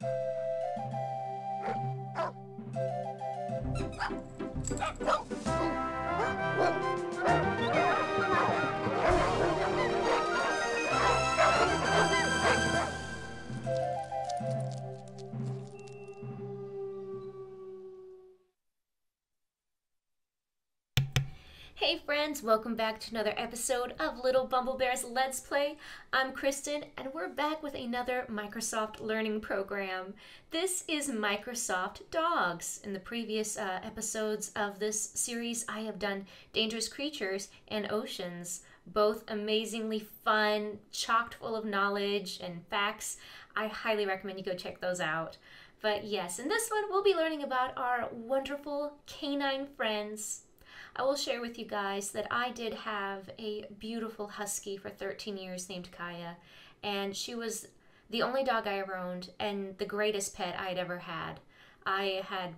うん。Welcome back to another episode of Lilbumblebear's Let's Play. I'm Kristen and we're back with another Microsoft Learning Program. This is Microsoft Dogs. In the previous uh, episodes of this series, I have done Dangerous Creatures and Oceans, both amazingly fun, chocked full of knowledge and facts. I highly recommend you go check those out. But yes, in this one, we'll be learning about our wonderful canine friends I will share with you guys that I did have a beautiful husky for 13 years named Kaiya, and she was the only dog I ever owned and the greatest pet I'd ever had. I had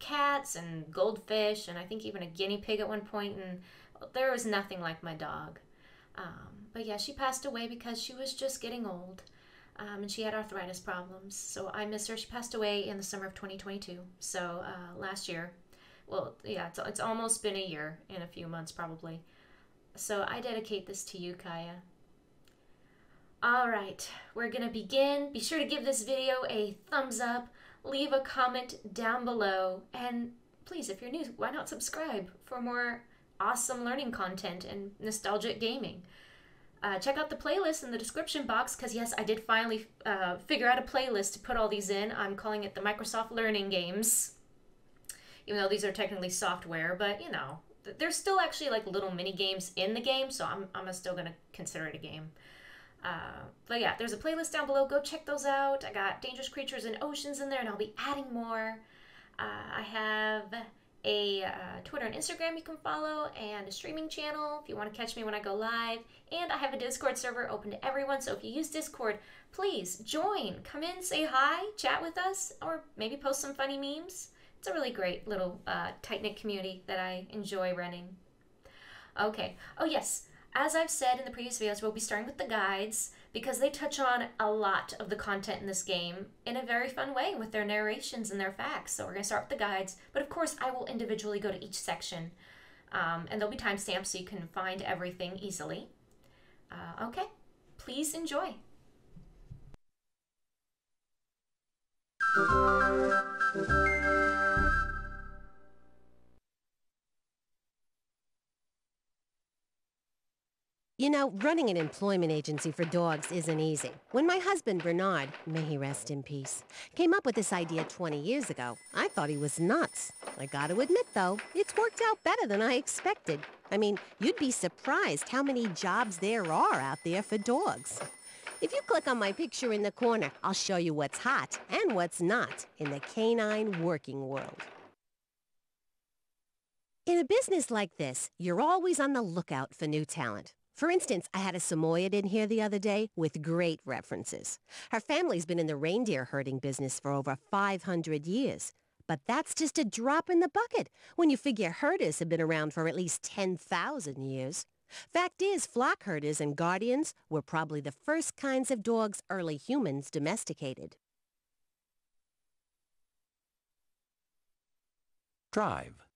cats and goldfish, and I think even a guinea pig at one point, and there was nothing like my dog. Um, but yeah, she passed away because she was just getting old. Um, and she had arthritis problems. So I miss her. She passed away in the summer of 2022, so uh, last year well, yeah, it's, it's almost been a year in a few months probably. So I dedicate this to you, Kaiya. All right, we're gonna begin. Be sure to give this video a thumbs up, leave a comment down below, and please, if you're new, why not subscribe for more awesome learning content and nostalgic gaming. Uh, check out the playlist in the description box because yes, I did finally uh, figure out a playlist to put all these in. I'm calling it the Microsoft Learning Games even though these are technically software, but you know, there's still actually like little mini games in the game, so I'm, I'm still gonna consider it a game. Uh, but yeah, there's a playlist down below. Go check those out. I got Dangerous Creatures and Oceans in there, and I'll be adding more. Uh, I have a uh, Twitter and Instagram you can follow, and a streaming channel if you want to catch me when I go live. And I have a Discord server open to everyone, so if you use Discord, please join. Come in, say hi, chat with us, or maybe post some funny memes it's a really great little uh, tight knit community that I enjoy running. Okay. Oh, yes. As I've said in the previous videos, we'll be starting with the guides because they touch on a lot of the content in this game in a very fun way with their narrations and their facts. So we're going to start with the guides, but of course, I will individually go to each section. Um, and there'll be timestamps so you can find everything easily. Uh, okay, please enjoy. You know, running an employment agency for dogs isn't easy. When my husband, Bernard, may he rest in peace, came up with this idea 20 years ago, I thought he was nuts. I gotta admit, though, it's worked out better than I expected. I mean, you'd be surprised how many jobs there are out there for dogs. If you click on my picture in the corner, I'll show you what's hot and what's not in the canine working world. In a business like this, you're always on the lookout for new talent. For instance, I had a Samoyed in here the other day with great references. Her family's been in the reindeer herding business for over 500 years. But that's just a drop in the bucket when you figure herders have been around for at least 10,000 years. Fact is, flock herders and guardians were probably the first kinds of dogs early humans domesticated. Drive.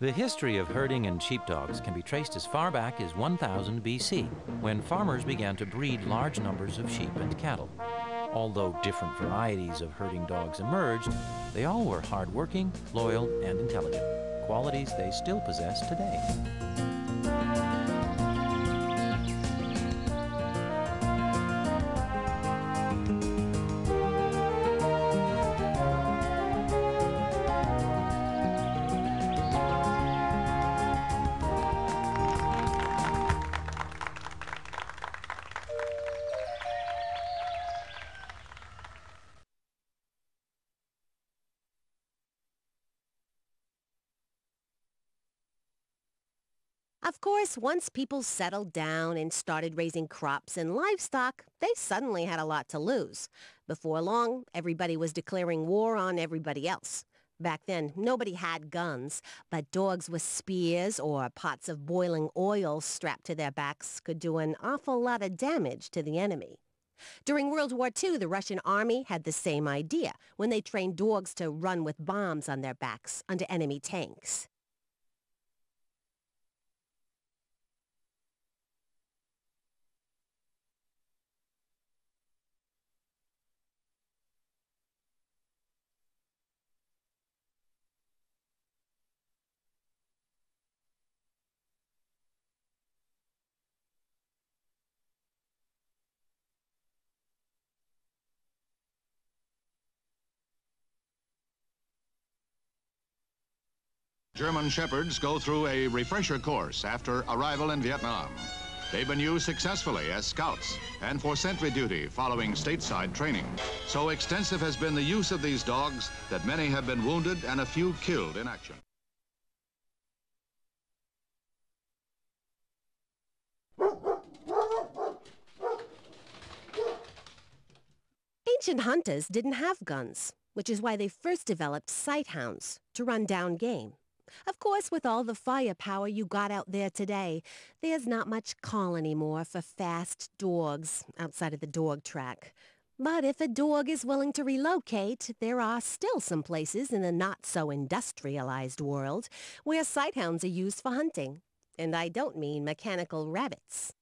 The history of herding and sheepdogs can be traced as far back as 1000 BC, when farmers began to breed large numbers of sheep and cattle. Although different varieties of herding dogs emerged, they all were hardworking, loyal, and intelligent, qualities they still possess today. Once people settled down and started raising crops and livestock, they suddenly had a lot to lose. Before long, everybody was declaring war on everybody else. Back then, nobody had guns, but dogs with spears or pots of boiling oil strapped to their backs could do an awful lot of damage to the enemy. During World War II, the Russian army had the same idea when they trained dogs to run with bombs on their backs under enemy tanks. German Shepherds go through a refresher course after arrival in Vietnam. They've been used successfully as scouts and for sentry duty following stateside training. So extensive has been the use of these dogs that many have been wounded and a few killed in action. Ancient hunters didn't have guns, which is why they first developed sight hounds to run down game. Of course, with all the firepower you got out there today, there's not much call anymore for fast dogs outside of the dog track. But if a dog is willing to relocate, there are still some places in the not-so-industrialized world where sighthounds are used for hunting. And I don't mean mechanical rabbits.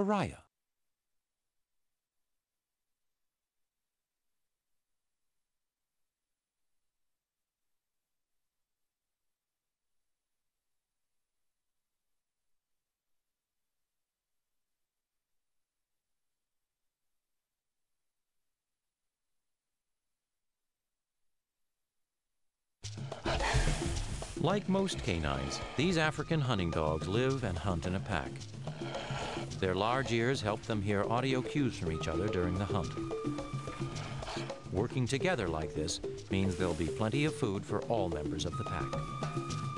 Pariah. Like most canines, these African hunting dogs live and hunt in a pack. Their large ears help them hear audio cues from each other during the hunt. Working together like this means there'll be plenty of food for all members of the pack.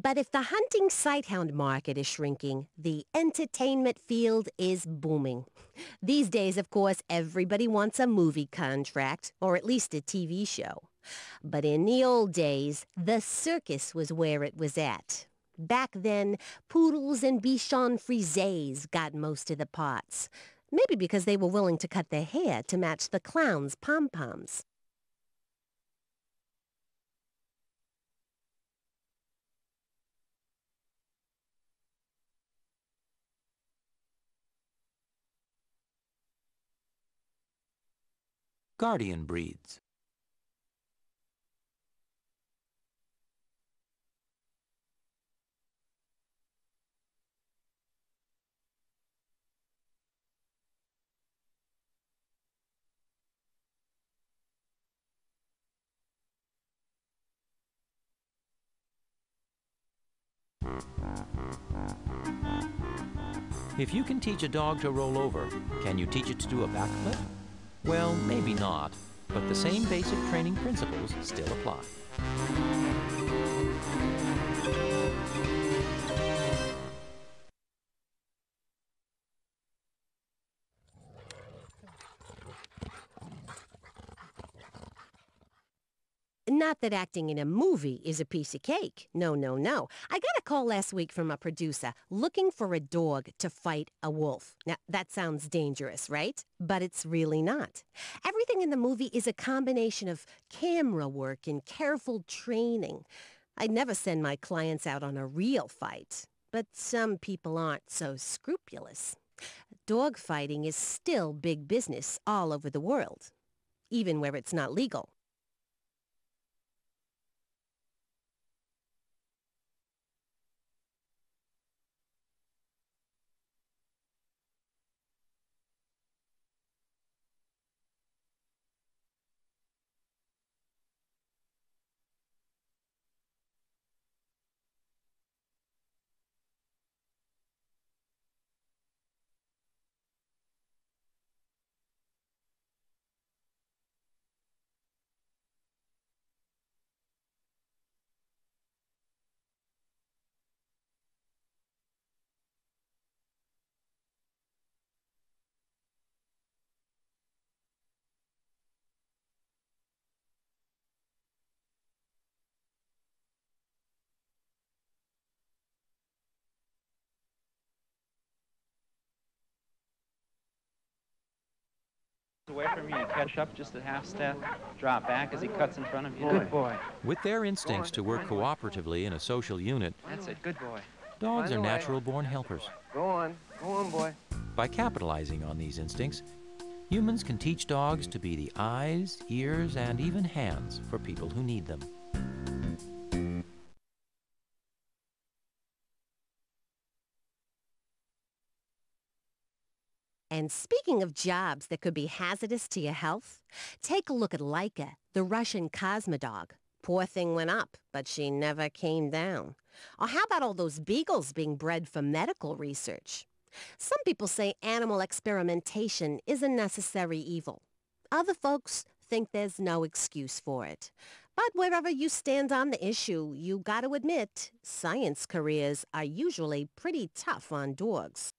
But if the hunting sighthound market is shrinking, the entertainment field is booming. These days, of course, everybody wants a movie contract, or at least a TV show. But in the old days, the circus was where it was at. Back then, poodles and Bichon Frise got most of the parts. Maybe because they were willing to cut their hair to match the clown's pom-poms. Guardian breeds. If you can teach a dog to roll over, can you teach it to do a backflip? Well, maybe not. but the same basic training principles still apply. Not that acting in a movie is a piece of cake. No, no, no. I got a call last week from a producer looking for a dog to fight a wolf. Now, that sounds dangerous, right? But it's really not. Everything in the movie is a combination of camera work and careful training. I'd never send my clients out on a real fight. But some people aren't so scrupulous. Dog fighting is still big business all over the world, even where it's not legal. Away from you, you catch up just a half step, drop back as he cuts in front of you. Good boy. With their instincts to work cooperatively in a social unit, That's it. Good boy. dogs are natural-born helpers. Go on. Go on, boy. By capitalizing on these instincts, humans can teach dogs to be the eyes, ears, and even hands for people who need them. And speaking of jobs that could be hazardous to your health, take a look at Laika, the Russian Cosmodog. Poor thing went up, but she never came down. Or how about all those beagles being bred for medical research? Some people say animal experimentation is a necessary evil. Other folks think there's no excuse for it. But wherever you stand on the issue, you gotta admit, science careers are usually pretty tough on dogs.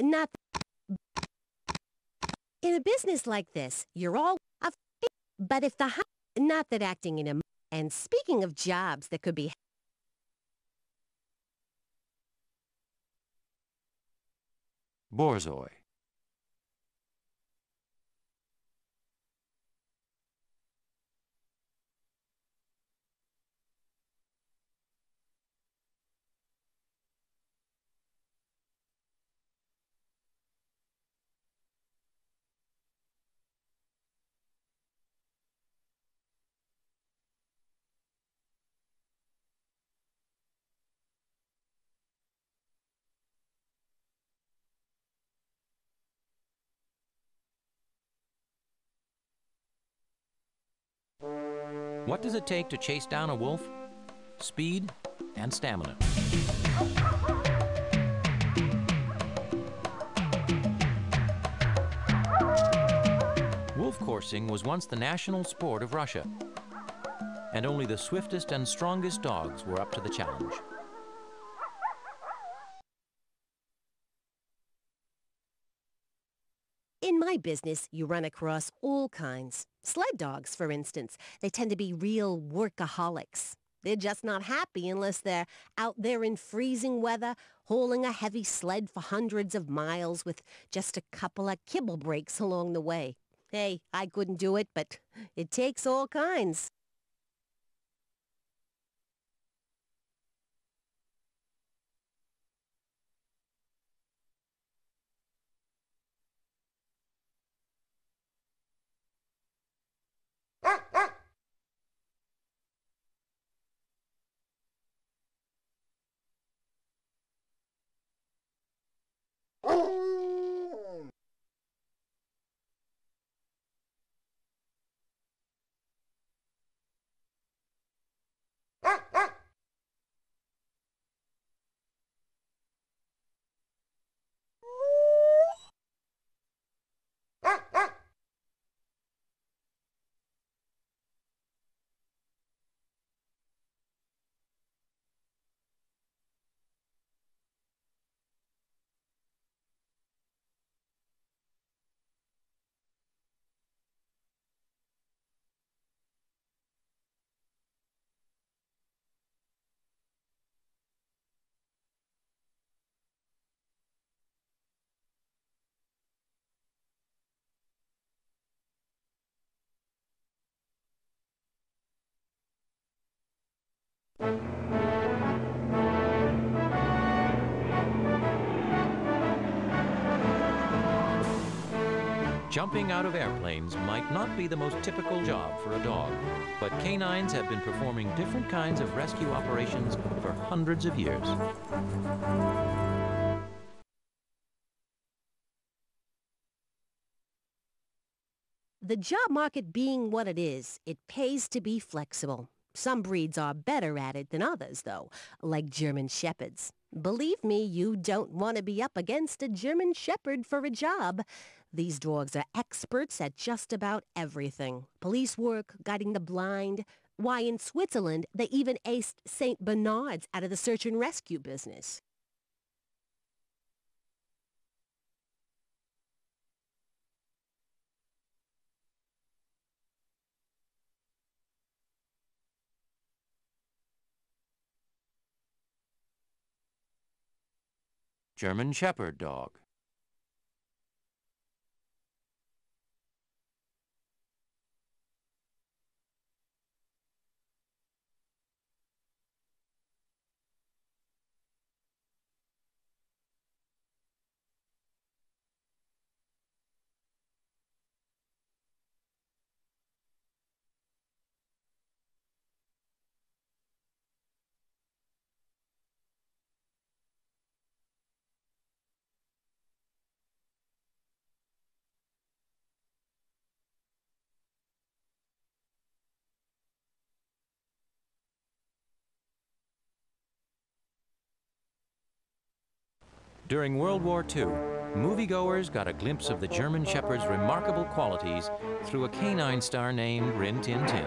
Not in a business like this, you're all but if the not that acting in a and speaking of jobs that could be Borzoi. What does it take to chase down a wolf? Speed and stamina. Wolf coursing was once the national sport of Russia, and only the swiftest and strongest dogs were up to the challenge. In my business, you run across all kinds. Sled dogs, for instance, they tend to be real workaholics. They're just not happy unless they're out there in freezing weather, hauling a heavy sled for hundreds of miles with just a couple of kibble breaks along the way. Hey, I couldn't do it, but it takes all kinds. Jumping out of airplanes might not be the most typical job for a dog, but canines have been performing different kinds of rescue operations for hundreds of years. The job market being what it is, it pays to be flexible. Some breeds are better at it than others, though, like German Shepherds. Believe me, you don't want to be up against a German Shepherd for a job. These dogs are experts at just about everything. Police work, guiding the blind. Why, in Switzerland, they even aced St. Bernards out of the search and rescue business. German Shepherd Dog. During World War II, moviegoers got a glimpse of the German Shepherd's remarkable qualities through a canine star named Rin Tin Tin.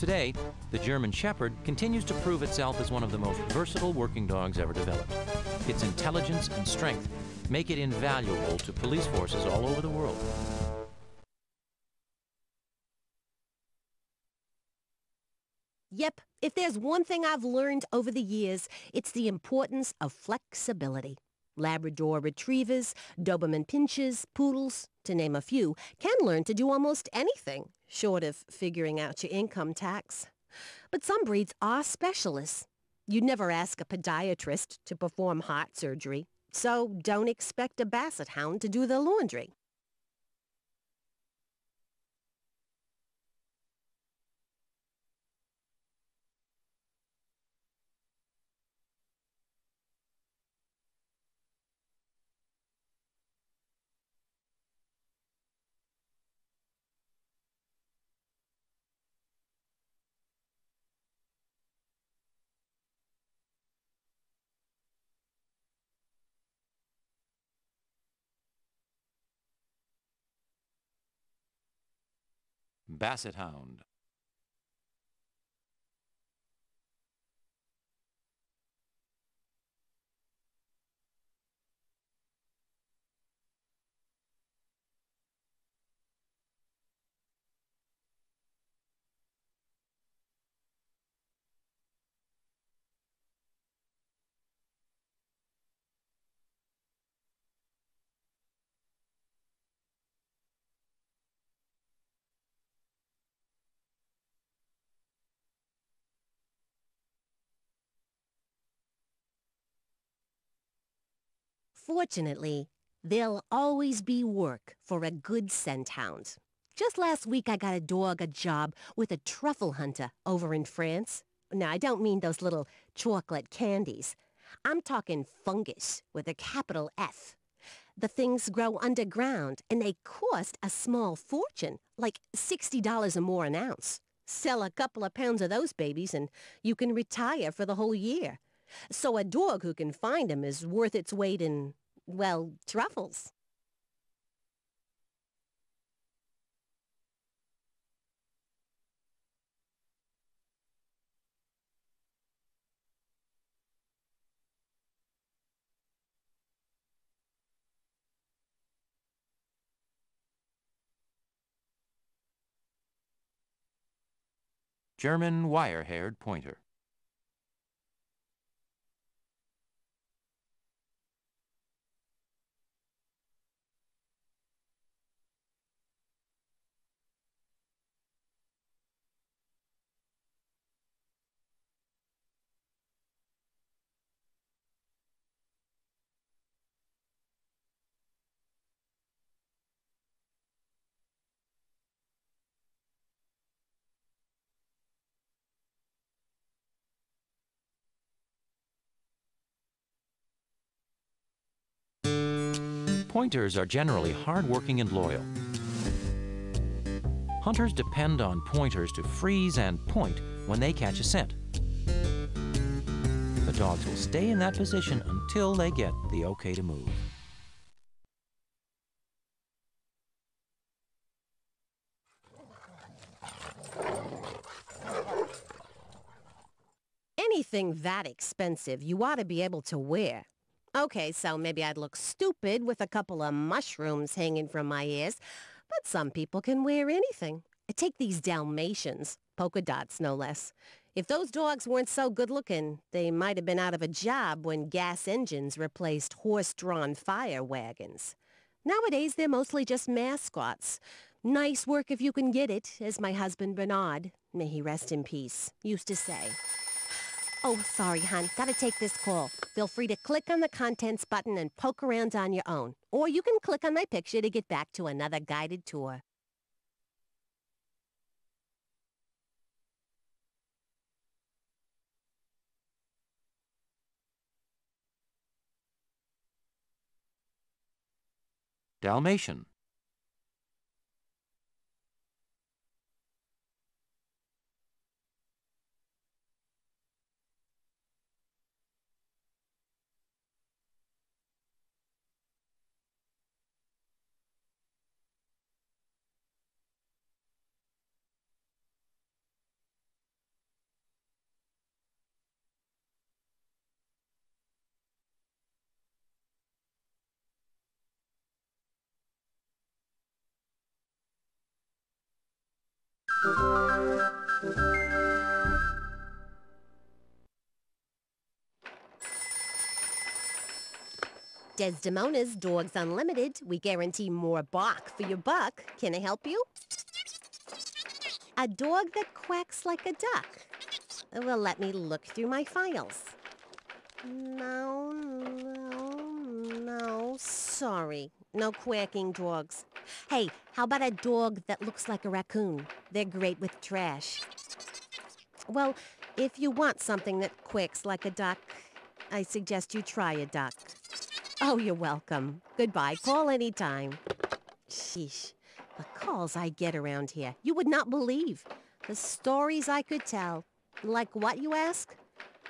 Today, the German Shepherd continues to prove itself as one of the most versatile working dogs ever developed. Its intelligence and strength make it invaluable to police forces all over the world. Yep, if there's one thing I've learned over the years, it's the importance of flexibility. Labrador retrievers, Doberman pinschers, poodles, to name a few, can learn to do almost anything, short of figuring out your income tax. But some breeds are specialists. You'd never ask a podiatrist to perform heart surgery, so don't expect a basset hound to do the laundry. Basset Hound. Fortunately, there'll always be work for a good scent hound. Just last week I got a dog a job with a truffle hunter over in France. Now, I don't mean those little chocolate candies. I'm talking fungus with a capital F. The things grow underground, and they cost a small fortune, like $60 or more an ounce. Sell a couple of pounds of those babies, and you can retire for the whole year. So a dog who can find 'em is worth its weight in, well, truffles. German wire-haired pointer. Pointers are generally hardworking and loyal. Hunters depend on pointers to freeze and point when they catch a scent. The dogs will stay in that position until they get the okay to move. Anything that expensive, you ought to be able to wear. Okay, so maybe I'd look stupid with a couple of mushrooms hanging from my ears, but some people can wear anything. Take these Dalmatians, polka dots no less. If those dogs weren't so good looking, they might have been out of a job when gas engines replaced horse-drawn fire wagons. Nowadays, they're mostly just mascots. Nice work if you can get it, as my husband Bernard, may he rest in peace, used to say. Oh, sorry, hon. Gotta take this call. Feel free to click on the contents button and poke around on your own. Or you can click on my picture to get back to another guided tour. Dalmatian. Desdemona's Dogs Unlimited. We guarantee more bark for your buck. Can I help you? A dog that quacks like a duck. Well, let me look through my files. No, no, no. Sorry. No quacking dogs. Hey, how about a dog that looks like a raccoon? They're great with trash. Well, if you want something that quacks like a duck, I suggest you try a duck. Oh, you're welcome. Goodbye. Call anytime. Sheesh. The calls I get around here. You would not believe. The stories I could tell. Like what, you ask?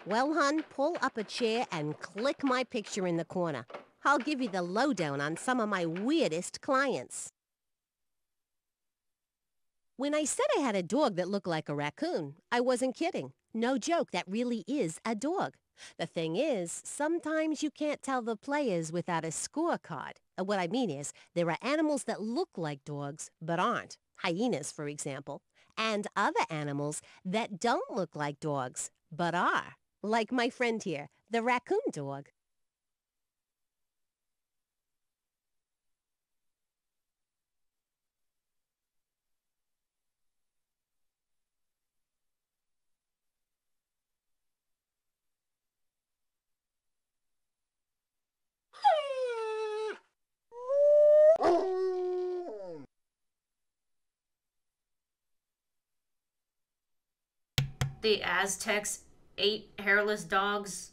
Well, hun, pull up a chair and click my picture in the corner. I'll give you the lowdown on some of my weirdest clients. When I said I had a dog that looked like a raccoon, I wasn't kidding. No joke, that really is a dog. The thing is, sometimes you can't tell the players without a scorecard. Uh, what I mean is, there are animals that look like dogs, but aren't. Hyenas, for example. And other animals that don't look like dogs, but are. Like my friend here, the raccoon dog. The Aztecs ate hairless dogs.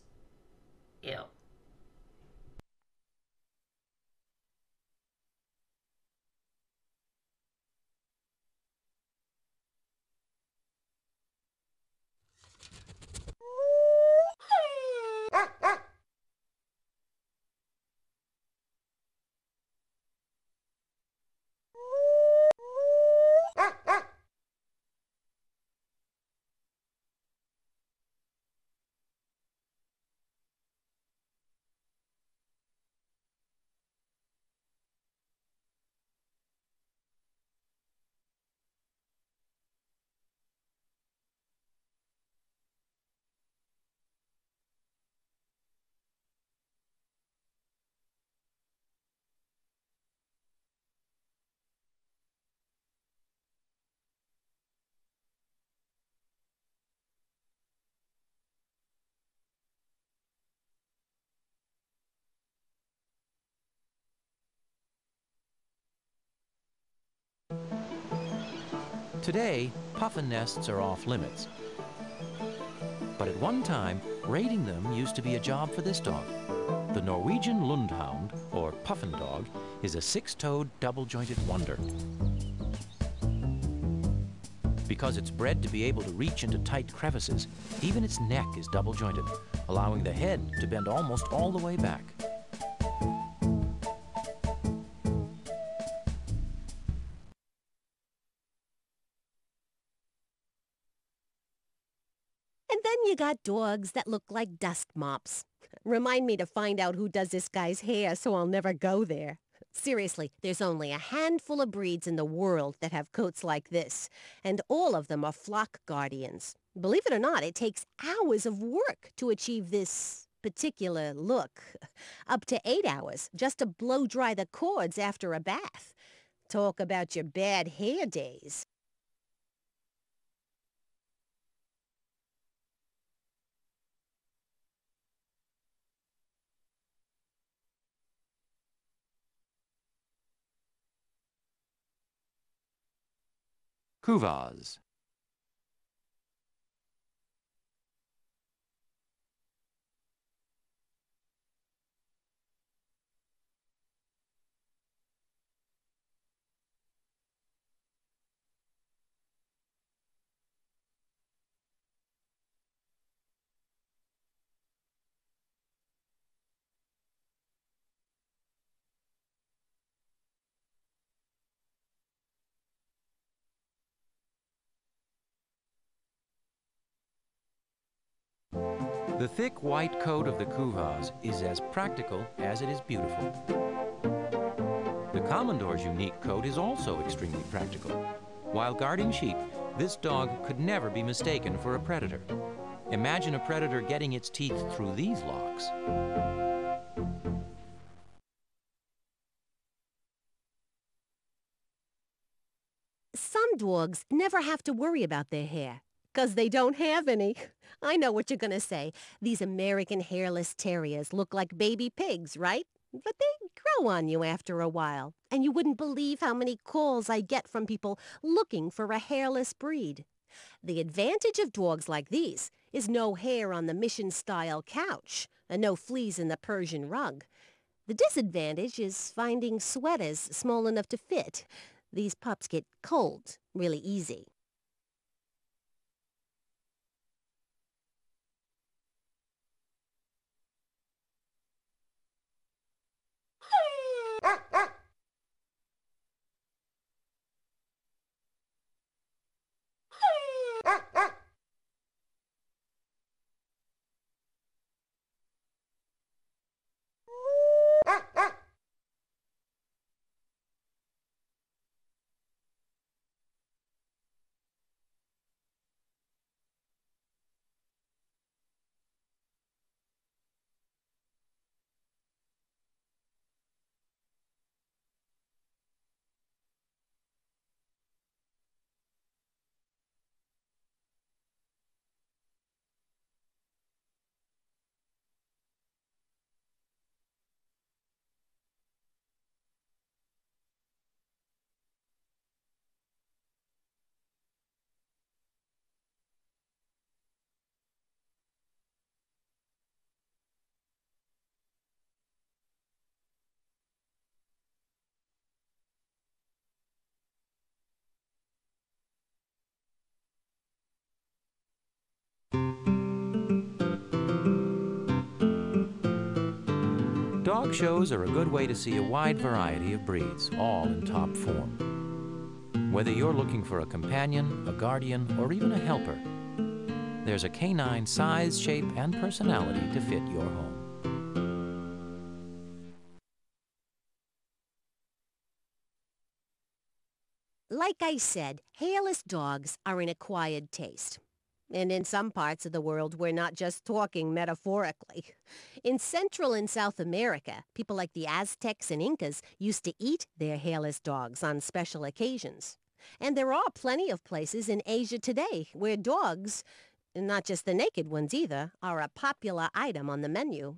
Ew. Today, puffin nests are off limits. But at one time, raiding them used to be a job for this dog. The Norwegian Lundehund or puffin dog, is a six-toed, double-jointed wonder. Because it's bred to be able to reach into tight crevices, even its neck is double-jointed, allowing the head to bend almost all the way back. Got dogs that look like dust mops. Remind me to find out who does this guy's hair so I'll never go there. Seriously, there's only a handful of breeds in the world that have coats like this, and all of them are flock guardians. Believe it or not, it takes hours of work to achieve this particular look. Up to eight hours just to blow dry the cords after a bath. Talk about your bad hair days. Kuvasz. The thick white coat of the Kuvasz is as practical as it is beautiful. The Komondor's unique coat is also extremely practical. While guarding sheep, this dog could never be mistaken for a predator. Imagine a predator getting its teeth through these locks. Some dogs never have to worry about their hair, 'cause they don't have any. I know what you're gonna say. These American hairless terriers look like baby pigs, right? But they grow on you after a while, and you wouldn't believe how many calls I get from people looking for a hairless breed. The advantage of dogs like these is no hair on the mission-style couch and no fleas in the Persian rug. The disadvantage is finding sweaters small enough to fit. These pups get cold really easy. Dog shows are a good way to see a wide variety of breeds, all in top form. Whether you're looking for a companion, a guardian, or even a helper, there's a canine size, shape, and personality to fit your home. Like I said, hairless dogs are an acquired taste. And in some parts of the world, we're not just talking metaphorically. In Central and South America, people like the Aztecs and Incas used to eat their hairless dogs on special occasions. And there are plenty of places in Asia today where dogs, not just the naked ones either, are a popular item on the menu.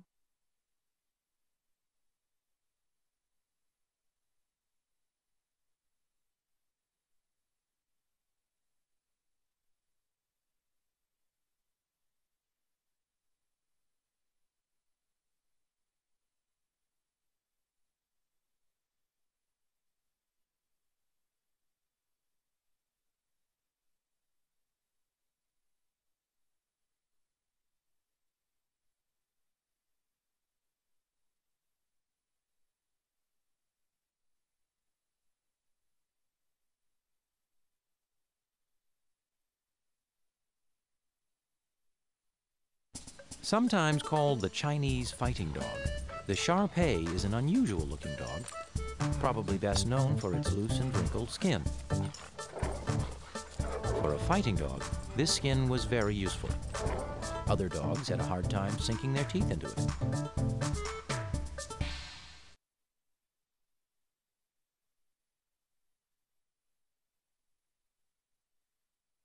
Sometimes called the Chinese fighting dog, the Shar Pei is an unusual looking dog, probably best known for its loose and wrinkled skin. For a fighting dog, this skin was very useful. Other dogs had a hard time sinking their teeth into it.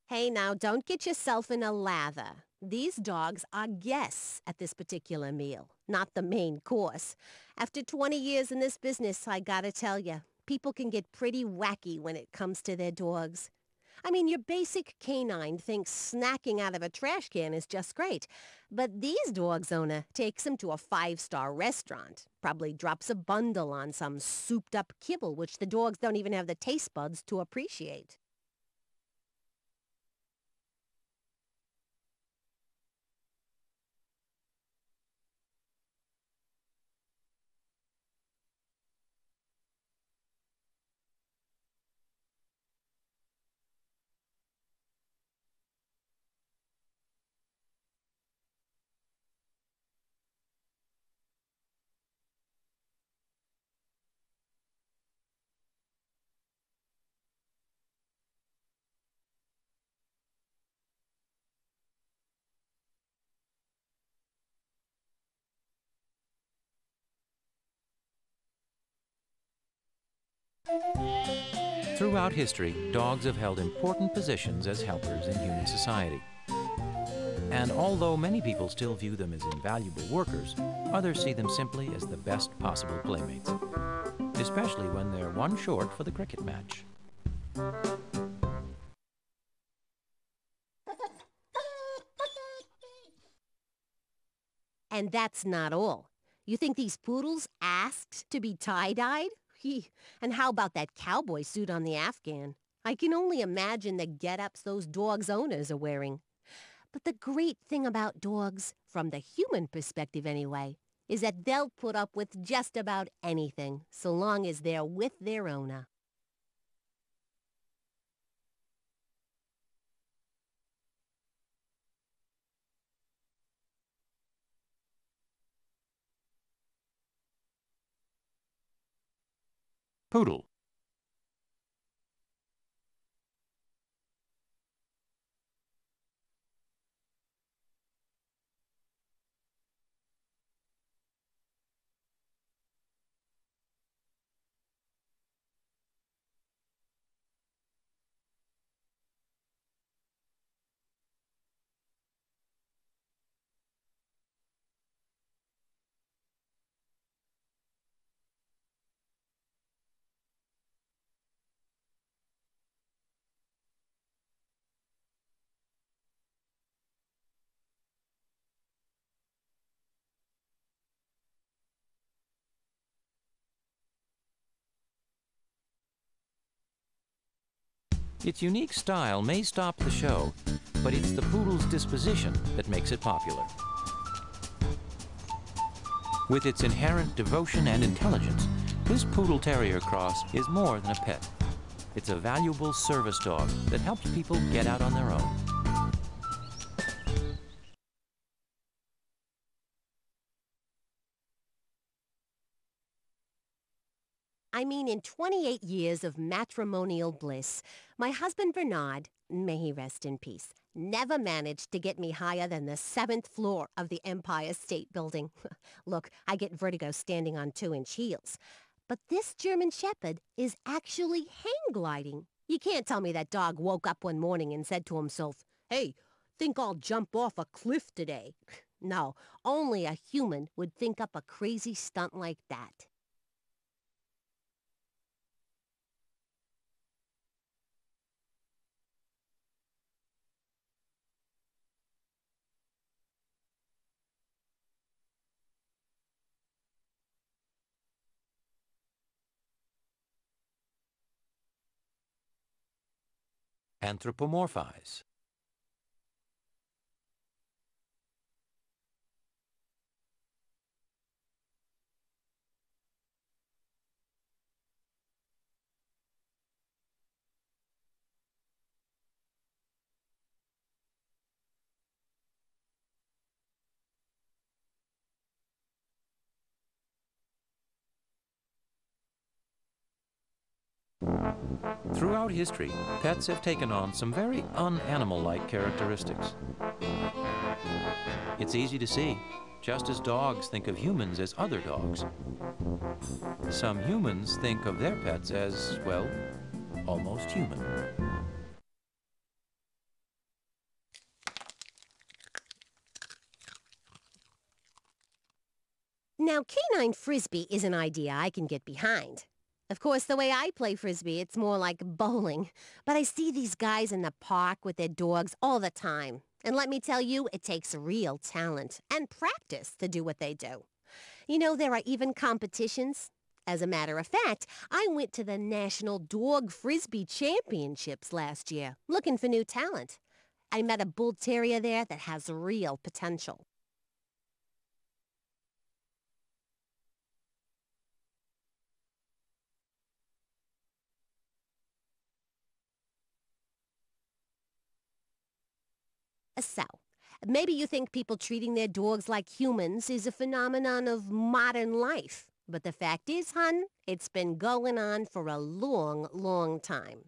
Hey, now, don't get yourself in a lather. These dogs are guests at this particular meal, not the main course. After 20 years in this business, I gotta tell you, people can get pretty wacky when it comes to their dogs. I mean, your basic canine thinks snacking out of a trash can is just great. But these dogs owner takes them to a five-star restaurant, probably drops a bundle on some souped-up kibble which the dogs don't even have the taste buds to appreciate. Throughout history, dogs have held important positions as helpers in human society. And although many people still view them as invaluable workers, others see them simply as the best possible playmates, especially when they're one short for the cricket match. And that's not all. You think these poodles asked to be tie-dyed? And how about that cowboy suit on the Afghan? I can only imagine the get-ups those dogs' owners are wearing. But the great thing about dogs, from the human perspective anyway, is that they'll put up with just about anything, so long as they're with their owner. Poodle. Its unique style may stop the show, but it's the poodle's disposition that makes it popular. With its inherent devotion and intelligence, this Poodle Terrier cross is more than a pet. It's a valuable service dog that helps people get out on their own. I mean, in 28 years of matrimonial bliss, my husband Bernard, may he rest in peace, never managed to get me higher than the seventh floor of the Empire State Building. Look, I get vertigo standing on two-inch heels. But this German Shepherd is actually hang gliding. You can't tell me that dog woke up one morning and said to himself, Hey, think I'll jump off a cliff today. No, only a human would think up a crazy stunt like that. Anthropomorphize. Throughout history, pets have taken on some very unanimal-like characteristics. It's easy to see, just as dogs think of humans as other dogs. Some humans think of their pets as, well, almost human. Now, canine frisbee is an idea I can get behind. Of course, the way I play frisbee, it's more like bowling. But I see these guys in the park with their dogs all the time. And let me tell you, it takes real talent and practice to do what they do. You know, there are even competitions. As a matter of fact, I went to the National Dog Frisbee Championships last year, looking for new talent. I met a bull terrier there that has real potential. So, maybe you think people treating their dogs like humans is a phenomenon of modern life. But the fact is, hun, it's been going on for a long, long time.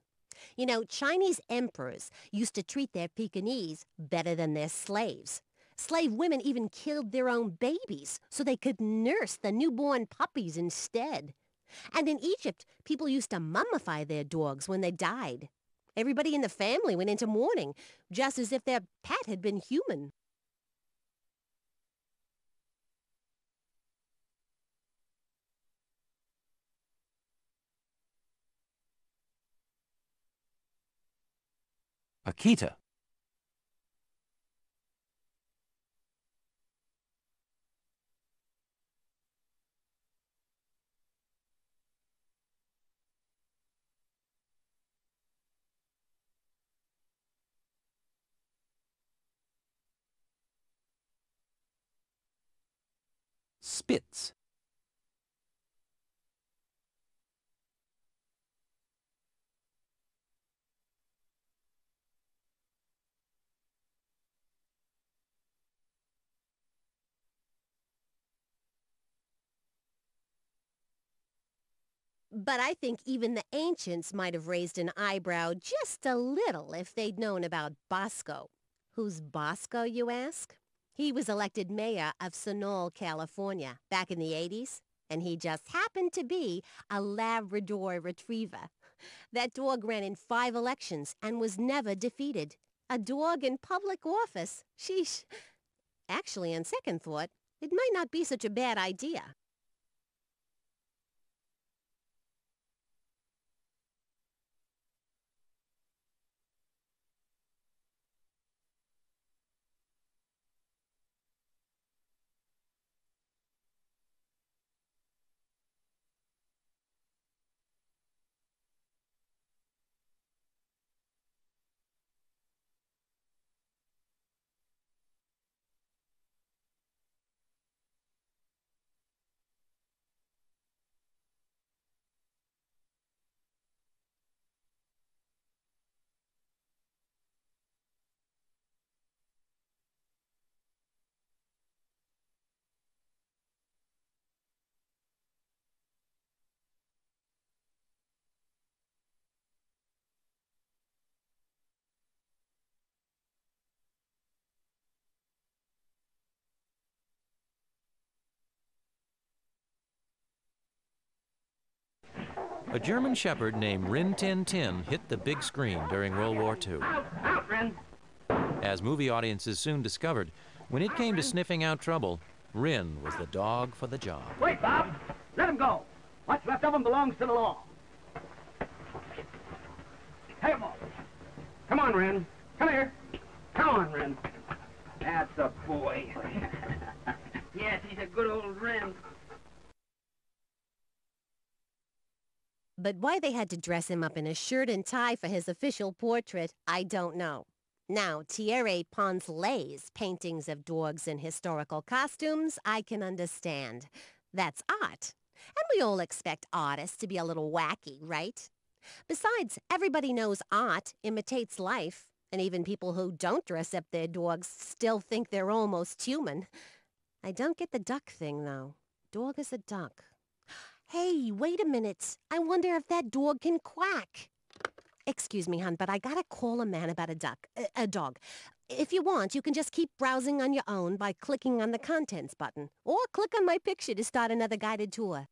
You know, Chinese emperors used to treat their Pekingese better than their slaves. Slave women even killed their own babies so they could nurse the newborn puppies instead. And in Egypt, people used to mummify their dogs when they died. Everybody in the family went into mourning, just as if their pet had been human. Akita. But I think even the ancients might have raised an eyebrow just a little if they'd known about Bosco. Who's Bosco, you ask? He was elected mayor of Sunol, California, back in the 80s, and he just happened to be a Labrador retriever. That dog ran in five elections and was never defeated. A dog in public office. Sheesh. Actually, on second thought, it might not be such a bad idea. A German Shepherd named Rin Tin Tin hit the big screen during World War II. Out, Ren. As movie audiences soon discovered, when it came to sniffing out trouble, Rin was the dog for the job. Wait, Bob. Let him go. What's left of him belongs to the law. Take him off. Come on, Ren. Come here. Come on, Ren. That's a boy. yes, he's a good old Ren. But why they had to dress him up in a shirt and tie for his official portrait, I don't know. Now, Thierry Poncelet's paintings of dogs in historical costumes, I can understand. That's art. And we all expect artists to be a little wacky, right? Besides, everybody knows art imitates life, and even people who don't dress up their dogs still think they're almost human. I don't get the duck thing, though. Dog is a duck. Hey, wait a minute. I wonder if that dog can quack. Excuse me, hon, but I gotta call a man about a duck, a, a dog. If you want, you can just keep browsing on your own by clicking on the contents button, or click on my picture to start another guided tour.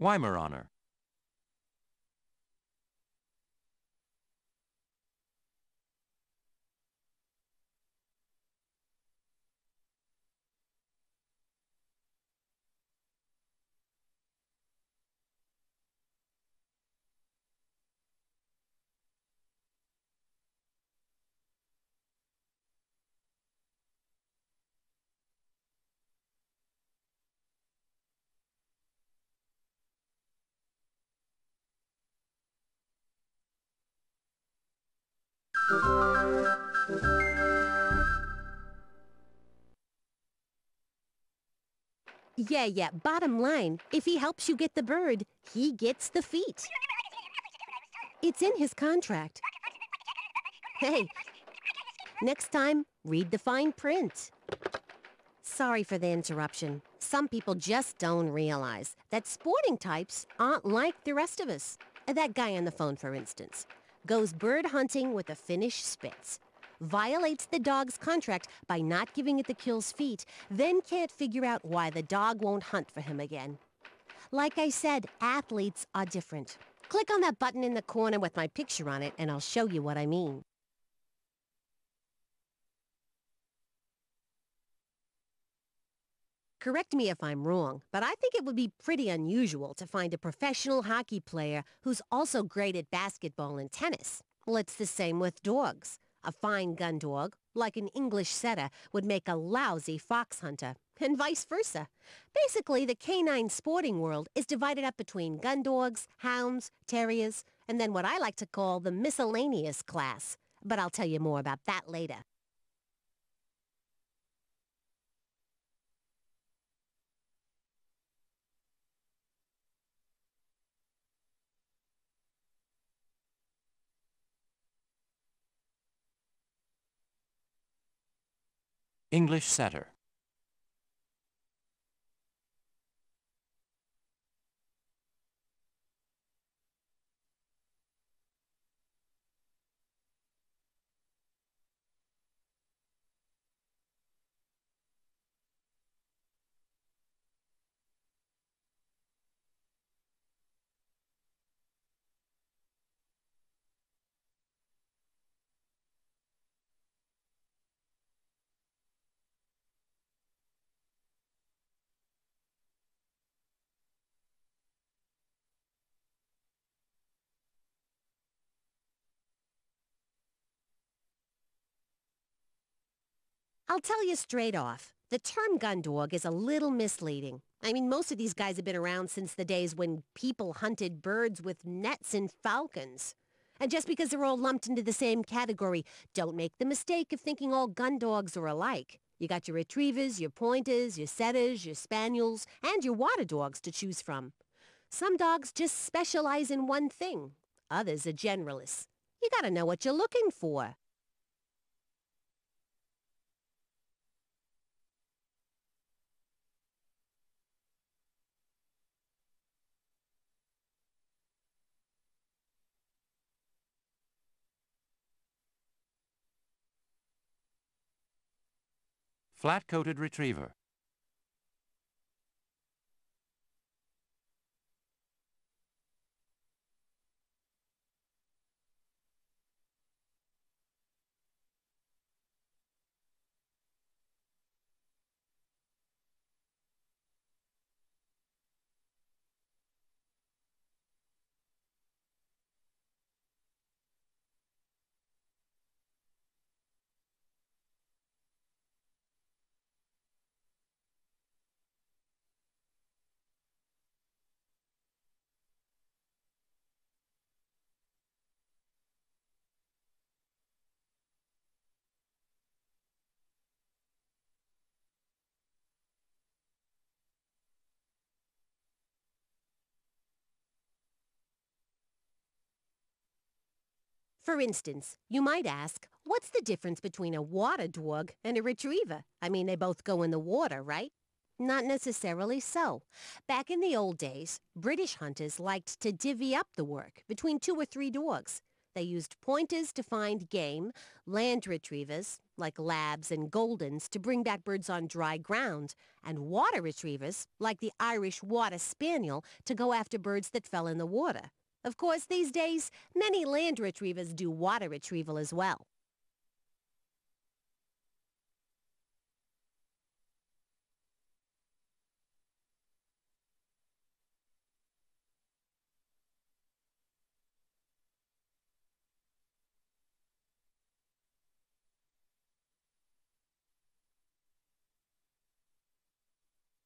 Weimaraner. Yeah, yeah, bottom line, if he helps you get the bird, he gets the feet. It's in his contract. Hey, next time, read the fine print. Sorry for the interruption. Some people just don't realize that sporting types aren't like the rest of us. That guy on the phone, for instance, goes bird hunting with a Finnish Spitz, violates the dog's contract by not giving it the kill's feet, then can't figure out why the dog won't hunt for him again. Like I said, athletes are different. Click on that button in the corner with my picture on it and I'll show you what I mean. Correct me if I'm wrong, but I think it would be pretty unusual to find a professional hockey player who's also great at basketball and tennis. Well, it's the same with dogs. A fine gun dog, like an English setter, would make a lousy fox hunter, and vice versa. Basically, the canine sporting world is divided up between gun dogs, hounds, terriers, and then what I like to call the miscellaneous class. But I'll tell you more about that later. English setter. I'll tell you straight off, the term gun dog is a little misleading. I mean, most of these guys have been around since the days when people hunted birds with nets and falcons. And just because they're all lumped into the same category, don't make the mistake of thinking all gun dogs are alike. You got your retrievers, your pointers, your setters, your spaniels, and your water dogs to choose from. Some dogs just specialize in one thing. Others are generalists. You gotta know what you're looking for. Flat-coated retriever. For instance, you might ask, what's the difference between a water dog and a retriever? I mean, they both go in the water, right? Not necessarily so. Back in the old days, British hunters liked to divvy up the work between two or three dogs. They used pointers to find game, land retrievers, like labs and goldens, to bring back birds on dry ground, and water retrievers, like the Irish water spaniel, to go after birds that fell in the water. Of course, these days, many land retrievers do water retrieval as well.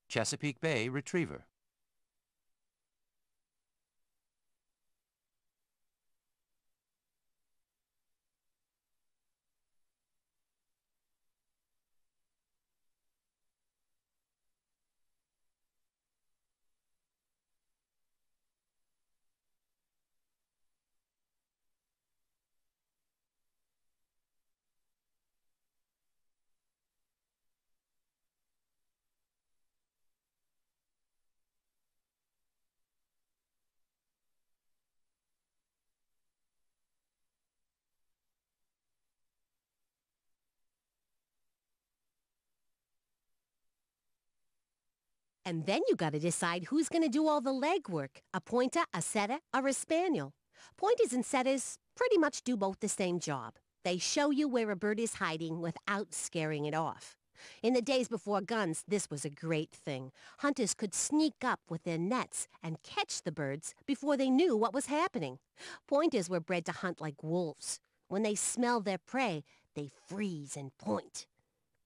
Chesapeake Bay Retriever. And then you gotta decide who's gonna do all the legwork, a pointer, a setter, or a spaniel. Pointers and setters pretty much do both the same job. They show you where a bird is hiding without scaring it off. In the days before guns, this was a great thing. Hunters could sneak up with their nets and catch the birds before they knew what was happening. Pointers were bred to hunt like wolves. When they smell their prey, they freeze and point.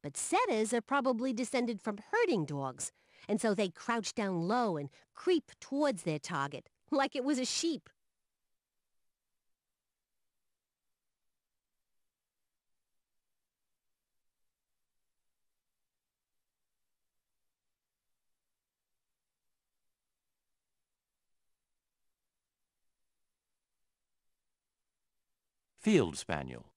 But setters are probably descended from herding dogs, and so they crouch down low and creep towards their target, like it was a sheep. Field Spaniel.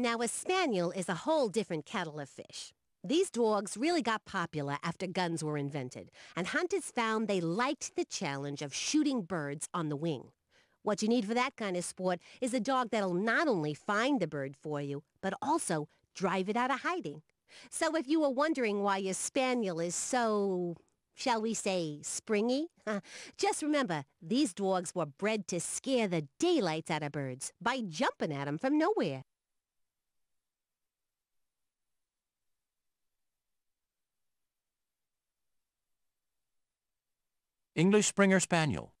Now, a spaniel is a whole different kettle of fish. These dogs really got popular after guns were invented, and hunters found they liked the challenge of shooting birds on the wing. What you need for that kind of sport is a dog that'll not only find the bird for you, but also drive it out of hiding. So if you were wondering why your spaniel is so, shall we say, springy, just remember, these dogs were bred to scare the daylights out of birds by jumping at them from nowhere. English Springer Spaniel.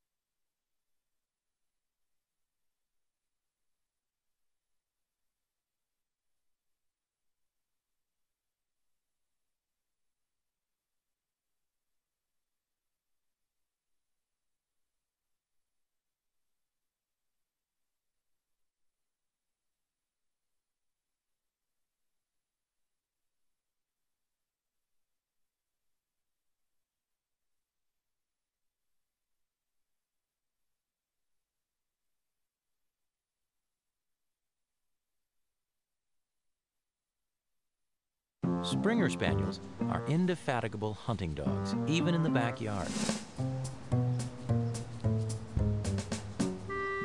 Springer Spaniels are indefatigable hunting dogs, even in the backyard.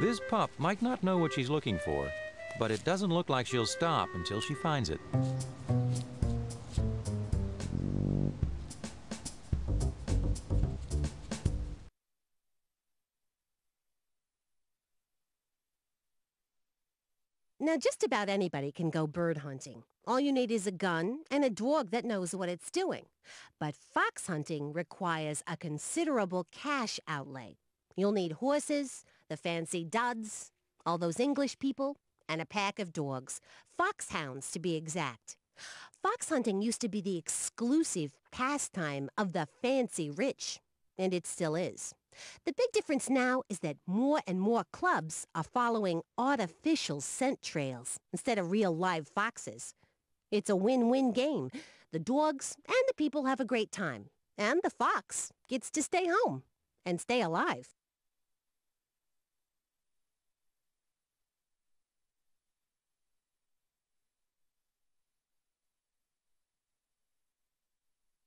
This pup might not know what she's looking for, but it doesn't look like she'll stop until she finds it. Now, just about anybody can go bird hunting. All you need is a gun and a dog that knows what it's doing. But fox hunting requires a considerable cash outlay. You'll need horses, the fancy duds, all those English people, and a pack of dogs. Foxhounds, to be exact. Fox hunting used to be the exclusive pastime of the fancy rich, and it still is. The big difference now is that more and more clubs are following artificial scent trails instead of real live foxes. It's a win-win game. The dogs and the people have a great time, and the fox gets to stay home and stay alive.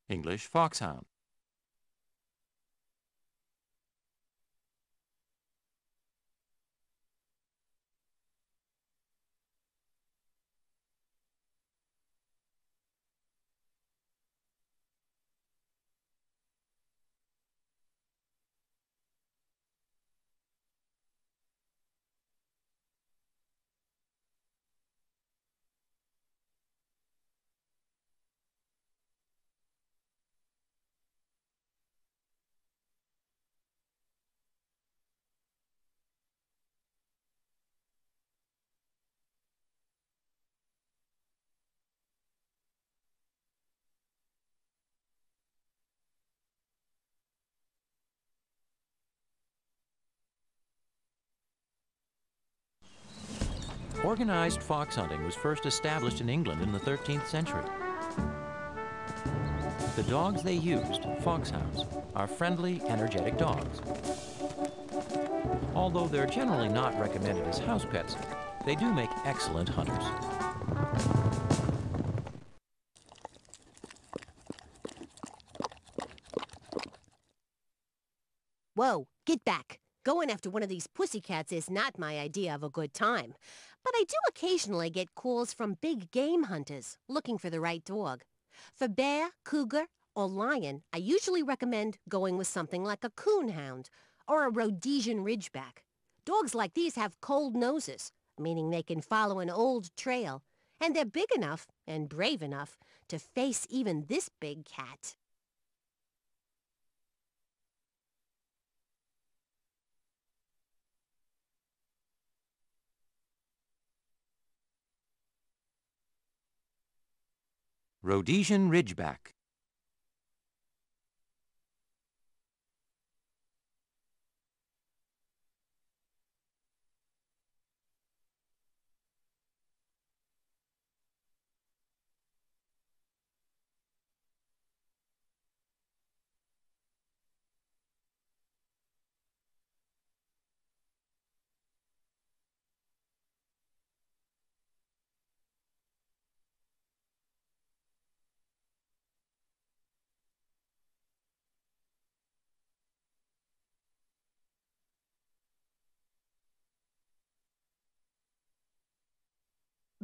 English foxhound. Organized fox hunting was first established in England in the 13th century. The dogs they used, foxhounds, are friendly, energetic dogs. Although they're generally not recommended as house pets, they do make excellent hunters. Whoa, get back. Going after one of these pussycats is not my idea of a good time. But I do occasionally get calls from big game hunters looking for the right dog. For bear, cougar, or lion, I usually recommend going with something like a coonhound or a Rhodesian Ridgeback. Dogs like these have cold noses, meaning they can follow an old trail, and they're big enough and brave enough to face even this big cat. Rhodesian Ridgeback.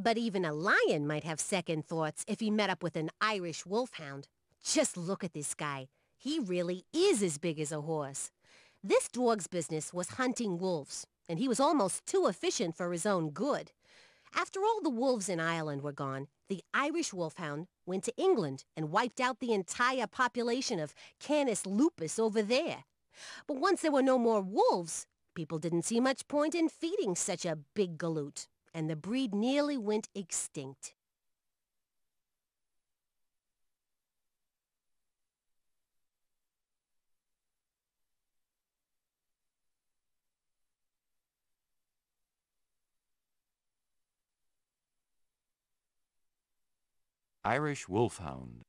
But even a lion might have second thoughts if he met up with an Irish wolfhound. Just look at this guy. He really is as big as a horse. This dog's business was hunting wolves, and he was almost too efficient for his own good. After all the wolves in Ireland were gone, the Irish wolfhound went to England and wiped out the entire population of Canis lupus over there. But once there were no more wolves, people didn't see much point in feeding such a big galoot and the breed nearly went extinct. Irish Wolfhound.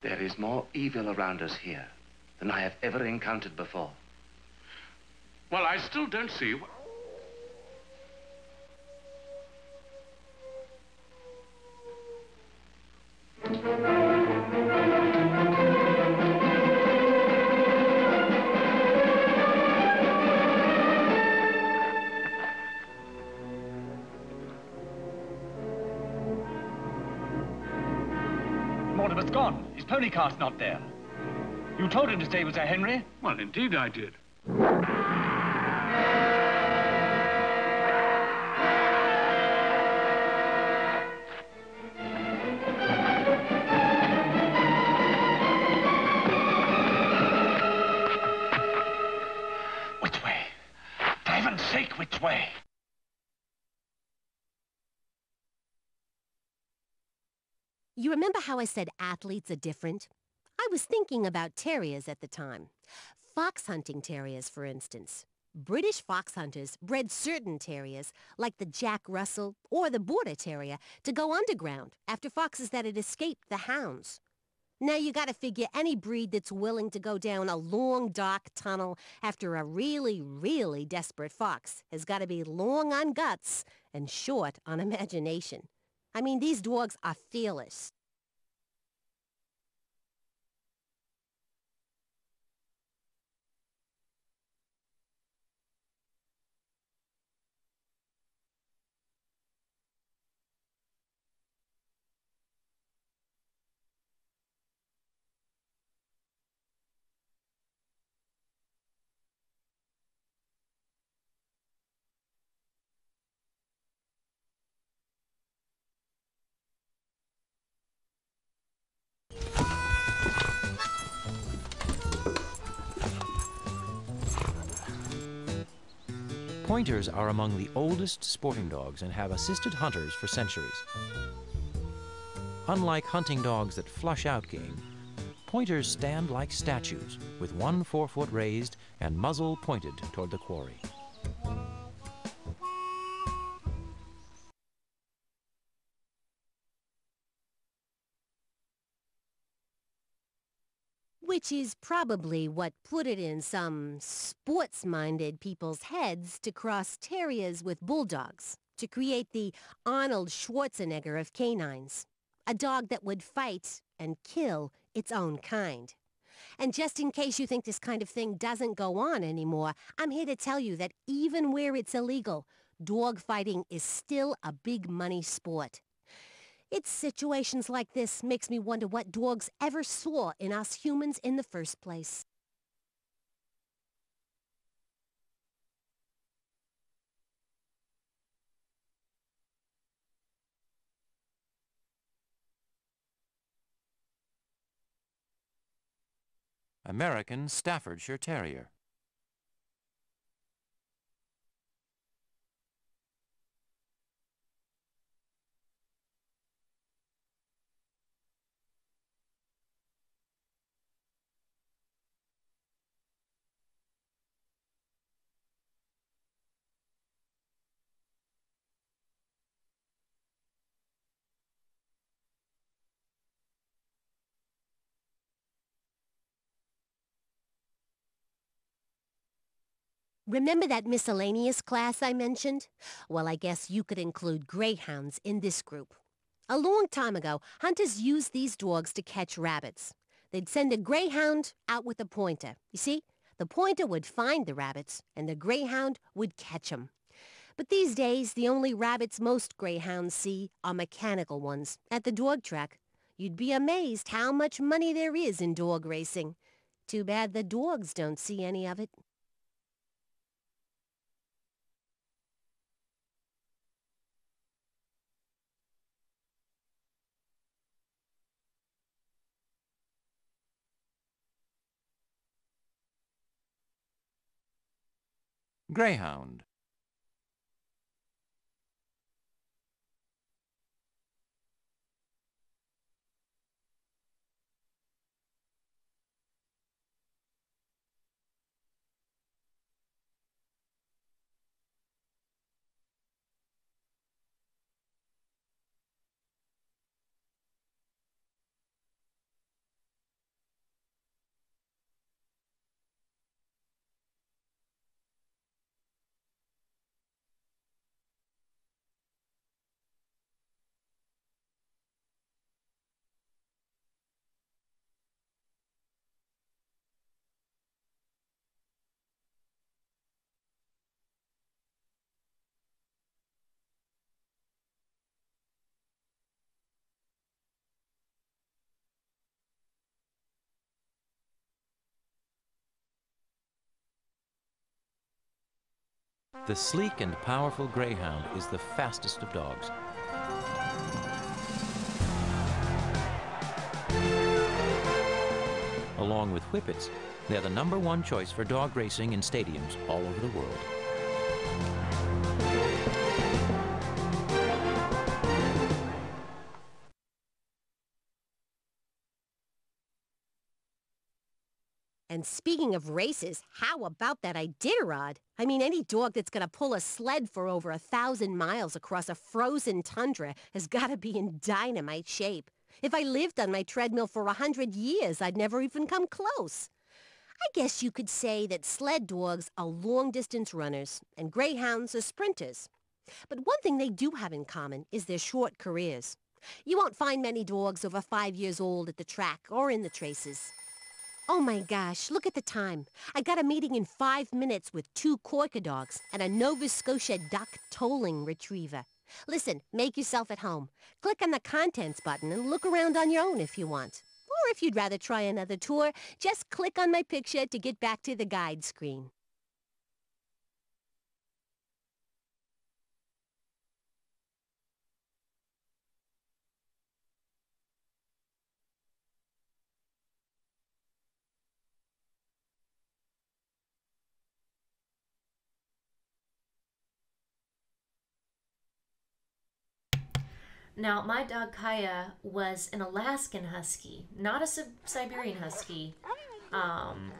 There is more evil around us here than I have ever encountered before. Well, I still don't see. wh- Cart's not there. You told him to stay with Sir Henry? Well, indeed I did. How I said athletes are different? I was thinking about terriers at the time. Fox hunting terriers, for instance. British fox hunters bred certain terriers, like the Jack Russell or the Border Terrier, to go underground after foxes that had escaped the hounds. Now you gotta figure any breed that's willing to go down a long, dark tunnel after a really, really desperate fox has gotta be long on guts and short on imagination. I mean, these dogs are fearless. Pointers are among the oldest sporting dogs and have assisted hunters for centuries. Unlike hunting dogs that flush out game, pointers stand like statues with one forefoot raised and muzzle pointed toward the quarry. Which is probably what put it in some sports-minded people's heads to cross terriers with bulldogs to create the Arnold Schwarzenegger of canines. A dog that would fight and kill its own kind. And just in case you think this kind of thing doesn't go on anymore, I'm here to tell you that even where it's illegal, dog fighting is still a big money sport. It's situations like this makes me wonder what dogs ever saw in us humans in the first place. American Staffordshire Terrier. Remember that miscellaneous class I mentioned? Well, I guess you could include greyhounds in this group. A long time ago, hunters used these dogs to catch rabbits. They'd send a greyhound out with a pointer. You see, the pointer would find the rabbits, and the greyhound would catch 'em. But these days, the only rabbits most greyhounds see are mechanical ones at the dog track. You'd be amazed how much money there is in dog racing. Too bad the dogs don't see any of it. Greyhound. The sleek and powerful Greyhound is the fastest of dogs. Along with Whippets, they're the number one choice for dog racing in stadiums all over the world. And speaking of races, how about that Iditarod? I mean, any dog that's gonna pull a sled for over a thousand miles across a frozen tundra has gotta be in dynamite shape. If I lived on my treadmill for a hundred years, I'd never even come close. I guess you could say that sled dogs are long-distance runners and greyhounds are sprinters. But one thing they do have in common is their short careers. You won't find many dogs over five years old at the track or in the traces. Oh my gosh, look at the time. I got a meeting in five minutes with two Quaker dogs and a Nova Scotia duck tolling retriever. Listen, make yourself at home. Click on the contents button and look around on your own if you want. Or if you'd rather try another tour, just click on my picture to get back to the guide screen. Now, my dog Kaiya was an Alaskan Husky, not a Sib- Siberian Husky. Um,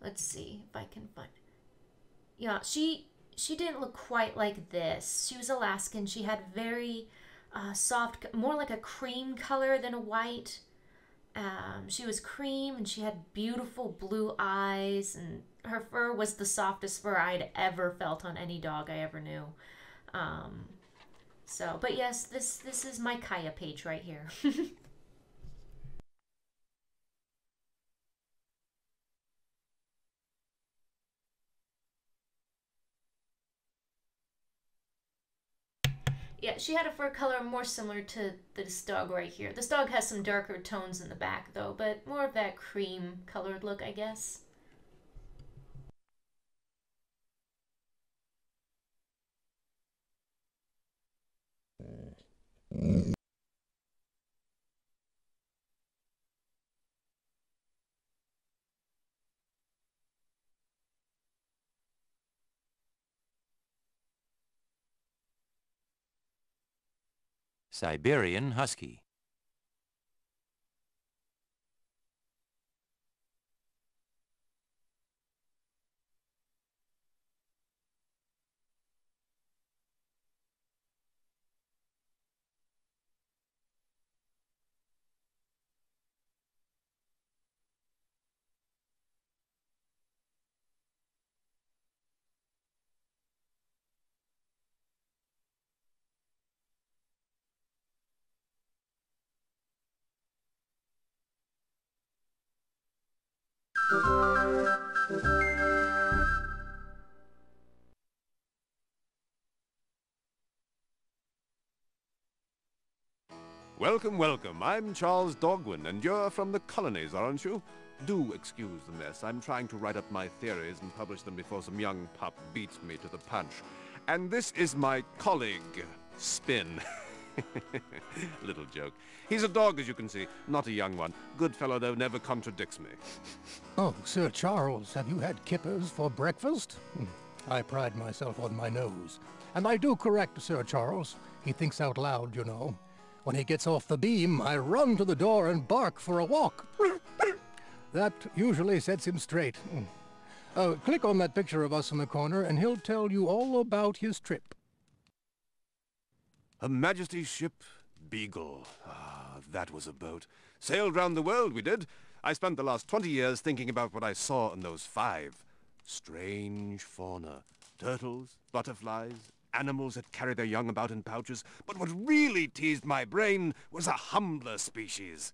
let's see if I can find. Yeah, she she didn't look quite like this. She was Alaskan. She had very uh, soft, more like a cream color than a white. Um, she was cream and she had beautiful blue eyes, and her fur was the softest fur I'd ever felt on any dog I ever knew. Um, so, but yes, this this is my Kaiya page right here. yeah, she had a fur color more similar to this dog right here. This dog has some darker tones in the back though, but more of that cream colored look, I guess. Siberian Husky. Welcome, welcome. I'm Charles Dogwin, and you're from the colonies, aren't you? Do excuse the mess. I'm trying to write up my theories and publish them before some young pup beats me to the punch. And this is my colleague, Spin. Little joke. He's a dog, as you can see, not a young one. Good fellow, though, never contradicts me. Oh, Sir Charles, have you had kippers for breakfast? Hmm, I pride myself on my nose. And I do correct Sir Charles. He thinks out loud, you know. When he gets off the beam, I run to the door and bark for a walk. that usually sets him straight. Uh, click on that picture of us in the corner, and he'll tell you all about his trip. Her Majesty's ship, Beagle. Ah, that was a boat. Sailed round the world, we did. I spent the last 20 years thinking about what I saw in those five. Strange fauna. Turtles, butterflies, animals that carry their young about in pouches, but what really teased my brain was a humbler species.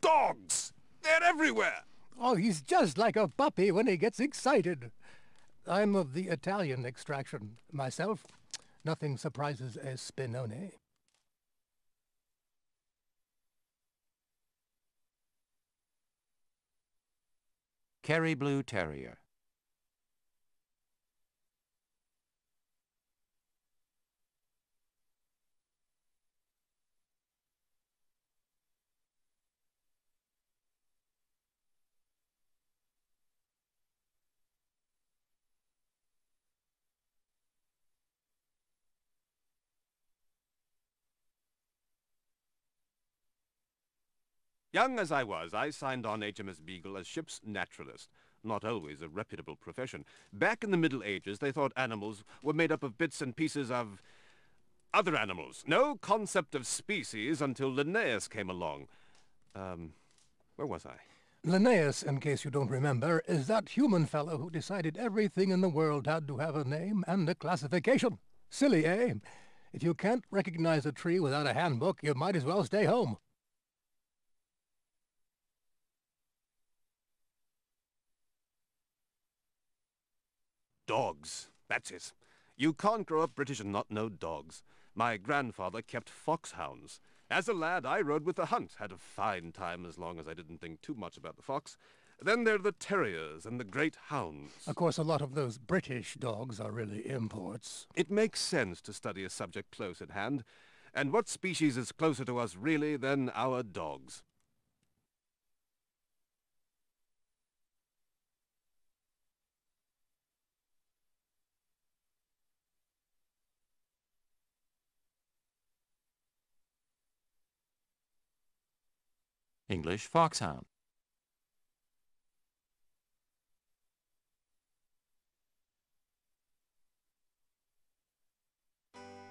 Dogs! They're everywhere! Oh, he's just like a puppy when he gets excited. I'm of the Italian extraction myself. Nothing surprises a Spinone. Kerry Blue Terrier. Young as I was, I signed on HMS Beagle as ship's naturalist. Not always a reputable profession. Back in the Middle Ages, they thought animals were made up of bits and pieces of other animals. No concept of species until Linnaeus came along. Um, where was I? Linnaeus, in case you don't remember, is that human fellow who decided everything in the world had to have a name and a classification. Silly, eh? If you can't recognize a tree without a handbook, you might as well stay home. Dogs. That's it. You can't grow up British and not know dogs. My grandfather kept foxhounds. As a lad, I rode with the hunt, had a fine time as long as I didn't think too much about the fox. Then there are the terriers and the great hounds. Of course, a lot of those British dogs are really imports. It makes sense to study a subject close at hand. And what species is closer to us really than our dogs? English foxhound.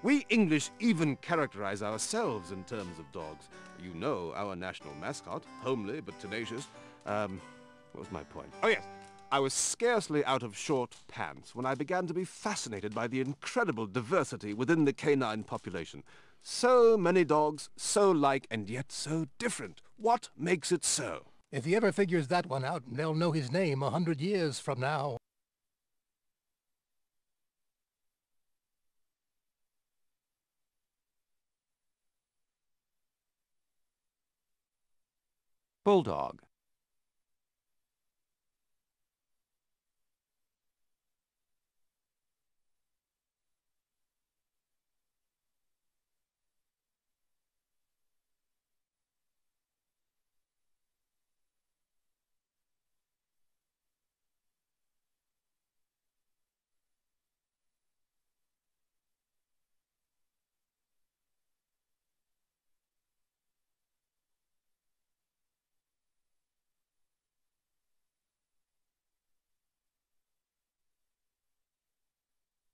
We English even characterize ourselves in terms of dogs. You know our national mascot, homely but tenacious. Um, what was my point? Oh, yes. I was scarcely out of short pants when I began to be fascinated by the incredible diversity within the canine population. So many dogs, so like and yet so different. What makes it so? If he ever figures that one out, they'll know his name a hundred years from now. Bulldog.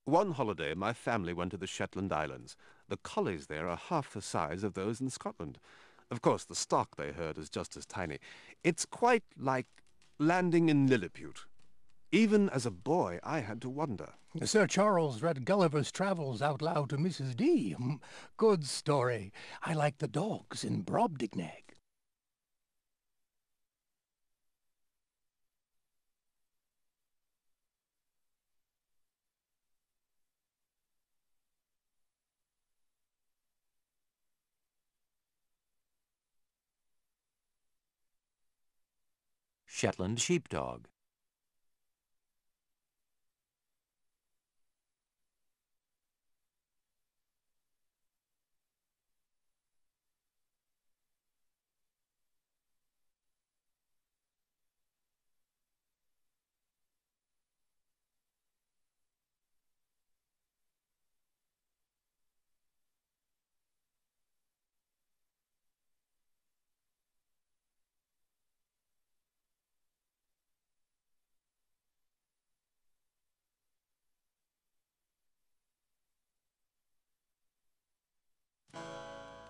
One holiday, my family went to the Shetland Islands. The collies there are half the size of those in Scotland. Of course, the stock they herd is just as tiny. It's quite like landing in Lilliput. Even as a boy, I had to wonder. Sir Charles read Gulliver's Travels out loud to Mrs. D. Hmm, good story. I like the dogs in Brobdingnag. Shetland sheepdog.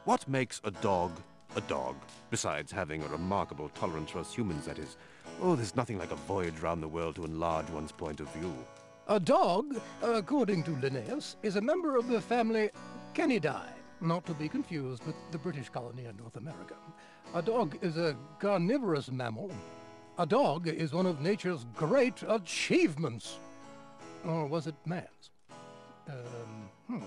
What makes a dog a dog, besides having a remarkable tolerance for us humans, that is? Oh, there's nothing like a voyage round the world to enlarge one's point of view. A dog, according to Linnaeus, is a member of the family Canidae, not to be confused with the British colony in North America. A dog is a carnivorous mammal. A dog is one of nature's great achievements. Or was it man's? Um, hmm.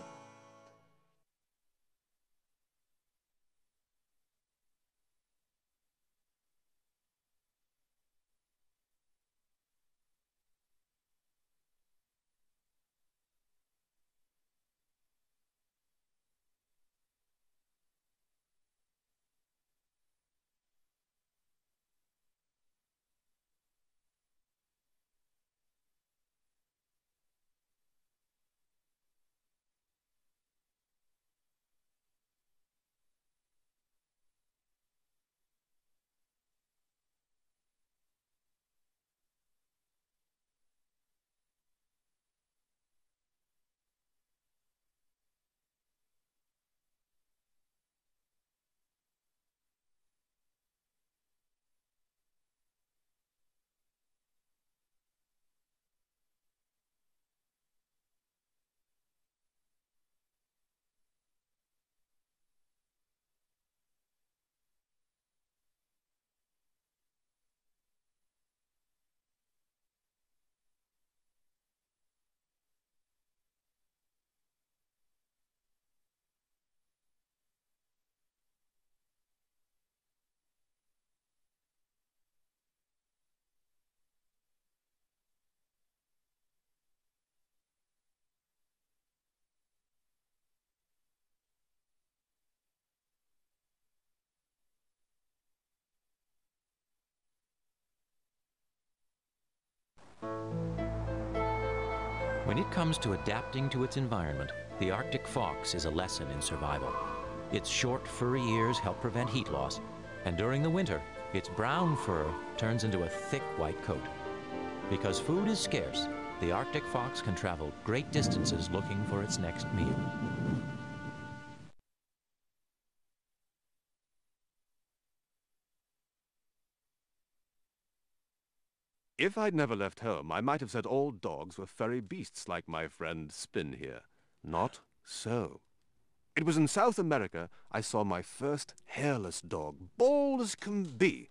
When it comes to adapting to its environment, the Arctic fox is a lesson in survival. Its short, furry ears help prevent heat loss, and during the winter, its brown fur turns into a thick white coat. Because food is scarce, the Arctic fox can travel great distances looking for its next meal. If I'd never left home, I might have said all dogs were furry beasts like my friend Spin here. Not so. It was in South America I saw my first hairless dog, bald as can be,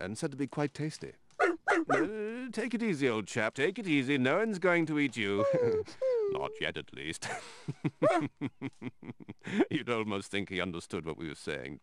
and said to be quite tasty. Uh, take it easy, old chap, take it easy. No one's going to eat you. Not yet, at least. You'd almost think he understood what we were saying.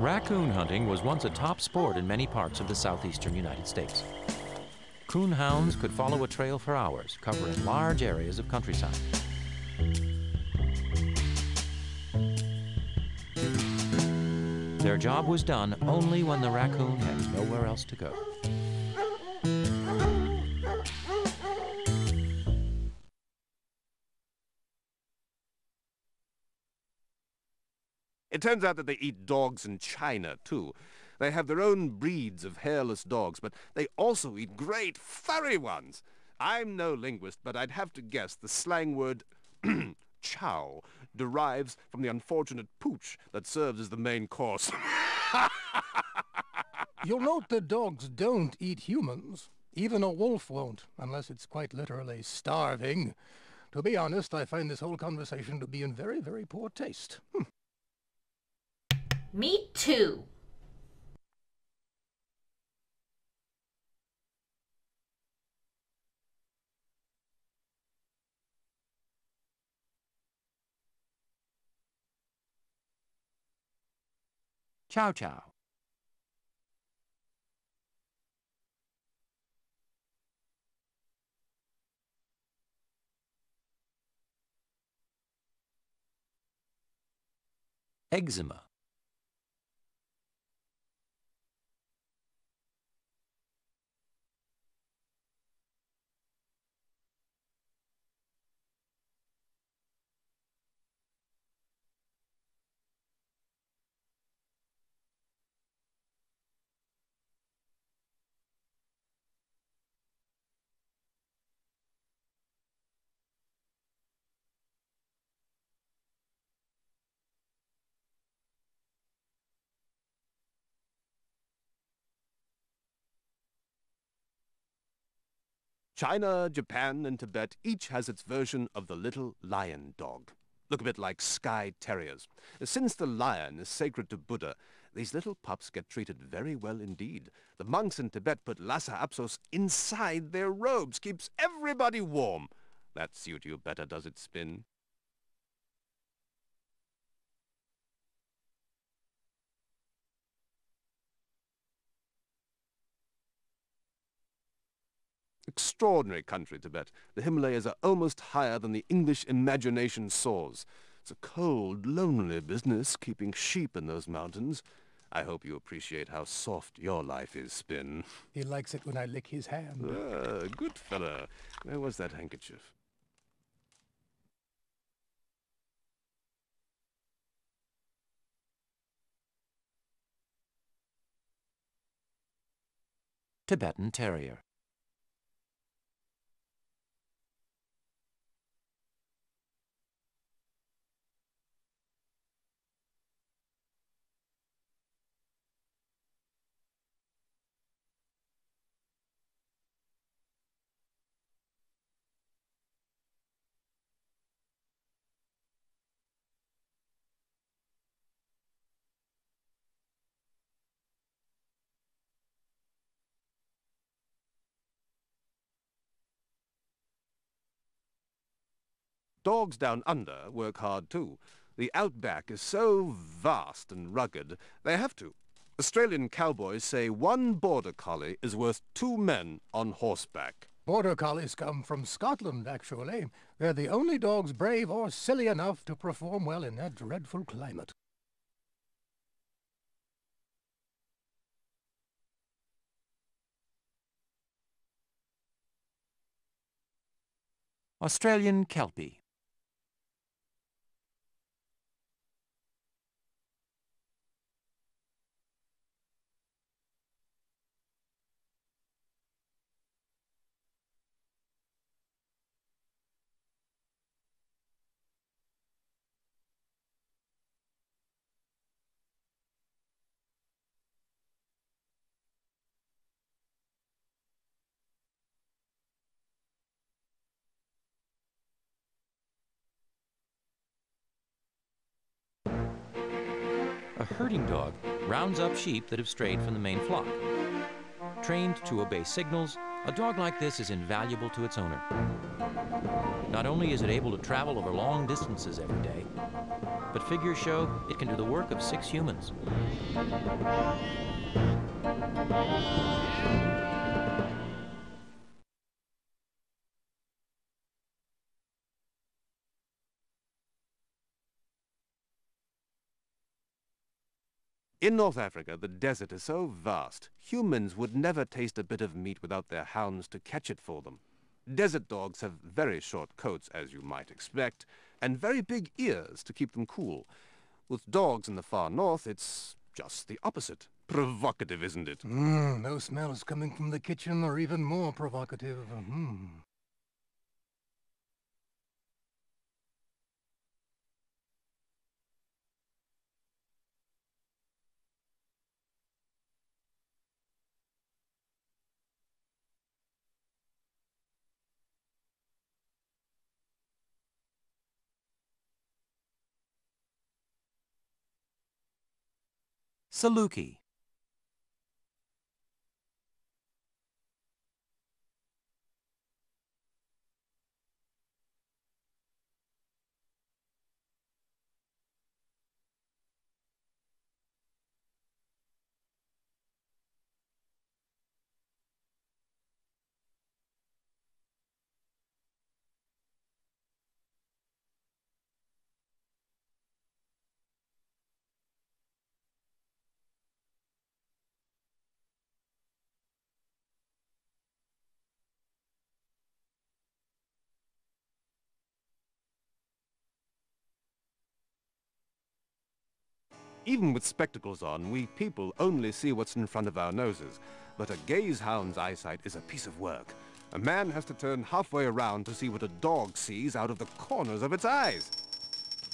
Raccoon hunting was once a top sport in many parts of the southeastern United States. Coon hounds could follow a trail for hours, covering large areas of countryside. Their job was done only when the raccoon had nowhere else to go. It turns out that they eat dogs in China, too. They have their own breeds of hairless dogs, but they also eat great furry ones. I'm no linguist, but I'd have to guess the slang word chow derives from the unfortunate pooch that serves as the main course. You'll note that dogs don't eat humans. Even a wolf won't, unless it's quite literally starving. To be honest, I find this whole conversation to be in very, very poor taste. Hmm. Me too. Chow chow. Eczema. China, Japan, and Tibet each has its version of the little lion dog. Look a bit like Skye Terriers. Since the lion is sacred to Buddha, these little pups get treated very well indeed. The monks in Tibet put Lhasa Apsos inside their robes, keeps everybody warm. That suit you better, does it, Spin? Extraordinary country, Tibet. The Himalayas are almost higher than the English imagination soars. It's a cold, lonely business keeping sheep in those mountains. I hope you appreciate how soft your life is, Spin. He likes it when I lick his hand. Ah, good fellow. Where was that handkerchief? Tibetan Terrier. Dogs down under work hard too. The outback is so vast and rugged, they have to. Australian cowboys say one border collie is worth two men on horseback. Border collies come from Scotland, actually. They're the only dogs brave or silly enough to perform well in that dreadful climate. Australian Kelpie. Herding dog rounds up sheep that have strayed from the main flock. Trained to obey signals, a dog like this is invaluable to its owner. Not only is it able to travel over long distances every day, but figures show it can do the work of six humans. In North Africa, the desert is so vast, humans would never taste a bit of meat without their hounds to catch it for them. Desert dogs have very short coats, as you might expect, and very big ears to keep them cool. With dogs in the far north, it's just the opposite. Provocative, isn't it? Mmm, those smells coming from the kitchen are even more provocative. Mmm. Saluki. Even with spectacles on, we people only see what's in front of our noses. But a gaze hound's eyesight is a piece of work. A man has to turn halfway around to see what a dog sees out of the corners of its eyes.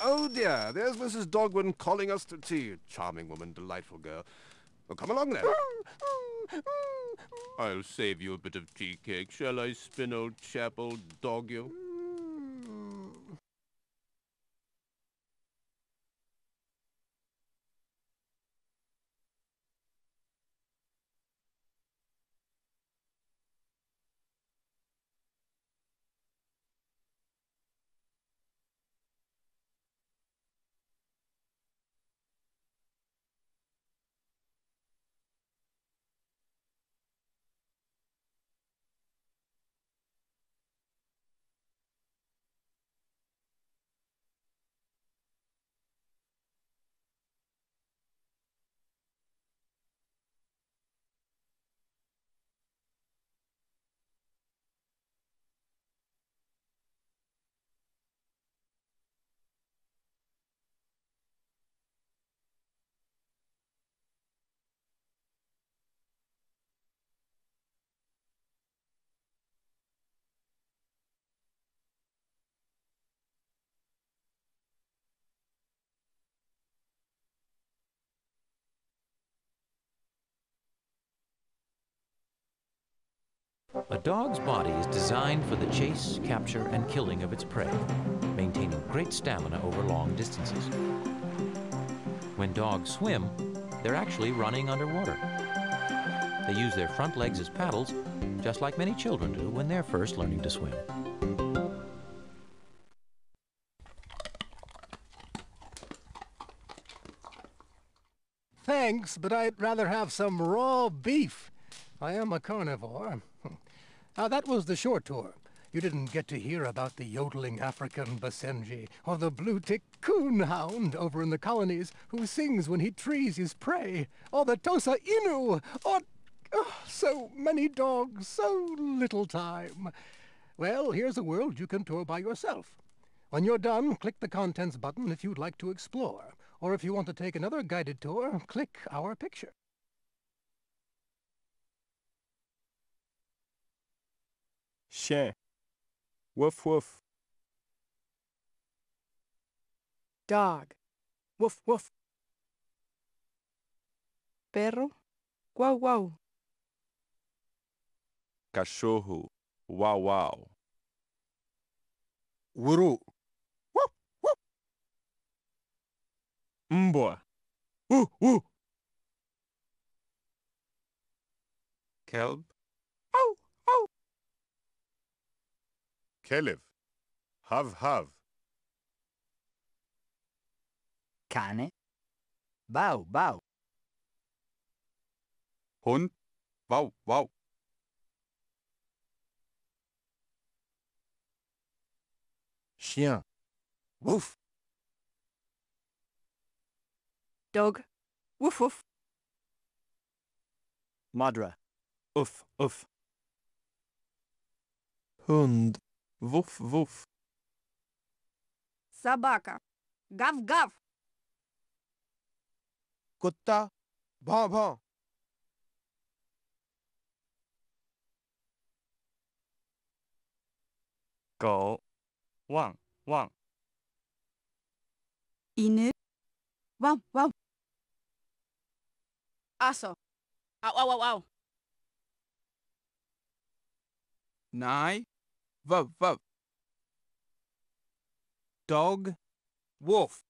Oh dear, there's Mrs. Dogwin calling us to tea. Charming woman, delightful girl. Oh, come along then. I'll save you a bit of tea cake. Shall I spin, old chap, old dog you? A dog's body is designed for the chase, capture, and killing of its prey, maintaining great stamina over long distances. When dogs swim, they're actually running underwater. They use their front legs as paddles, just like many children do when they're first learning to swim. Thanks, but I'd rather have some raw beef. I am a carnivore. Now, that was the short tour. You didn't get to hear about the yodeling African Basenji, or the blue-tick coonhound over in the colonies who sings when he trees his prey, or the Tosa Inu, or... Oh, so many dogs, so little time. Well, here's a world you can tour by yourself. When you're done, click the Contents button if you'd like to explore. Or if you want to take another guided tour, click our picture. Chien. Woof woof. Dog. Woof woof. Perro. Guau guau. Cachorro. Uau uau. Uru. Woof woof. Mbwa. Uh, uh. Kelb. Kelev. Hav hav. Cane. Bau bau. Hund. Wow, wow. Chien. Woof. Dog. Woof woof. Madra. Uff, uff. Hund. Вуф-вуф. Собака. Гав-гав. कुत्ता भौं भौं Go. Wang. Wang. Inu. Wang. Wang. Aso. Ow, ow, ow, ow. Nai. Vav, vav. Dog. Wolf.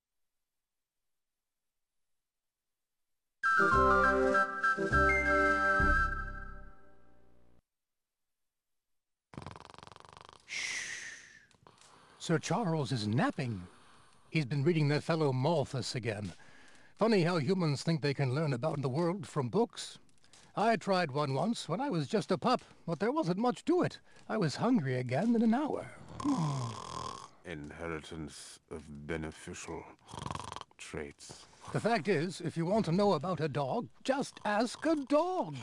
Sir Charles is napping. He's been reading that fellow Malthus again. Funny how humans think they can learn about the world from books. I tried one once when I was just a pup, but there wasn't much to it. I was hungry again in an hour. Inheritance of beneficial traits. The fact is, if you want to know about a dog, just ask a dog.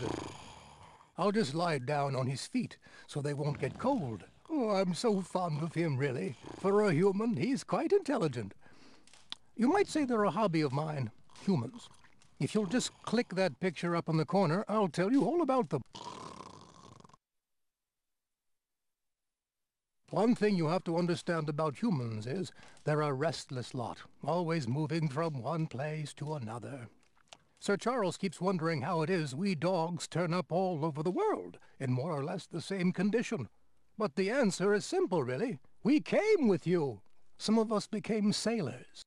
I'll just lie down on his feet so they won't get cold. Oh, I'm so fond of him, really. For a human, he's quite intelligent. You might say they're a hobby of mine, humans. If you'll just click that picture up in the corner, I'll tell you all about them. One thing you have to understand about humans is they're a restless lot, always moving from one place to another. Sir Charles keeps wondering how it is we dogs turn up all over the world in more or less the same condition. But the answer is simple, really. We came with you. Some of us became sailors.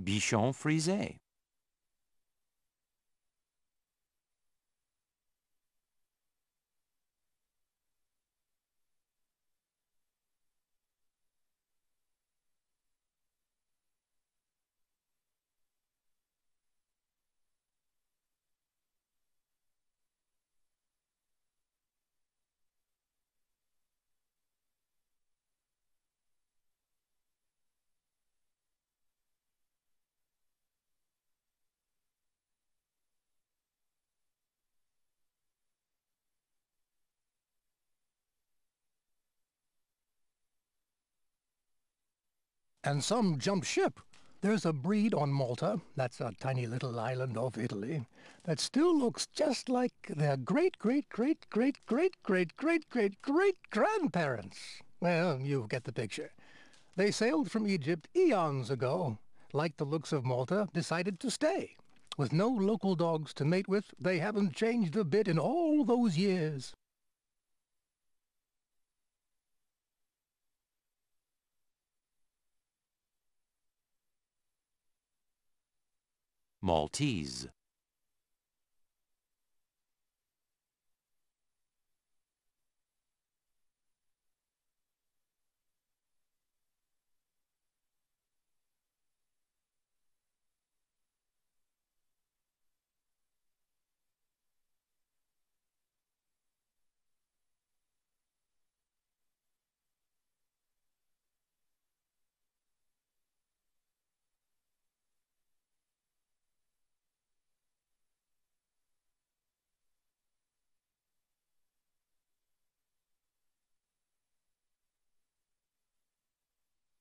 Bichon frisé. And some jump ship. There's a breed on Malta, that's a tiny little island off Italy, that still looks just like their great great great great great great great great great grandparents. Well, you get the picture. They sailed from Egypt eons ago, liked the looks of Malta, decided to stay. With no local dogs to mate with, they haven't changed a bit in all those years. Maltese.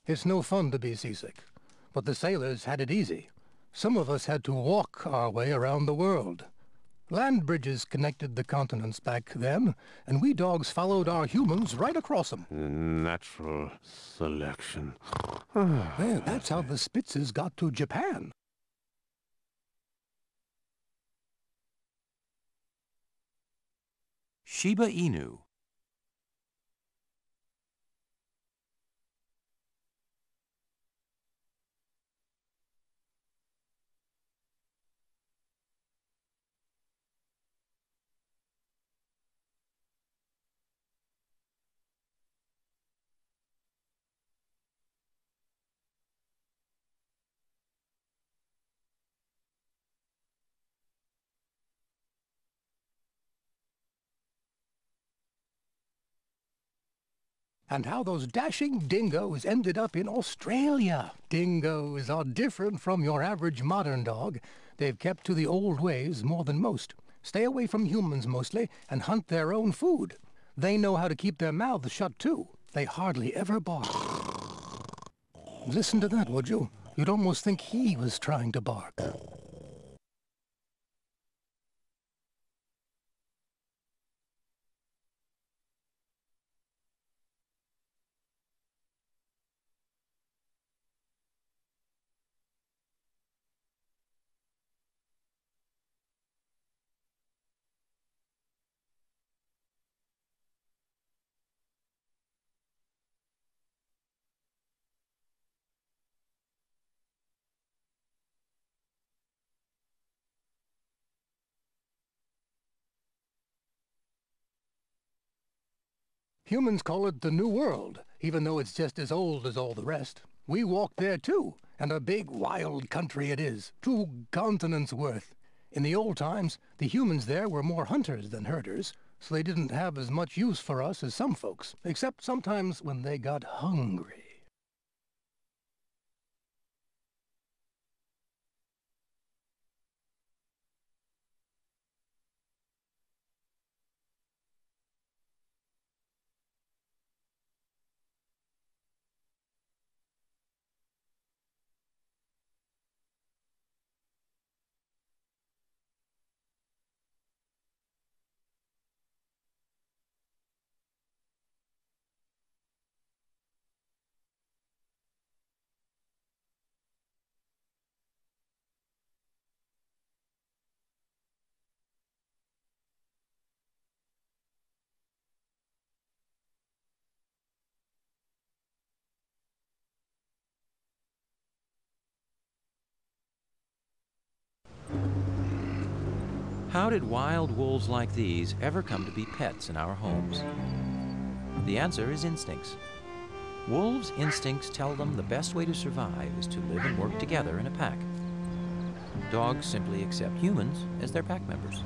It's no fun to be seasick, but the sailors had it easy. Some of us had to walk our way around the world. Land bridges connected the continents back then, and we dogs followed our humans right across them. Natural selection. well, that's how the Spitzes got to Japan. Shiba Inu. And how those dashing dingoes ended up in Australia. Dingoes are different from your average modern dog. They've kept to the old ways more than most. Stay away from humans mostly and hunt their own food. They know how to keep their mouths shut too. They hardly ever bark. Listen to that, would you? You'd almost think he was trying to bark. Humans call it the New World, even though it's just as old as all the rest. We walked there too, and a big wild country it is, two continents worth. In the old times, the humans there were more hunters than herders, so they didn't have as much use for us as some folks, except sometimes when they got hungry. How did wild wolves like these ever come to be pets in our homes? The answer is instincts. Wolves' instincts tell them the best way to survive is to live and work together in a pack. Dogs simply accept humans as their pack members.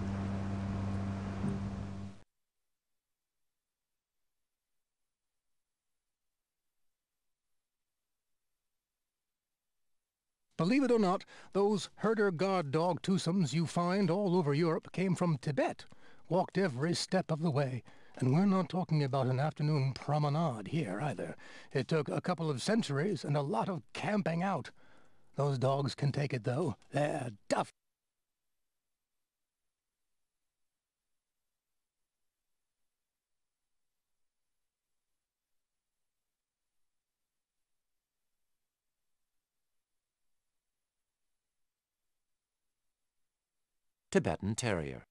Believe it or not, those herder guard dog twosomes you find all over Europe came from Tibet, walked every step of the way. And we're not talking about an afternoon promenade here either. It took a couple of centuries and a lot of camping out. Those dogs can take it, though. They're tough. Tibetan Terrier.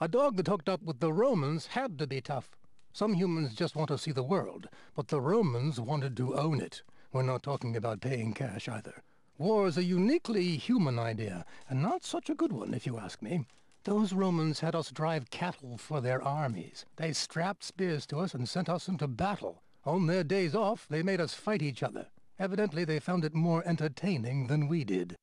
A dog that hooked up with the Romans had to be tough. Some humans just want to see the world, but the Romans wanted to own it. We're not talking about paying cash either. War is a uniquely human idea, and not such a good one, if you ask me. Those Romans had us drive cattle for their armies. They strapped spears to us and sent us into battle. On their days off, they made us fight each other. Evidently, they found it more entertaining than we did.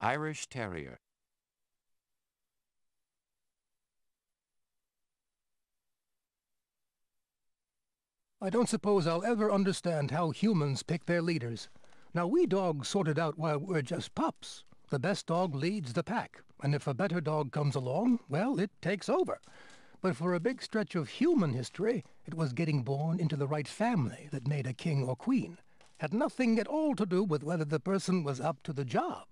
Irish Terrier. I don't suppose I'll ever understand how humans pick their leaders. Now, we dogs sorted out while we're just pups. The best dog leads the pack, and if a better dog comes along, well, it takes over. But for a big stretch of human history, it was getting born into the right family that made a king or queen. Had nothing at all to do with whether the person was up to the job.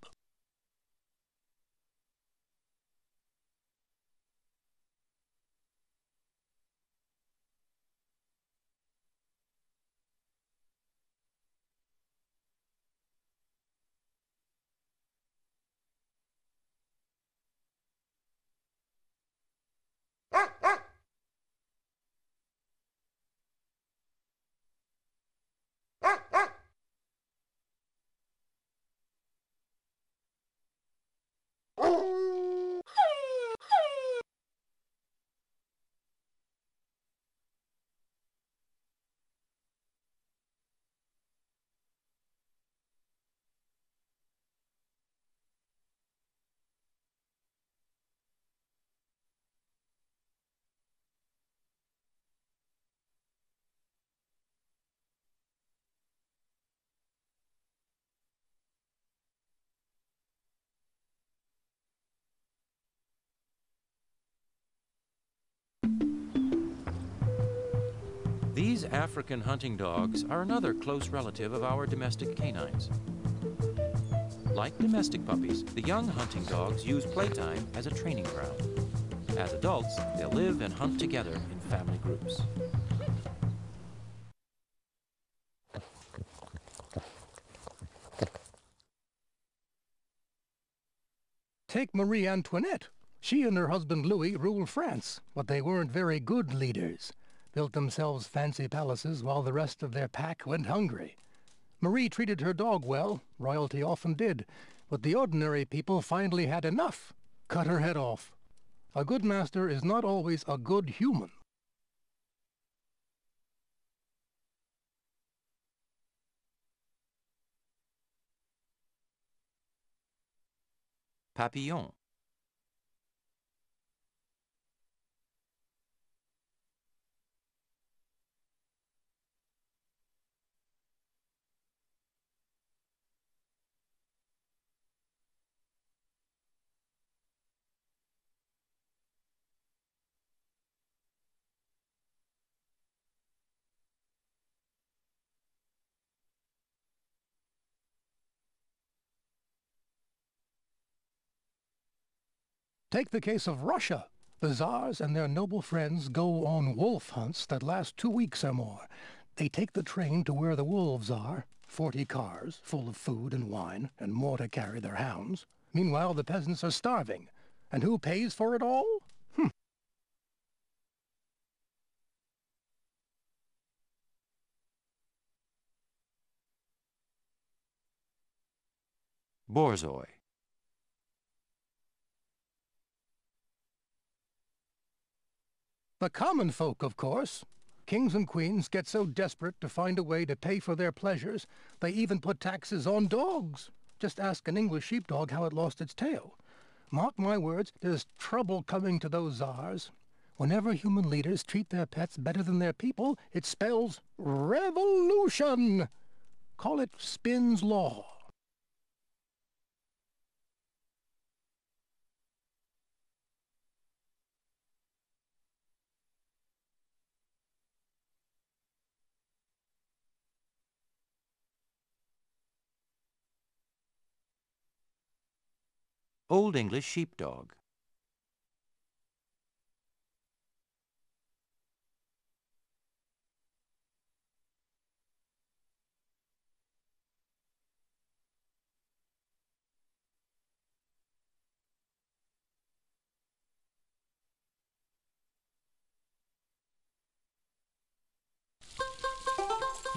Oh! These African hunting dogs are another close relative of our domestic canines. Like domestic puppies, the young hunting dogs use playtime as a training ground. As adults, they'll live and hunt together in family groups. Take Marie Antoinette. She and her husband Louis ruled France, but they weren't very good leaders. Built themselves fancy palaces while the rest of their pack went hungry. Marie treated her dog well, royalty often did, but the ordinary people finally had enough. Cut her head off. A good master is not always a good human. Papillon. Take the case of Russia. The Tsars and their noble friends go on wolf hunts that last two weeks or more. They take the train to where the wolves are, forty cars full of food and wine, and more to carry their hounds. Meanwhile, the peasants are starving. And who pays for it all? Hm. Borzoi. The common folk, of course. Kings and queens get so desperate to find a way to pay for their pleasures, they even put taxes on dogs. Just ask an English sheepdog how it lost its tail. Mark my words, there's trouble coming to those czars. Whenever human leaders treat their pets better than their people, it spells revolution. Call it Spin's Law. Old English Sheepdog.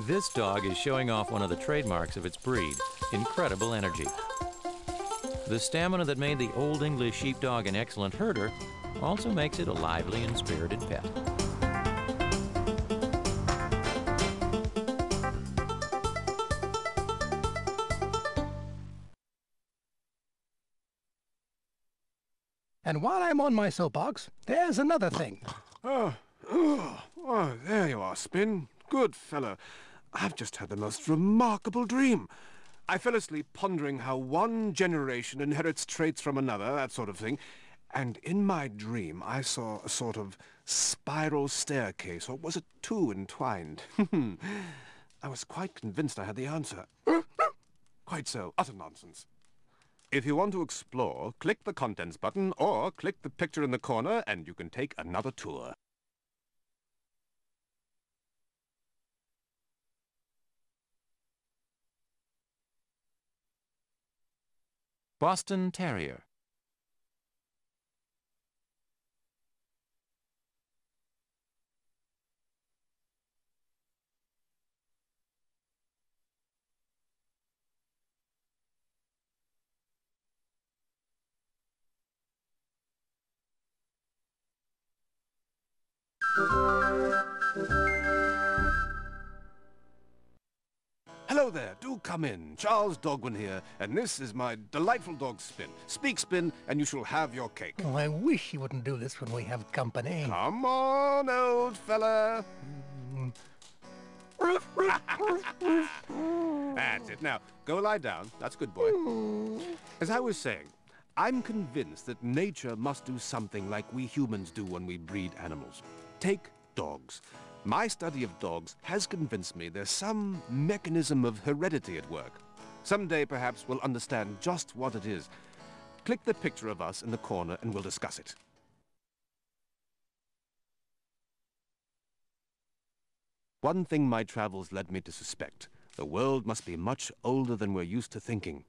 This dog is showing off one of the trademarks of its breed, incredible energy. The stamina that made the Old English Sheepdog an excellent herder also makes it a lively and spirited pet. And while I'm on my soapbox, there's another thing. Oh, oh, oh, there you are, Spin. Good fellow. I've just had the most remarkable dream. I fell asleep pondering how one generation inherits traits from another, that sort of thing. And in my dream, I saw a sort of spiral staircase, or was it two entwined? I was quite convinced I had the answer. quite so. Utter nonsense. If you want to explore, click the Contents button or click the picture in the corner and you can take another tour. Boston Terrier. Come in. Charles Dogwin here, and this is my delightful dog Spin. Speak, Spin, and you shall have your cake. Oh, I wish you wouldn't do this when we have company. Come on, old fella. That's it. Now, go lie down. That's good, boy. As I was saying, I'm convinced that nature must do something like we humans do when we breed animals. Take dogs. My study of dogs has convinced me there's some mechanism of heredity at work. Someday, perhaps, we'll understand just what it is. Click the picture of us in the corner and we'll discuss it. One thing my travels led me to suspect. The world must be much older than we're used to thinking.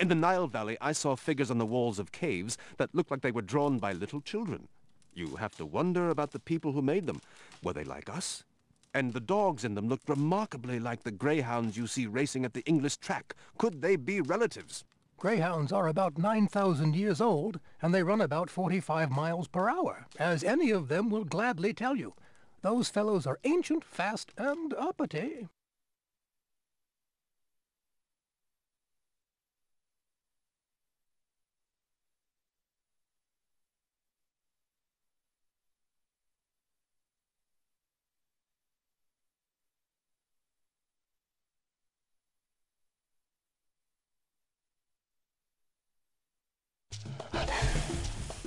In the Nile Valley, I saw figures on the walls of caves that looked like they were drawn by little children. You have to wonder about the people who made them. Were they like us? And the dogs in them looked remarkably like the greyhounds you see racing at the English track. Could they be relatives? Greyhounds are about 9,000 years old, and they run about 45 miles per hour, as any of them will gladly tell you. Those fellows are ancient, fast, and uppity.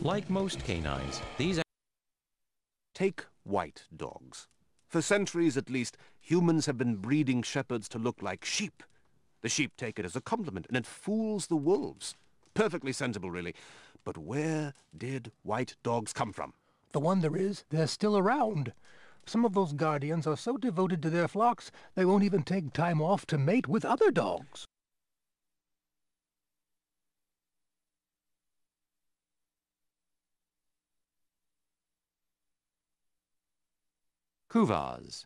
Like most canines, these Take white dogs. For centuries at least, humans have been breeding shepherds to look like sheep. The sheep take it as a compliment, and it fools the wolves. Perfectly sensible, really. But where did white dogs come from? The wonder is, they're still around. Some of those guardians are so devoted to their flocks, they won't even take time off to mate with other dogs. Kuvasz.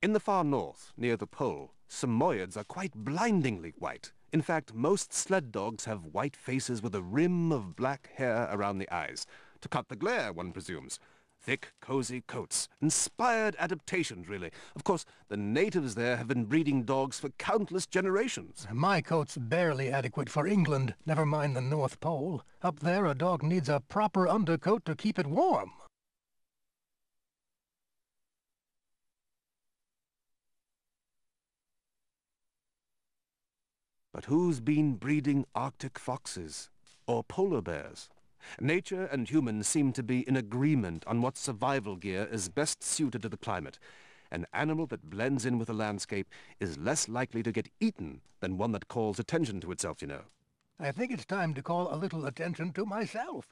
In the far north, near the pole, Samoyeds are quite blindingly white. In fact, most sled dogs have white faces with a rim of black hair around the eyes. To cut the glare, one presumes. Thick, cozy coats. Inspired adaptations, really. Of course, the natives there have been breeding dogs for countless generations. My coat's barely adequate for England, never mind the North Pole. Up there, a dog needs a proper undercoat to keep it warm. But who's been breeding Arctic foxes? Or polar bears? Nature and humans seem to be in agreement on what survival gear is best suited to the climate. An animal that blends in with the landscape is less likely to get eaten than one that calls attention to itself, you know. I think it's time to call a little attention to myself.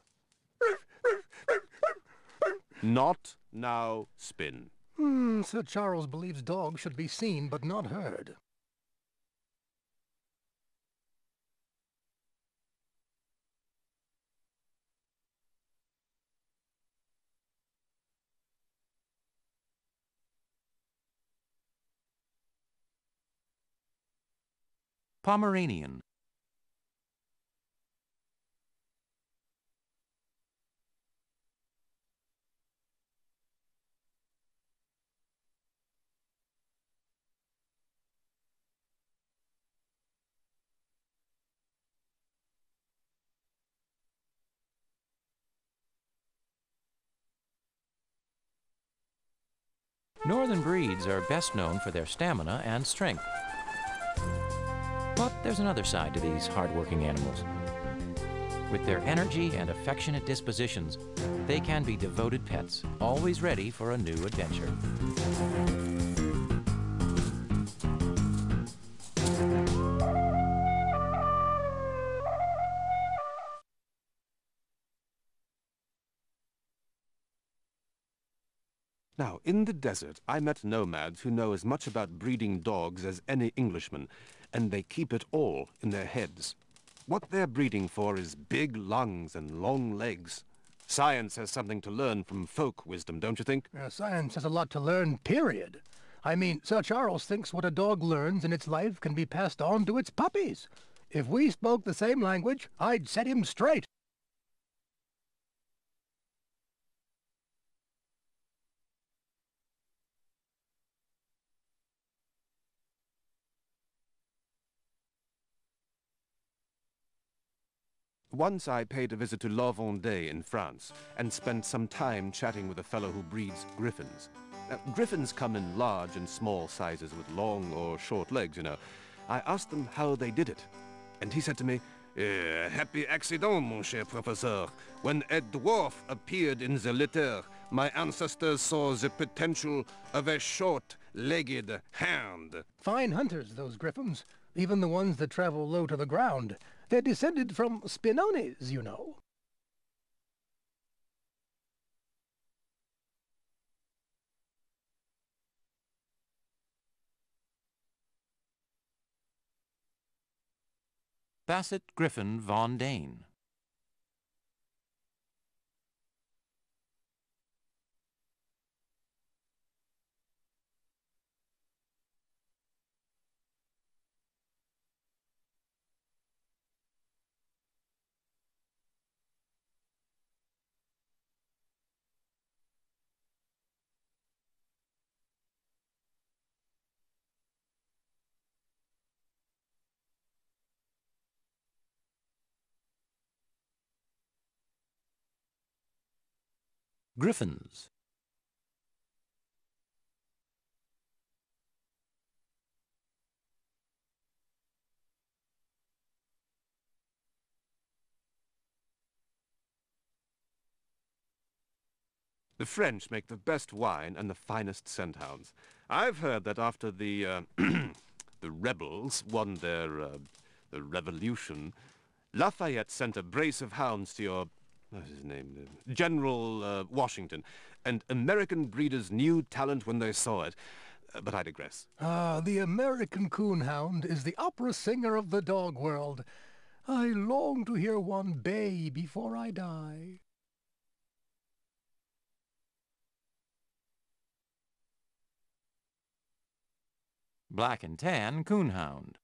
Not now, Spin. Hmm, Sir Charles believes dogs should be seen but not heard. Pomeranian Northern breeds are best known for their stamina and strength. There's another side to these hardworking animals. With their energy and affectionate dispositions, they can be devoted pets, always ready for a new adventure. Now, in the desert, I met nomads who know as much about breeding dogs as any Englishman, and they keep it all in their heads. What they're breeding for is big lungs and long legs. Science has something to learn from folk wisdom, don't you think? Uh, science has a lot to learn, period. I mean, Sir Charles thinks what a dog learns in its life can be passed on to its puppies. If we spoke the same language, I'd set him straight. Once I paid a visit to La Vendée in France and spent some time chatting with a fellow who breeds griffons. Now, griffons come in large and small sizes with long or short legs, you know. I asked them how they did it, and he said to me, uh, happy accident, mon cher professeur. When a dwarf appeared in the litter, my ancestors saw the potential of a short-legged hound. Fine hunters, those griffons, Even the ones that travel low to the ground. They're descended from Spinones, you know. Basset Griffon Vendéen. Griffons. The French make the best wine and the finest scent hounds. I've heard that after the, uh, the rebels won their, uh, the revolution, Lafayette sent a brace of hounds to your, what's his name, General uh, Washington, and American breeders knew talent when they saw it. Uh, but I digress. Ah, the American coonhound is the opera singer of the dog world. I long to hear one bay before I die. Black and Tan Coonhound.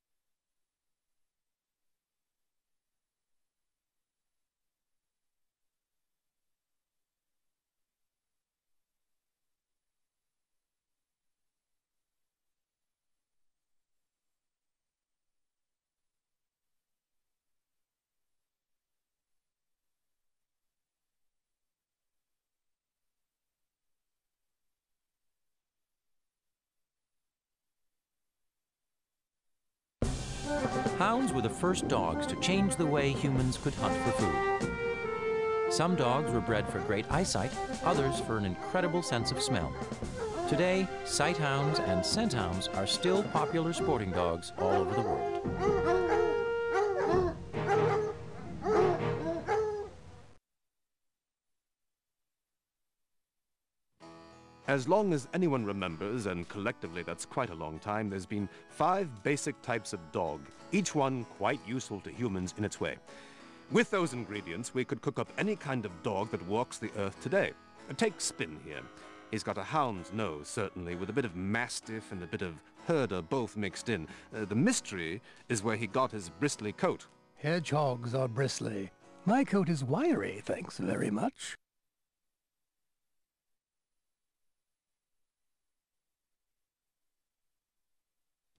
Hounds were the first dogs to change the way humans could hunt for food. Some dogs were bred for great eyesight, others for an incredible sense of smell. Today, sight hounds and scent hounds are still popular sporting dogs all over the world. As long as anyone remembers, and collectively that's quite a long time, there's been five basic types of dog, each one quite useful to humans in its way. With those ingredients, we could cook up any kind of dog that walks the earth today. Take Spin here. He's got a hound's nose, certainly, with a bit of mastiff and a bit of herder both mixed in. Uh, the mystery is where he got his bristly coat. Hedgehogs are bristly. My coat is wiry, thanks very much.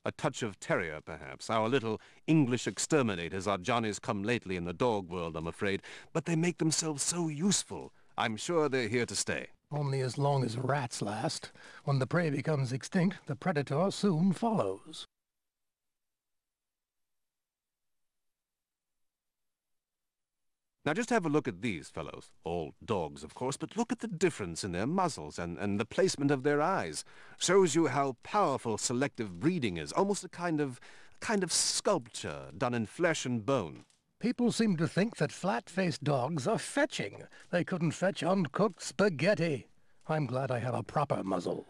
A touch of terrier, perhaps. Our little English exterminators are Johnnies come lately in the dog world, I'm afraid. But they make themselves so useful. I'm sure they're here to stay. Only as long as rats last. When the prey becomes extinct, the predator soon follows. Now just have a look at these fellows. All dogs, of course, but look at the difference in their muzzles and, and the placement of their eyes. Shows you how powerful selective breeding is. Almost a kind of, kind of sculpture done in flesh and bone. People seem to think that flat-faced dogs are fetching. They couldn't fetch uncooked spaghetti. I'm glad I have a proper muzzle.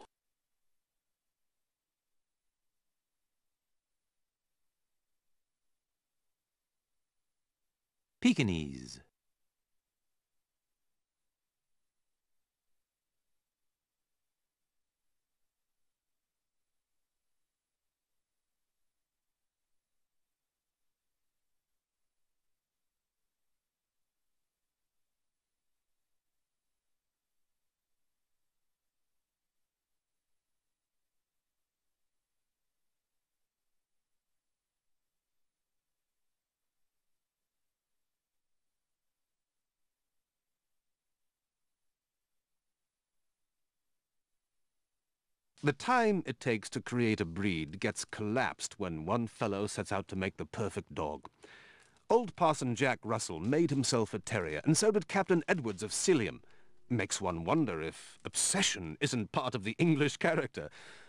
Pekingese. The time it takes to create a breed gets collapsed when one fellow sets out to make the perfect dog. Old Parson Jack Russell made himself a terrier, and so did Captain Edwards of Sealyham. Makes one wonder if obsession isn't part of the English character.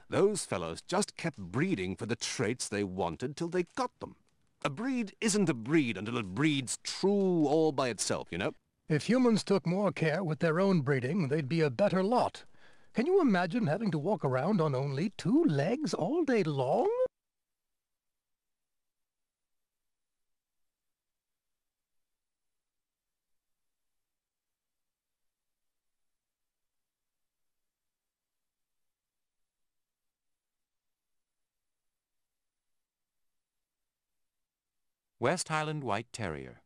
Those fellows just kept breeding for the traits they wanted till they got them. A breed isn't a breed until it breeds true all by itself, you know? If humans took more care with their own breeding, they'd be a better lot. Can you imagine having to walk around on only two legs all day long? West Highland White Terrier.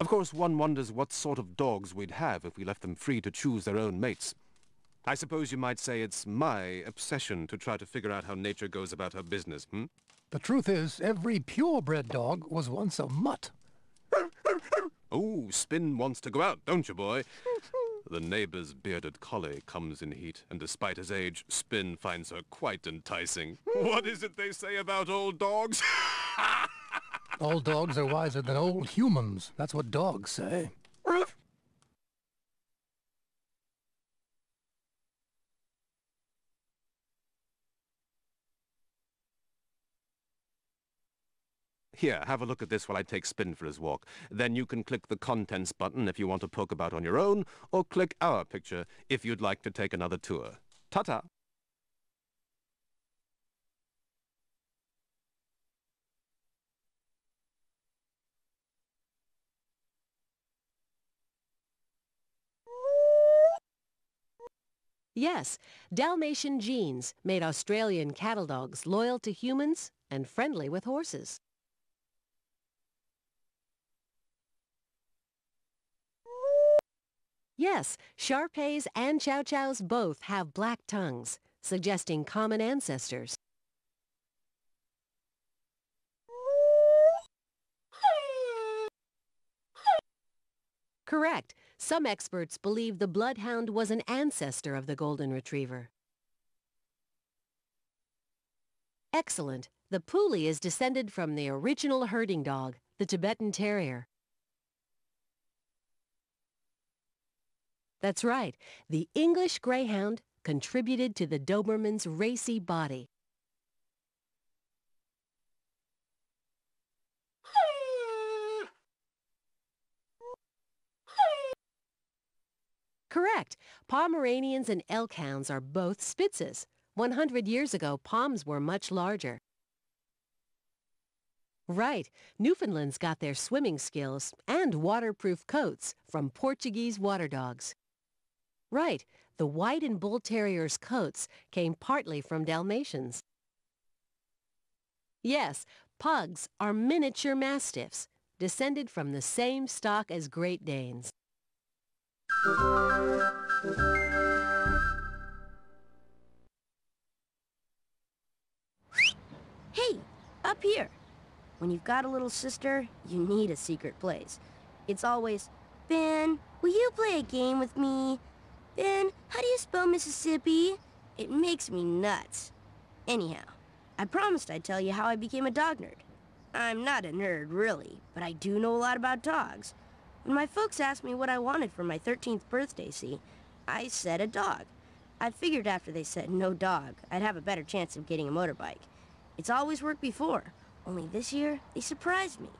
Of course, one wonders what sort of dogs we'd have if we left them free to choose their own mates. I suppose you might say it's my obsession to try to figure out how nature goes about her business, hmm? The truth is, every purebred dog was once a mutt. Oh, Spin wants to go out, don't you, boy? the neighbor's bearded collie comes in heat, and despite his age, Spin finds her quite enticing. what is it they say about old dogs? All dogs are wiser than old humans. That's what dogs say. Here, have a look at this while I take Spin for his walk. Then you can click the Contents button if you want to poke about on your own, or click Our Picture if you'd like to take another tour. Ta-ta! Yes, Dalmatian genes made Australian cattle dogs loyal to humans and friendly with horses. Yes, Shar-Peis and Chow Chows both have black tongues, suggesting common ancestors. Correct. Some experts believe the bloodhound was an ancestor of the golden retriever. Excellent. The Puli is descended from the original herding dog, the Tibetan Terrier. That's right. The English Greyhound contributed to the Doberman's racy body. Correct. Pomeranians and Elkhounds are both Spitzes. 100 years ago, Poms were much larger. Right. Newfoundlands got their swimming skills and waterproof coats from Portuguese water dogs. Right. The White and Bull Terrier's coats came partly from Dalmatians. Yes, pugs are miniature mastiffs. descended from the same stock as Great Danes. Hey, up here. When you've got a little sister, you need a secret place. It's always, Ben, will you play a game with me? Ben, how do you spell Mississippi? It makes me nuts. Anyhow, I promised I'd tell you how I became a dog nerd. I'm not a nerd, really, but I do know a lot about dogs. When my folks asked me what I wanted for my 13th birthday, see, I said a dog. I figured after they said no dog, I'd have a better chance of getting a motorbike. It's always worked before, only this year, they surprised me.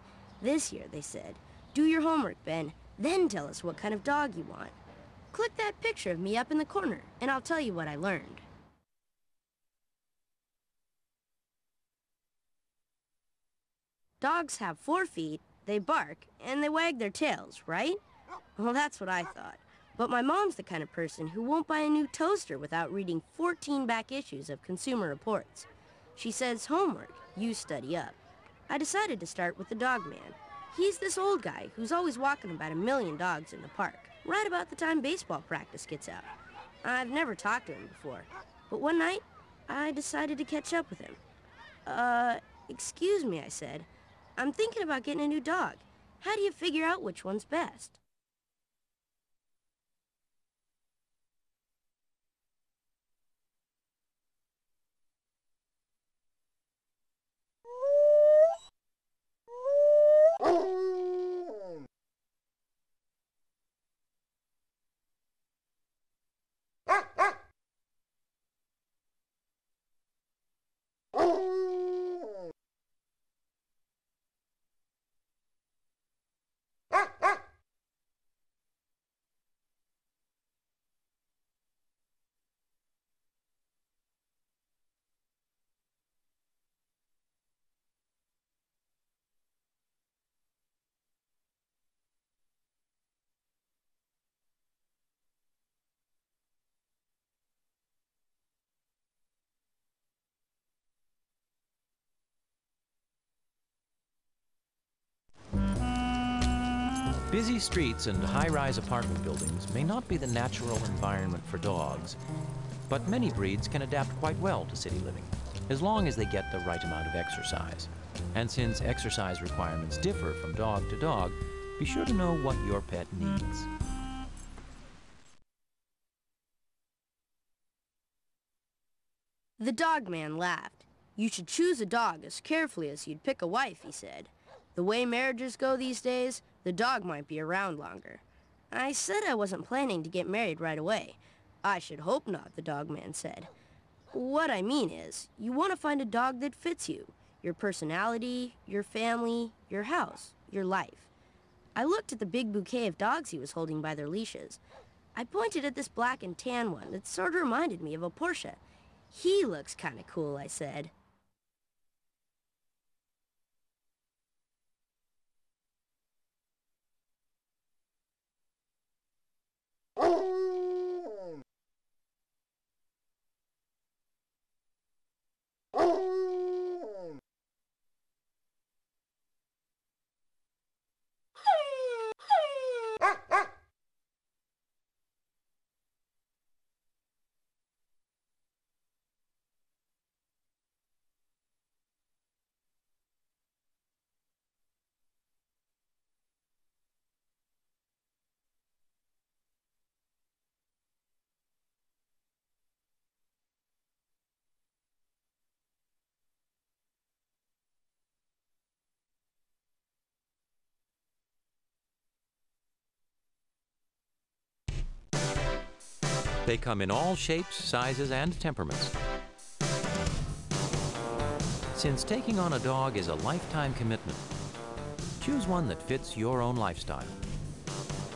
This year, they said, do your homework, Ben, then tell us what kind of dog you want. Click that picture of me up in the corner, and I'll tell you what I learned. Dogs have four feet, they bark, and they wag their tails, right? Well, that's what I thought. But my mom's the kind of person who won't buy a new toaster without reading 14 back issues of Consumer Reports. She says homework, you study up. I decided to start with the dog man. He's this old guy who's always walking about a million dogs in the park, right about the time baseball practice gets out. I've never talked to him before, but one night, I decided to catch up with him. Uh, excuse me, I said. I'm thinking about getting a new dog. How do you figure out which one's best? Busy streets and high-rise apartment buildings may not be the natural environment for dogs, but many breeds can adapt quite well to city living, as long as they get the right amount of exercise. And since exercise requirements differ from dog to dog, be sure to know what your pet needs. The dog man laughed. You should choose a dog as carefully as you'd pick a wife, he said. The way marriages go these days, the dog might be around longer. I said I wasn't planning to get married right away. I should hope not, the dog man said. What I mean is, you want to find a dog that fits you. Your personality, your family, your house, your life. I looked at the big bouquet of dogs he was holding by their leashes. I pointed at this black and tan one that sort of reminded me of a Porsche. He looks kind of cool, I said. Oh! They come in all shapes, sizes, and temperaments. Since taking on a dog is a lifetime commitment, choose one that fits your own lifestyle,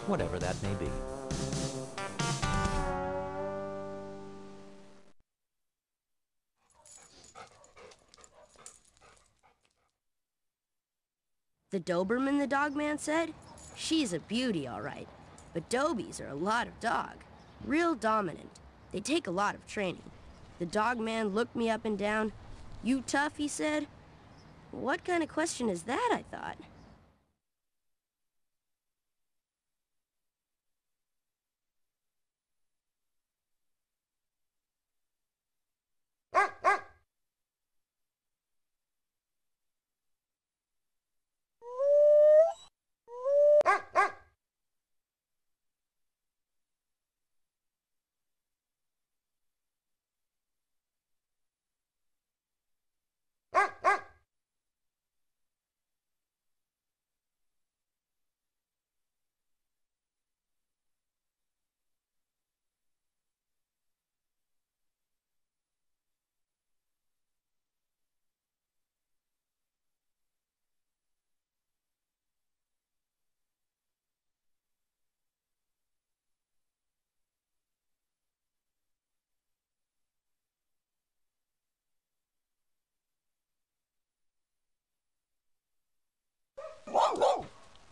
whatever that may be. The Doberman, the dog man said? She's a beauty, all right. But Dobies are a lot of dog. Real dominant. They take a lot of training. The dog man looked me up and down. You tough, he said. What kind of question is that, I thought. Mm, mm.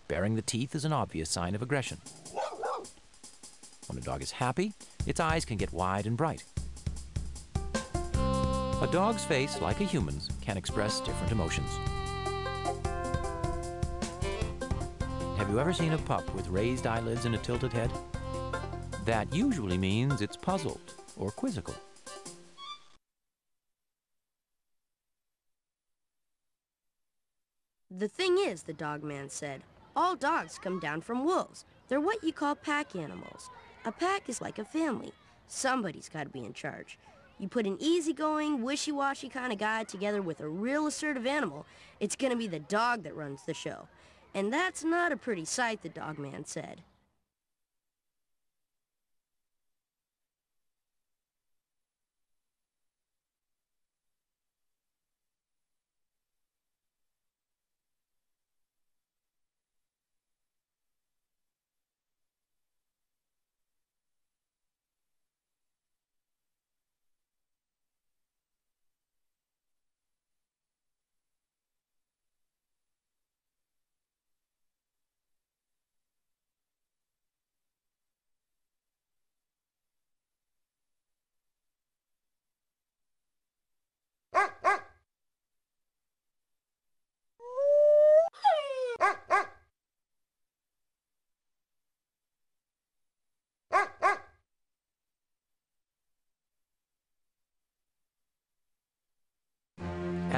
Baring the teeth is an obvious sign of aggression. When a dog is happy, its eyes can get wide and bright. A dog's face, like a human's, can express different emotions. Have you ever seen a pup with raised eyelids and a tilted head? That usually means it's puzzled or quizzical. The thing is, the dog man said, all dogs come down from wolves. They're what you call pack animals. A pack is like a family. Somebody's got to be in charge. You put an easygoing, wishy-washy kind of guy together with a real assertive animal, it's gonna be the dog that runs the show. And that's not a pretty sight, the dog man said.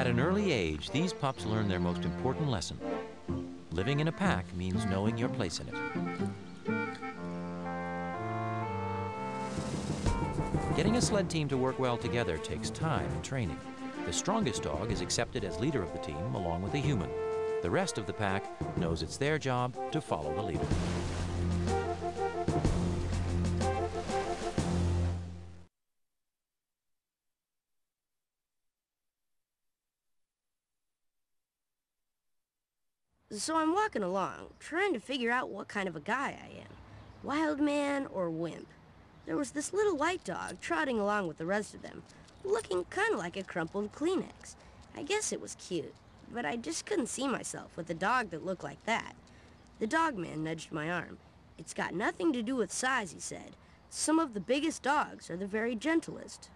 At an early age, these pups learn their most important lesson. Living in a pack means knowing your place in it. Getting a sled team to work well together takes time and training. The strongest dog is accepted as leader of the team along with a human. The rest of the pack knows it's their job to follow the leader. So I'm walking along, trying to figure out what kind of a guy I am. Wild man or wimp. There was this little white dog trotting along with the rest of them, looking kind of like a crumpled Kleenex. I guess it was cute, but I just couldn't see myself with a dog that looked like that. The dog man nudged my arm. It's got nothing to do with size, he said. Some of the biggest dogs are the very gentlest.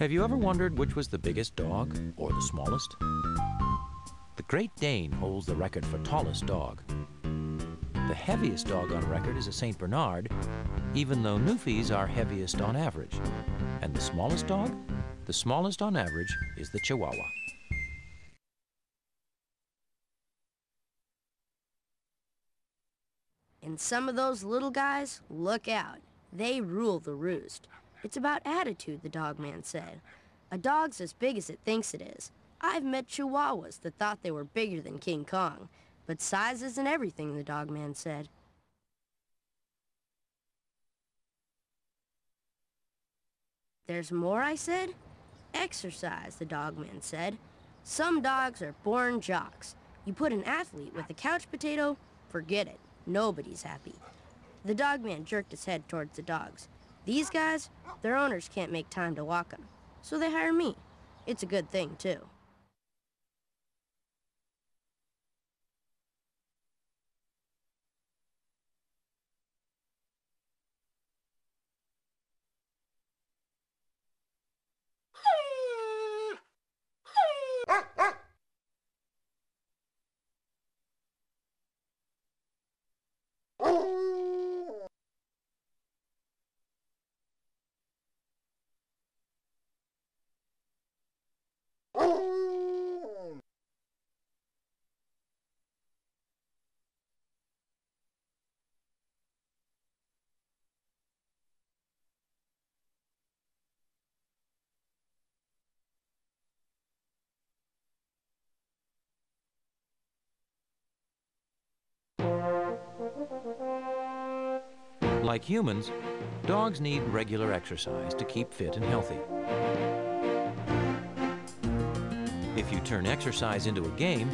Have you ever wondered which was the biggest dog or the smallest? The Great Dane holds the record for tallest dog. The heaviest dog on record is a St. Bernard, even though Newfies are heaviest on average. And the smallest dog? The smallest on average is the Chihuahua. And some of those little guys, look out. They rule the roost. It's about attitude, the dog man said. A dog's as big as it thinks it is. I've met chihuahuas that thought they were bigger than King Kong. But size isn't everything, the dog man said. There's more, I said. Exercise, the dog man said. Some dogs are born jocks. You put an athlete with a couch potato, forget it. Nobody's happy. The dog man jerked his head towards the dogs. These guys, their owners can't make time to walk them, so they hire me. It's a good thing, too. Oh! Like humans, dogs need regular exercise to keep fit and healthy. If you turn exercise into a game,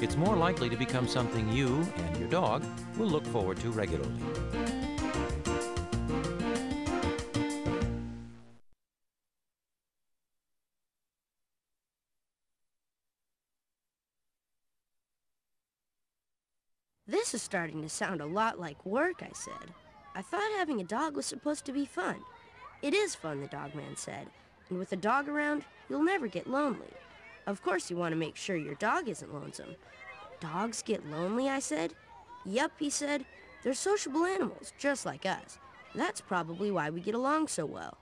it's more likely to become something you and your dog will look forward to regularly. This is starting to sound a lot like work, I said. I thought having a dog was supposed to be fun. It is fun, the dogman said. And with a dog around, you'll never get lonely. Of course you want to make sure your dog isn't lonesome. Dogs get lonely, I said. Yup, he said. They're sociable animals, just like us. That's probably why we get along so well.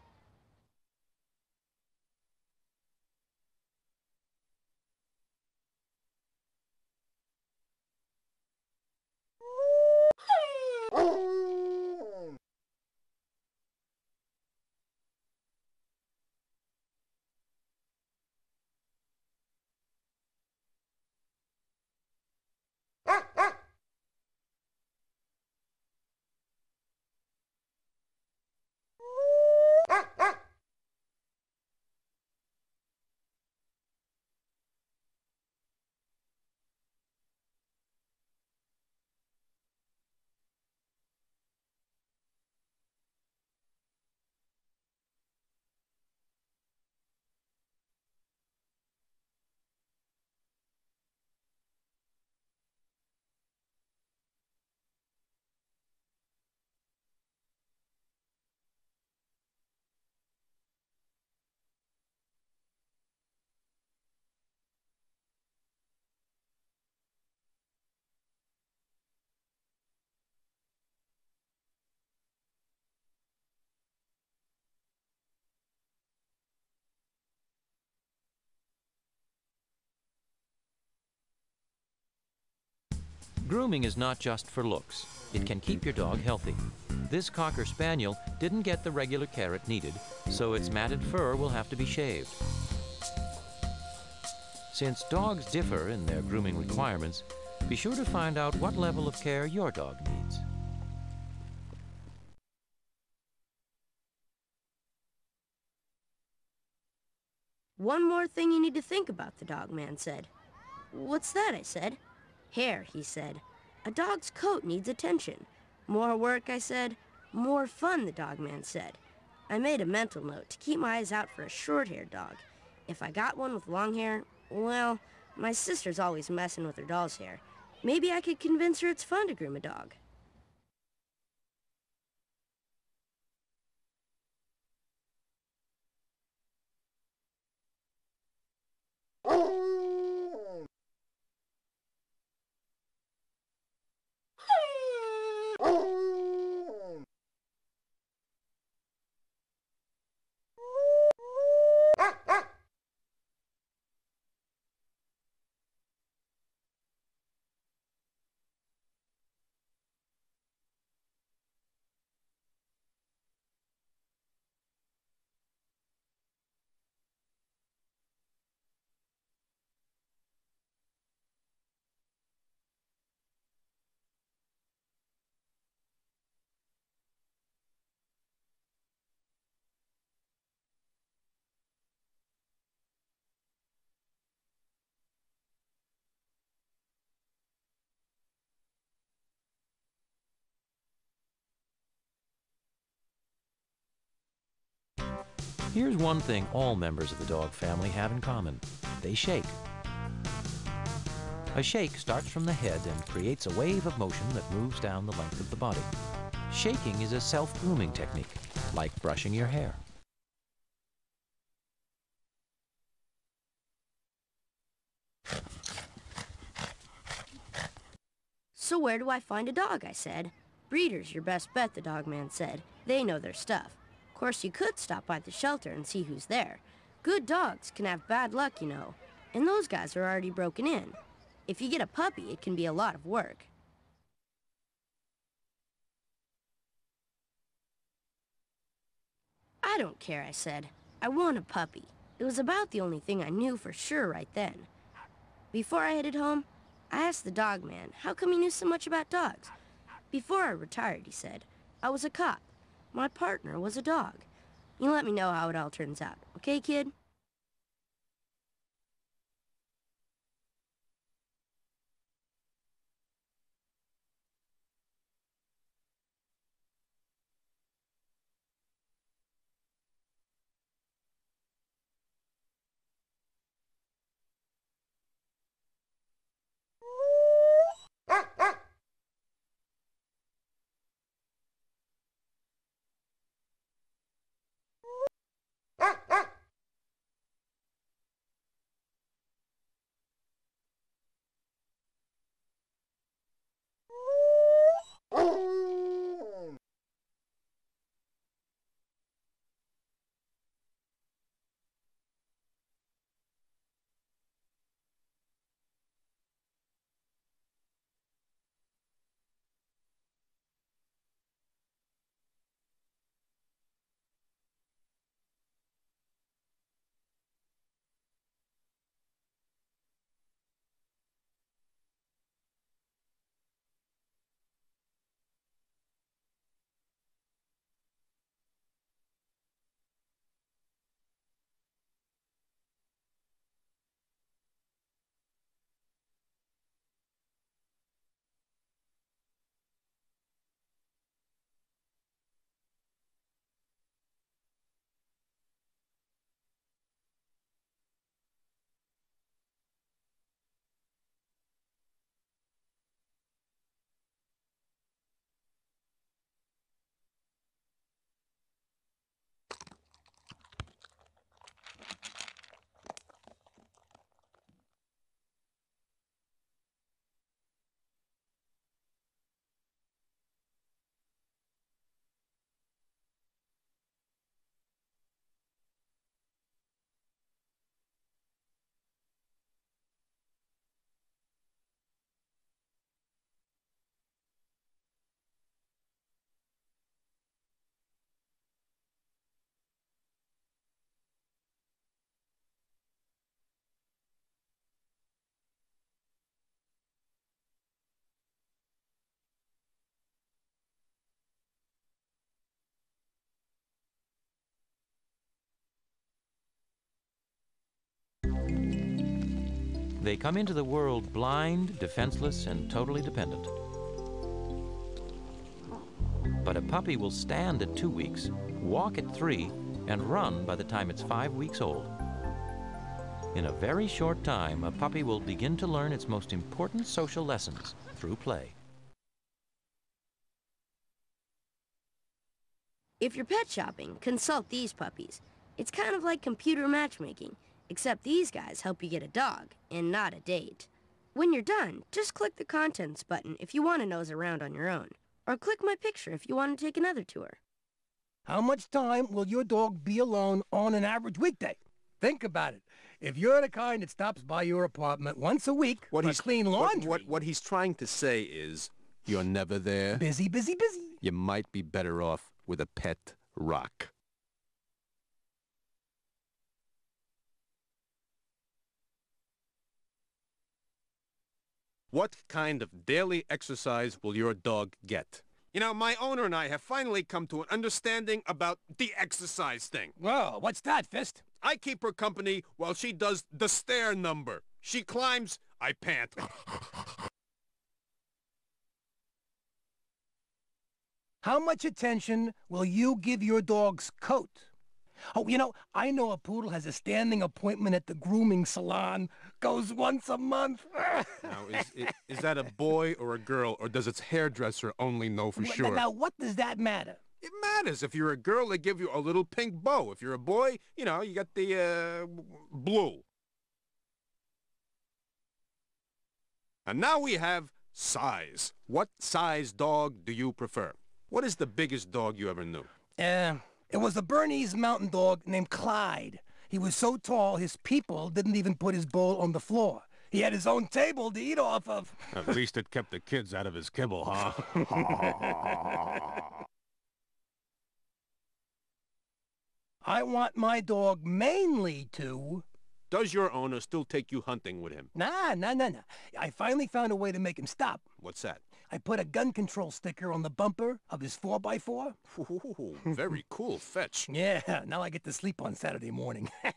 Grooming is not just for looks. It can keep your dog healthy. This Cocker Spaniel didn't get the regular care it needed, so its matted fur will have to be shaved. Since dogs differ in their grooming requirements, be sure to find out what level of care your dog needs. One more thing you need to think about, the dog man said. What's that, I said. Hair, he said. A dog's coat needs attention. More work, I said. More fun, the dog man said. I made a mental note to keep my eyes out for a short-haired dog. If I got one with long hair, well, my sister's always messing with her doll's hair. Maybe I could convince her it's fun to groom a dog. Here's one thing all members of the dog family have in common. They shake. A shake starts from the head and creates a wave of motion that moves down the length of the body. Shaking is a self-grooming technique, like brushing your hair. So where do I find a dog, I said. Breeder's your best bet, the dog man said. They know their stuff. Of course, you could stop by the shelter and see who's there. Good dogs can have bad luck, you know. And those guys are already broken in. If you get a puppy, it can be a lot of work. I don't care, I said. I want a puppy. It was about the only thing I knew for sure right then. Before I headed home, I asked the dog man how come he knew so much about dogs. Before I retired, he said, I was a cop. My partner was a dog. You let me know how it all turns out, okay, kid? They come into the world blind, defenseless, and totally dependent. But a puppy will stand at two weeks, walk at three, and run by the time it's five weeks old. In a very short time, a puppy will begin to learn its most important social lessons through play. If you're pet shopping, consult these puppies. It's kind of like computer matchmaking, except these guys help you get a dog and not a date. When you're done, just click the contents button if you want to nose around on your own. Or click my picture if you want to take another tour. How much time will your dog be alone on an average weekday? Think about it. If you're the kind that stops by your apartment once a week What for he's clean what- laundry, What, what he's trying to say is, you're never there. busy, busy, busy. You might be better off with a pet rock. What kind of daily exercise will your dog get? You know, my owner and I have finally come to an understanding about the exercise thing. Well, what's that, Fist? I keep her company while she does the stair number. She climbs, I pant. How much attention will you give your dog's coat? Oh, you know, I know a poodle has a standing appointment at the grooming salon, goes once a month. Now, is, is, is that a boy or a girl, or does its hairdresser only know for Now- sure? Now, what does that matter? It matters. If you're a girl, they give you a little pink bow. If you're a boy, you know, you got the uh, blue. And now we have size. What size dog do you prefer? What is the biggest dog you ever knew? Uh, it was a Bernese mountain dog named Clyde. He was so tall, his people didn't even put his bowl on the floor. He had his own table to eat off of. At least it kept the kids out of his kibble, huh? I want my dog mainly to... Does your owner still take you hunting with him? Nah, nah, nah, nah. I finally found a way to make him stop. What's that? I put a gun control sticker on the bumper of his 4x4. Ooh, very cool fetch. Yeah, now I get to sleep on Saturday morning.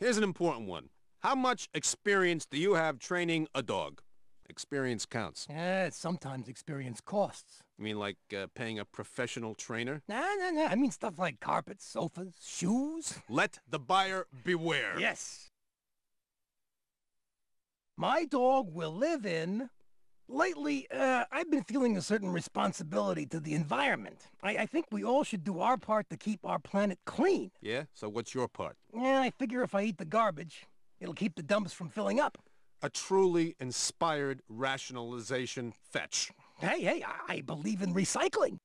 Here's an important one. How much experience do you have training a dog? Experience counts. yeah, sometimes experience costs. You mean like uh, paying a professional trainer? Nah, nah, nah. I mean stuff like carpets, sofas, shoes. Let the buyer beware. Yes. My dog will live in... Lately, uh, I've been feeling a certain responsibility to the environment. I, I think we all should do our part to keep our planet clean. Yeah? So what's your part? Yeah, I figure if I eat the garbage, it'll keep the dumps from filling up. A truly inspired rationalization fetch. Hey, hey, I, I believe in recycling.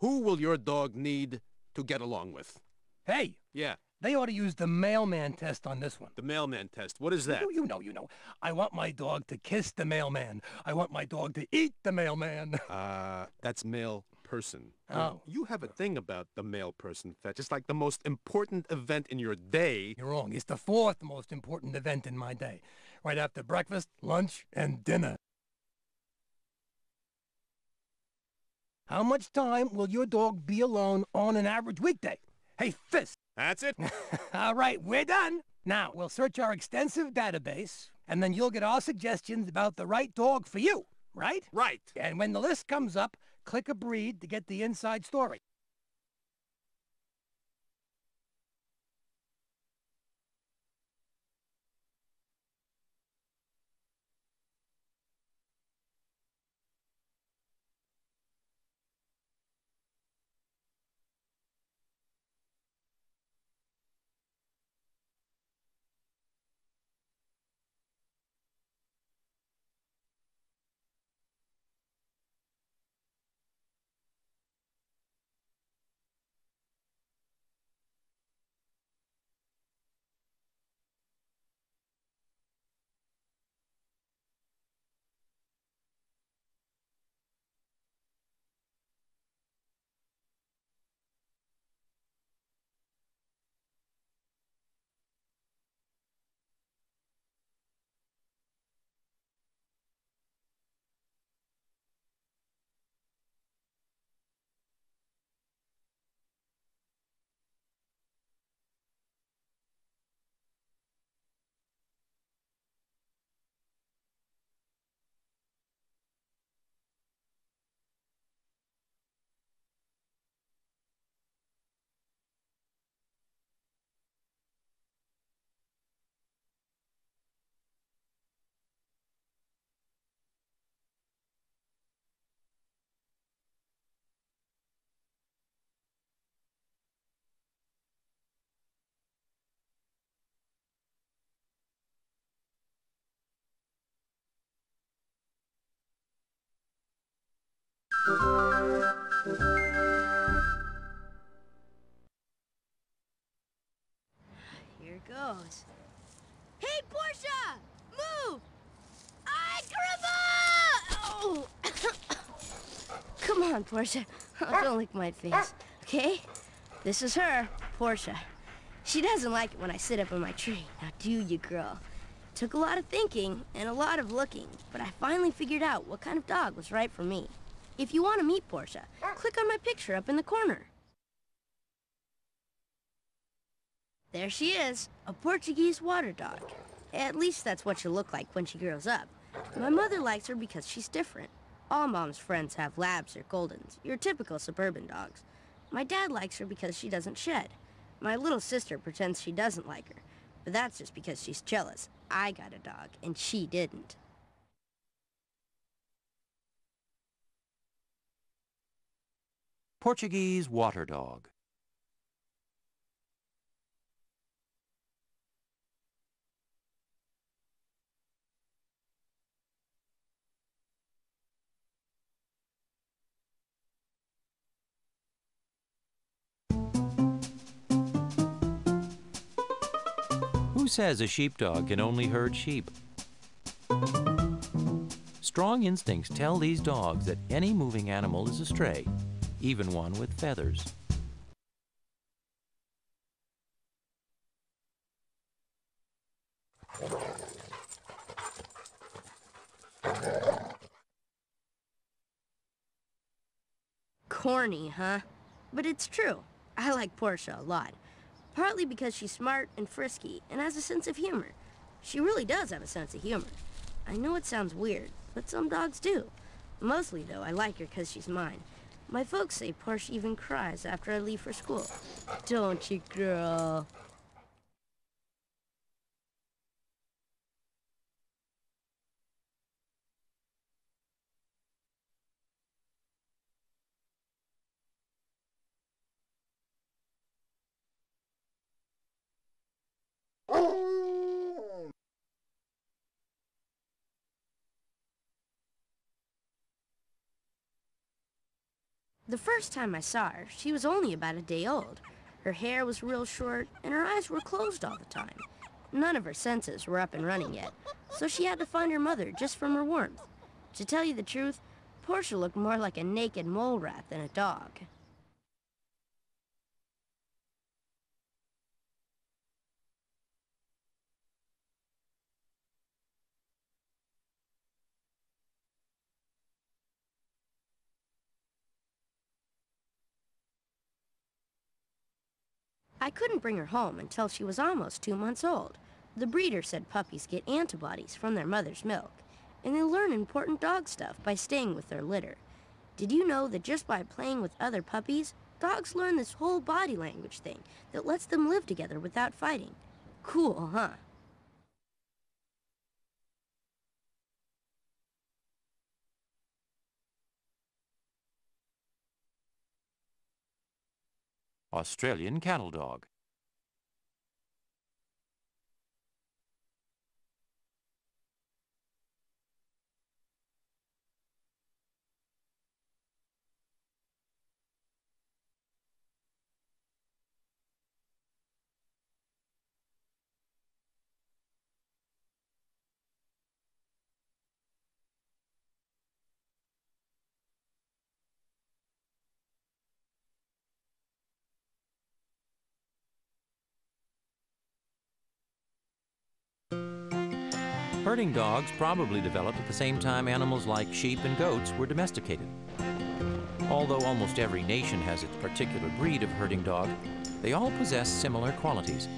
Who will your dog need to get along with? Hey, Yeah, they ought to use the mailman test on this one. the mailman test. What is that? You, you know, you know. I want my dog to kiss the mailman. I want my dog to eat the mailman. Uh, that's male person. Oh. You have a thing about the male person fetch. It's like the most important event in your day. You're wrong. It's the fourth most important event in my day. Right after breakfast, lunch, and dinner. How much time will your dog be alone on an average weekday? Hey, Fist. That's it. All right, we're done. Now, we'll search our extensive database, and then you'll get our suggestions about the right dog for you, right? Right. And when the list comes up, click a breed to get the inside story. Here goes. Hey, Portia! Move! I Oh! Come on, Portia. Don't lick my face, okay? This is her, Portia. She doesn't like it when I sit up in my tree. Now, do you, girl? Took a lot of thinking and a lot of looking, but I finally figured out what kind of dog was right for me. If you want to meet Portia, click on my picture up in the corner. There she is, a Portuguese water dog. At least that's what she'll look like when she grows up. My mother likes her because she's different. All mom's friends have labs or goldens, your typical suburban dogs. My dad likes her because she doesn't shed. My little sister pretends she doesn't like her, but that's just because she's jealous. I got a dog, and she didn't. Portuguese water dog. Who says a sheepdog can only herd sheep? Strong instincts tell these dogs that any moving animal is a stray, even one with feathers. Corny, huh? But it's true. I like Portia a lot. Partly because she's smart and frisky and has a sense of humor. She really does have a sense of humor. I know it sounds weird, but some dogs do. Mostly, though, I like her because she's mine. My folks say Portia even cries after I leave for school. Don't you, girl? The first time I saw her, she was only about a day old. Her hair was real short, and her eyes were closed all the time. None of her senses were up and running yet, so she had to find her mother just from her warmth. To tell you the truth, Portia looked more like a naked mole rat than a dog. I couldn't bring her home until she was almost two months old. The breeder said puppies get antibodies from their mother's milk, and they learn important dog stuff by staying with their litter. Did you know that just by playing with other puppies, dogs learn this whole body language thing that lets them live together without fighting? Cool, huh? Australian cattle dog. Herding dogs probably developed at the same time animals like sheep and goats were domesticated. Although almost every nation has its particular breed of herding dog, they all possess similar qualities.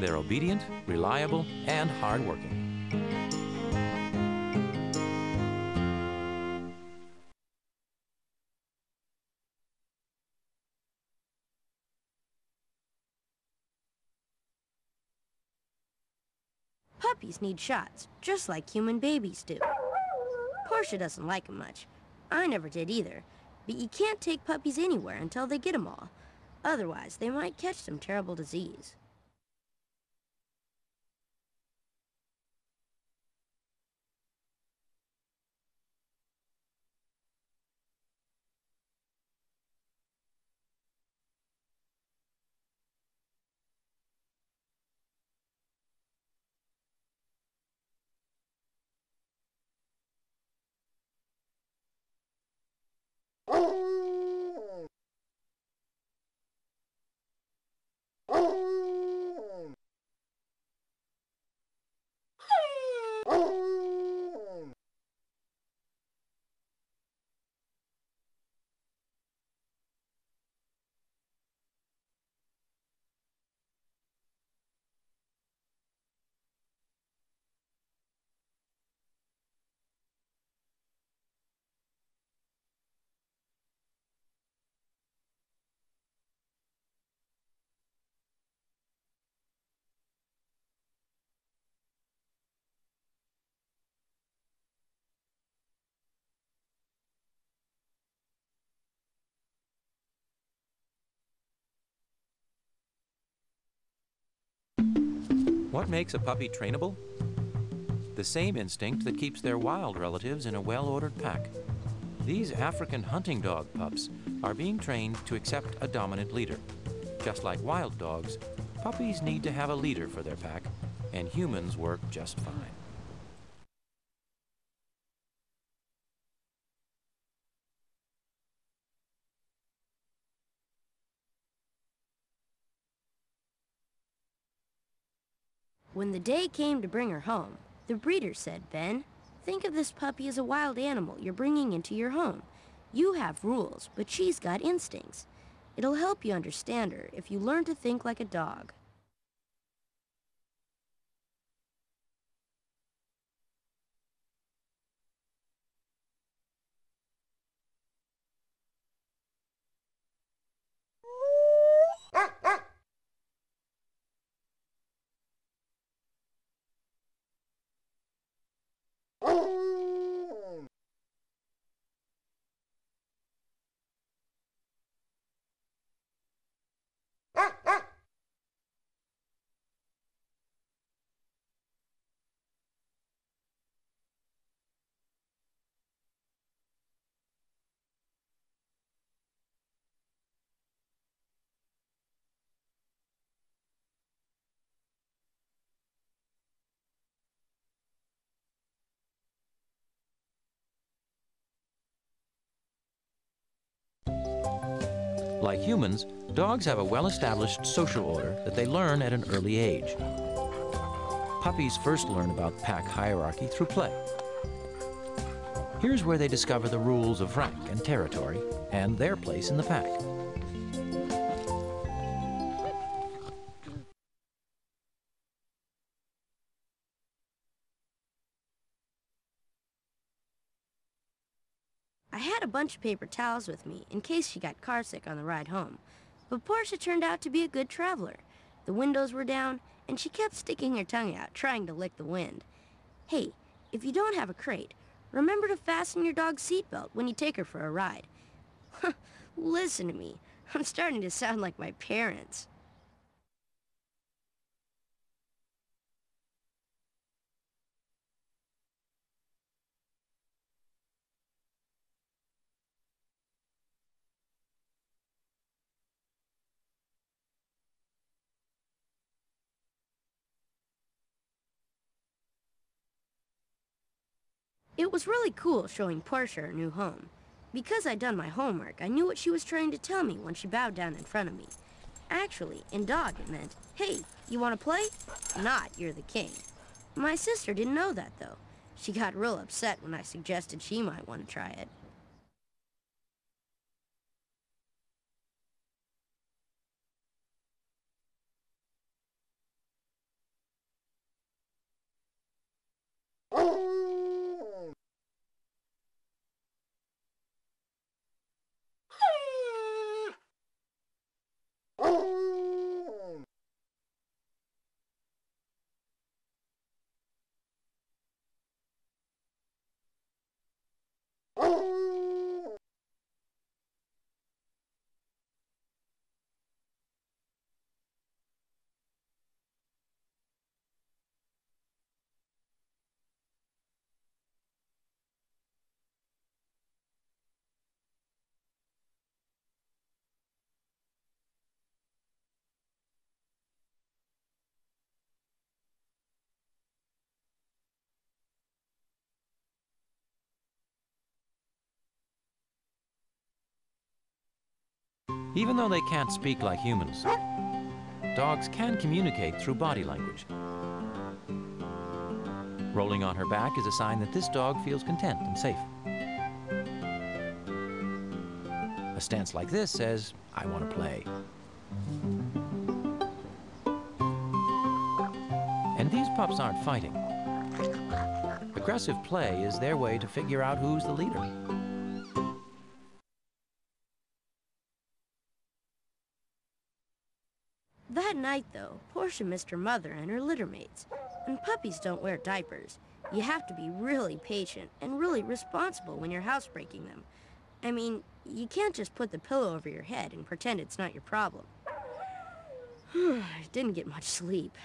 They're obedient, reliable, and hardworking. Puppies need shots, just like human babies do. Portia doesn't like 'em much. I never did either. But you can't take puppies anywhere until they get 'em all. Otherwise, they might catch some terrible disease. Oh. What makes a puppy trainable? The same instinct that keeps their wild relatives in a well-ordered pack. These African hunting dog pups are being trained to accept a dominant leader. Just like wild dogs, puppies need to have a leader for their pack, and humans work just fine. When the day came to bring her home, the breeder said, Ben, think of this puppy as a wild animal you're bringing into your home. You have rules, but she's got instincts. It'll help you understand her if you learn to think like a dog. Oh! Like humans, dogs have a well-established social order that they learn at an early age. Puppies first learn about pack hierarchy through play. Here's where they discover the rules of rank and territory and their place in the pack. Bunch of paper towels with me in case she got carsick on the ride home. But Portia turned out to be a good traveler. The windows were down, and she kept sticking her tongue out, trying to lick the wind. Hey, if you don't have a crate, remember to fasten your dog's seatbelt when you take her for a ride. Listen to me. I'm starting to sound like my parents. It was really cool showing Portia her new home. Because I'd done my homework, I knew what she was trying to tell me when she bowed down in front of me. Actually, in dog it meant, hey, you want to play? Not, you're the king. My sister didn't know that, though. She got real upset when I suggested she might want to try it. Even though they can't speak like humans, dogs can communicate through body language. Rolling on her back is a sign that this dog feels content and safe. A stance like this says, I want to play. And these pups aren't fighting. Aggressive play is their way to figure out who's the leader. Night, though, Portia missed her mother and her littermates. And puppies don't wear diapers. You have to be really patient and really responsible when you're housebreaking them. I mean, you can't just put the pillow over your head and pretend it's not your problem. I didn't get much sleep.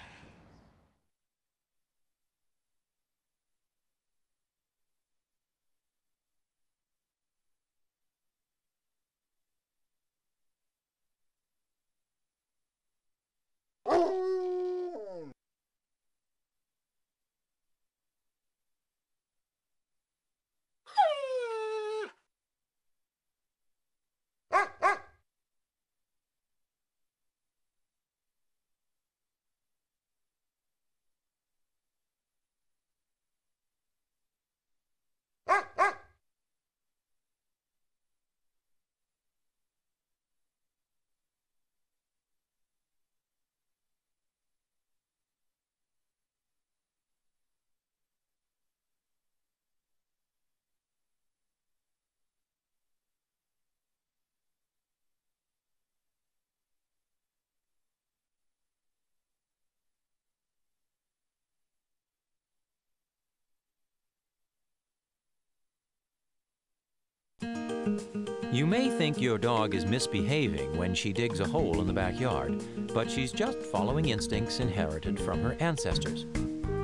You may think your dog is misbehaving when she digs a hole in the backyard, but she's just following instincts inherited from her ancestors.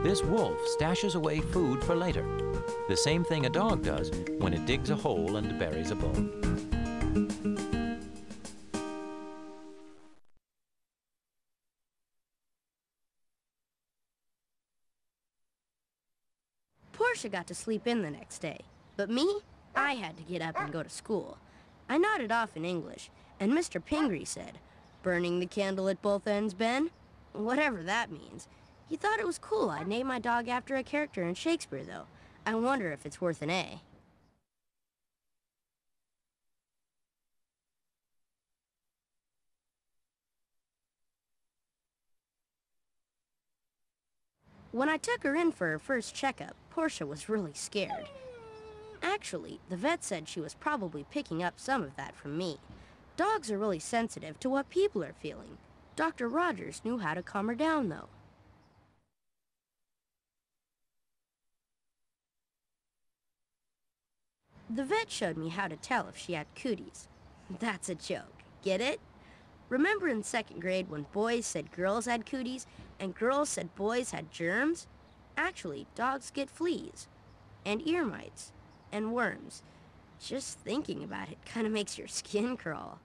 This wolf stashes away food for later, the same thing a dog does when it digs a hole and buries a bone. Portia got to sleep in the next day, but me, I had to get up and go to school. I nodded off in English, and Mr. Pingree said, Burning the candle at both ends, Ben? Whatever that means. He thought it was cool I'd name my dog after a character in Shakespeare, though. I wonder if it's worth an A. When I took her in for her first checkup, Portia was really scared. Actually, the vet said she was probably picking up some of that from me. Dogs are really sensitive to what people are feeling. Dr. Rogers knew how to calm her down, though. The vet showed me how to tell if she had cooties. That's a joke. Get it? Remember in second grade when boys said girls had cooties and girls said boys had germs? Actually, dogs get fleas and ear mites and worms. Just thinking about it kind of makes your skin crawl.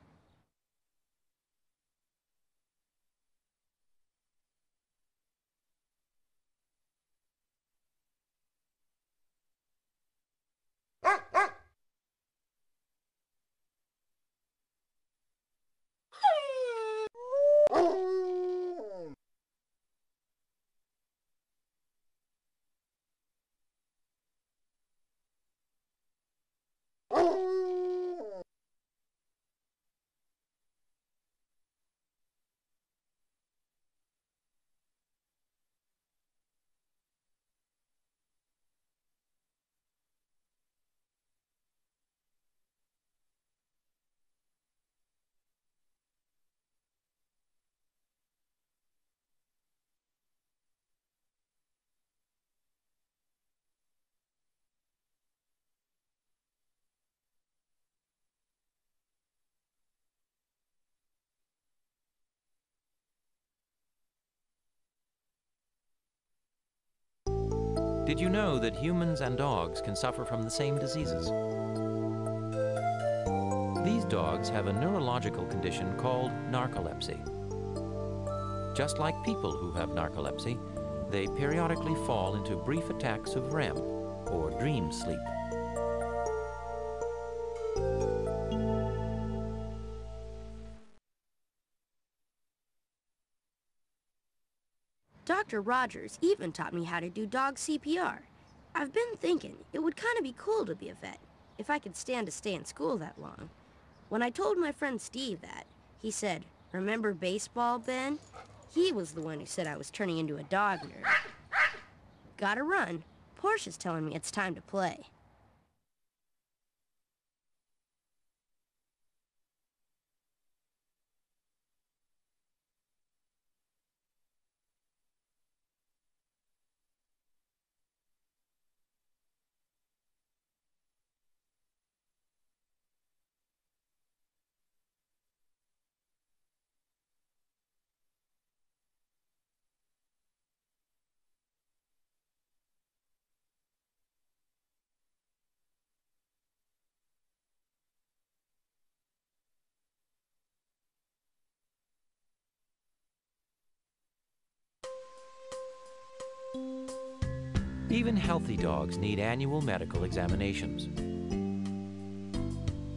Did you know that humans and dogs can suffer from the same diseases? These dogs have a neurological condition called narcolepsy. Just like people who have narcolepsy, they periodically fall into brief attacks of REM, or dream sleep. Dr. Rogers even taught me how to do dog CPR. I've been thinking it would kind of be cool to be a vet if I could stand to stay in school that long. When I told my friend Steve that, he said, remember baseball, Ben? He was the one who said I was turning into a dog nerd. Gotta run. Portia's telling me it's time to play. Even healthy dogs need annual medical examinations.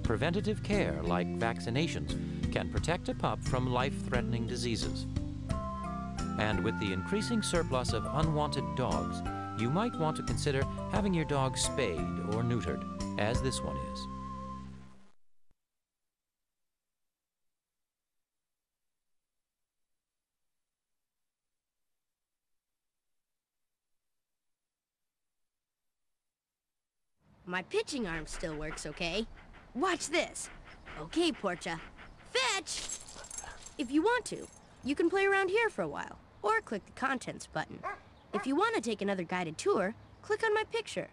Preventative care, like vaccinations, can protect a pup from life-threatening diseases. And with the increasing surplus of unwanted dogs, you might want to consider having your dog spayed or neutered, as this one is. My pitching arm still works, okay? Watch this. Okay, Portia. Fetch! If you want to, you can play around here for a while, or click the Contents button. If you want to take another guided tour, click on my picture.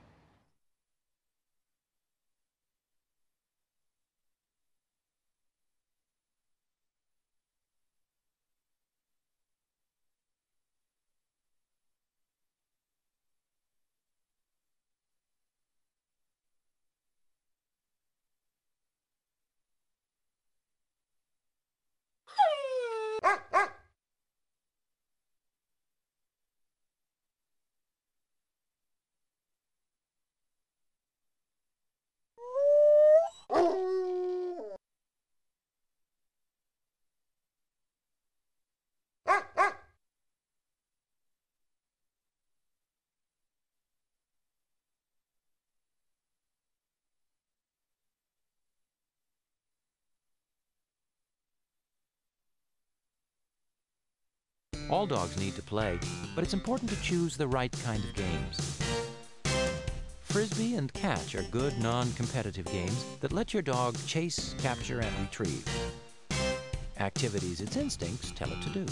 All dogs need to play, but it's important to choose the right kind of games. Frisbee and catch are good non-competitive games that let your dog chase, capture, and retrieve. Activities its instincts tell it to do.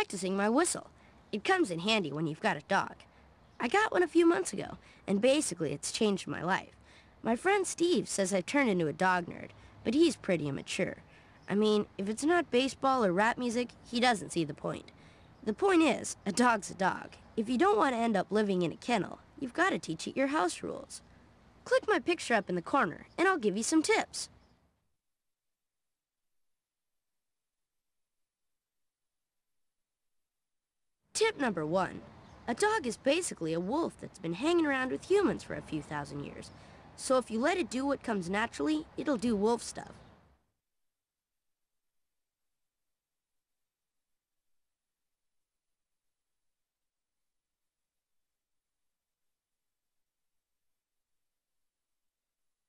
Practicing my whistle. It comes in handy when you've got a dog. I got one a few months ago, and basically it's changed my life. My friend Steve says I've turned into a dog nerd, but he's pretty immature. I mean, if it's not baseball or rap music, he doesn't see the point. The point is, a dog's a dog. If you don't want to end up living in a kennel, you've got to teach it your house rules. Click my picture up in the corner, and I'll give you some tips. Tip number one. A dog is basically a wolf that's been hanging around with humans for a few thousand years. So if you let it do what comes naturally, it'll do wolf stuff.